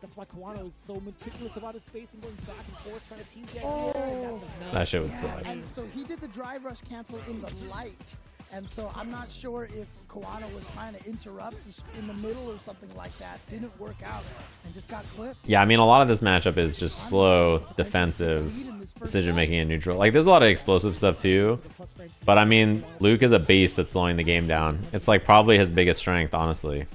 That's why Kawano is so meticulous about his space and going back and forth trying to tease the idea. and oh. that shit would Yeah, suck. and so he did the drive rush cancel in the light. And so I'm not sure if Kawano was trying to interrupt in the middle or something like that. Didn't work out and just got clipped. Yeah, I mean, a lot of this matchup is just slow, defensive decision making in neutral. Like, there's a lot of explosive stuff too. The plus frames But I mean, Luke is a beast at slowing the game down. It's like probably his biggest strength, honestly.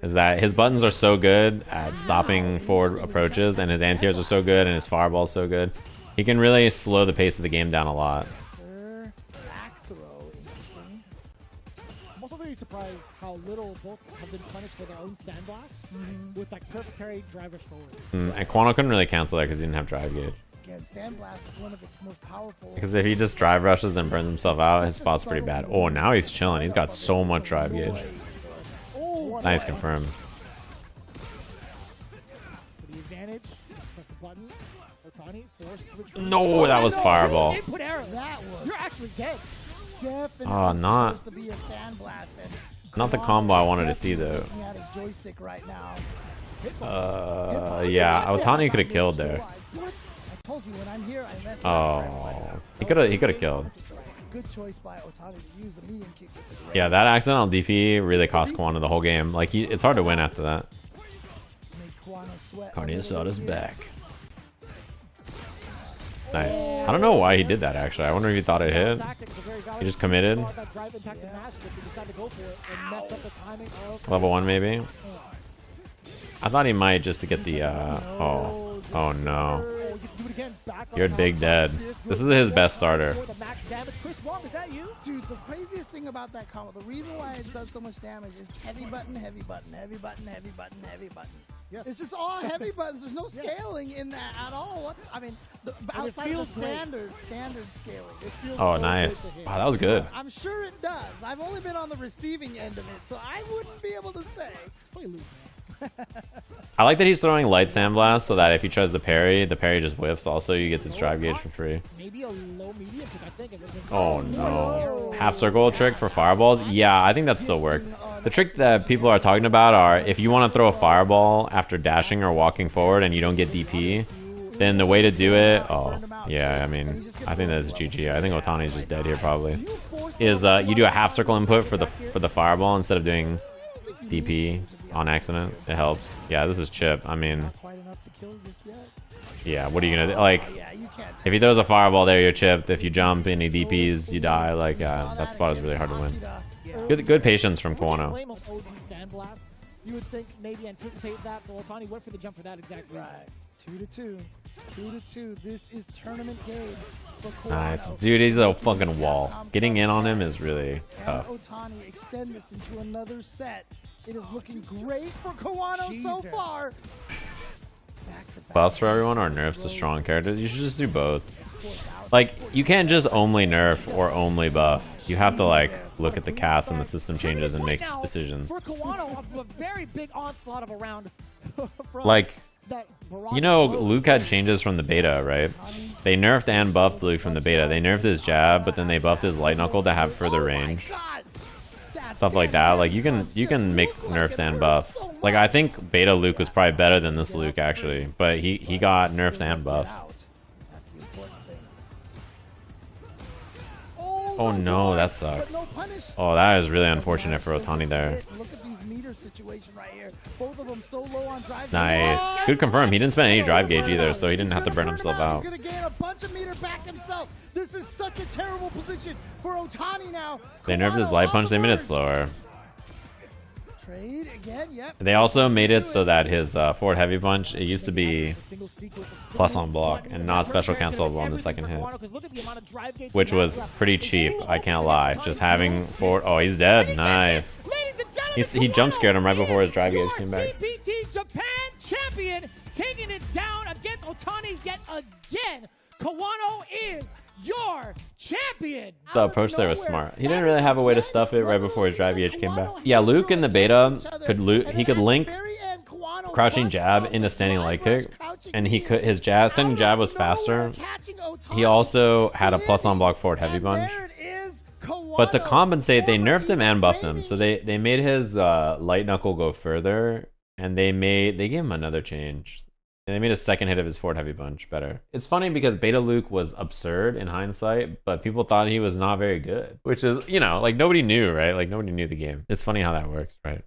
Is that his buttons are so good at stopping forward approaches, and his anti-airs are so good, and his fireball's so good. He can really slow the pace of the game down a lot. Sure. Back throw. Interesting. I'm also very surprised how little both have been punished for their own sandblast with like perfect parry drive rush forward. Mm, and Kawano couldn't really cancel that because he didn't have drive gauge. Again, Sandblast is one of its most powerful. Because if he just drive rushes and burns himself out, his spot's pretty bad. Oh, now he's chilling. He's got so much drive gauge. Oh, Nice confirm. For the advantage, just press the button. Otani forced to retreat. No, that was fireball. Input error. That was You're actually dead. definitely Oh, not- supposed to be a Sandblast. And Not the combo I wanted to see, though. looking at his joystick right now. Uh, yeah, Otani could have killed there. What? I told you when I'm here, I let Oh, he could have he could have killed. Good choice by Otani to use the medium kick Yeah, that accidental DP really cost Kawano the whole game. Like, he, it's hard to win after that. Make Kawano sweat. a Carnea little Sawed bit back. Nice. I don't know why he did that, actually. I wonder if he thought it hit. Tactics are very valid. He just committed. That drive impact and mash if you decide to go for it and mess up the timing of Level 1, maybe? I thought he might just to get the, uh... Oh. Oh, no. He gets to do it again. Back on You're top. big dead. This is his best starter. the. Chris Wong, is that you? Dude, the craziest thing about that combo, the reason why it does so much damage is heavy button, heavy button, heavy button, heavy button, heavy button. Yes. It's just all heavy [laughs] buttons. There's no Yes. scaling in that at all. What's I mean, the, outside of the feels great. standard standard scaling. It feels Oh, so nice. good to hit. Wow, that was good. I'm sure it does. I've only been on the receiving end of it, so I wouldn't be able to say. Play loose, man. I like that he's throwing light sandblast so that if he tries to parry, the parry just whiffs. Also, you get this drive gauge for free. Maybe a low medium kick, I think. It would've been- Oh no. Half circle trick for fireballs? Yeah, I think that still works. The trick that people are talking about are if you want to throw a fireball after dashing or walking forward and you don't get DP, then the way to do it. Oh, Yeah, I mean, I think that's GG. I think Otani's just dead here probably. Is uh, you do a half circle input for the for the fireball instead of doing I don't think you need DP to, to be on accident. It helps. Yeah, this is chip. I mean, Not quite enough to kill just yet. yeah. What are you gonna do? Like, Yeah, you can't. if he throws a fireball there, you're chipped. If you jump and he DPs, you die. Like, uh, that spot is really hard to win. Good good patience from You can't Kawano. blame him OD Sandblast. You would think maybe anticipate that, so Otani went for the jump for that exact reason. Right. Two to two. Two to two. This is tournament game. Nice, dude. He's a fucking wall. Getting in on him is really tough. Otani extend this into another set? It is looking great for Kawano so far. Back. Buffs for everyone or nerfs to strong characters. You should just do both. Like, you can't just only nerf or only buff. You have to like look at the cast and the system changes and make decisions. For Kawano, a very big onslaught of a [laughs] Like, that you know. Luke had changes from the beta, right? They nerfed and buffed Luke from the beta. They nerfed his jab, but then they buffed his light knuckle to have further Oh range. Stuff like that. Like you can you can make nerfs and buffs. Like I think beta Luke was probably better than this Luke actually, but he he got nerfs and buffs. Oh, no, that sucks. Oh, that is really unfortunate for Otani there. Both of them so low on drive. Nice. Oh, Good confirm. He didn't spend any drive gauge either, so he didn't have to burn himself out. He's gonna gain a bunch of meter back himself. This is such a terrible position for Otani now. They nerfed his light punch. They made it slower. Trade again. Yep. They also made it so that his uh, forward heavy punch it used to be Single sequence, a plus on block and not special cancelable on the second hit. for Kawano, 'cause look at the amount of drive gates which was pretty cheap. I can't lie. Just having forward. Oh, he's dead. Nice. Ladies and gentlemen, He's- he jump scared him right before his is drive gauge came back. CPT Japan champion, taking it down against Otani yet again. Kawano is your champion. The approach there was smart. He didn't really have a way to stuff it right before his drive gauge came back. Yeah, Luke in the beta against each other. could Luke And he could link very end, Kawano crouching jab into standing light kick, and he could his jab standing jab was faster. nowhere, catching Otani. He also had a plus on block forward heavy And But to compensate, they nerfed him and buffed him. So they they made his uh, light knuckle go further, and they made they gave him another change. And they made a second hit of his forward heavy punch better. It's funny because Beta Luke was absurd in hindsight, but people thought he was not very good. Which is, you know, like nobody knew, right? Like nobody knew the game. It's funny how that works, right?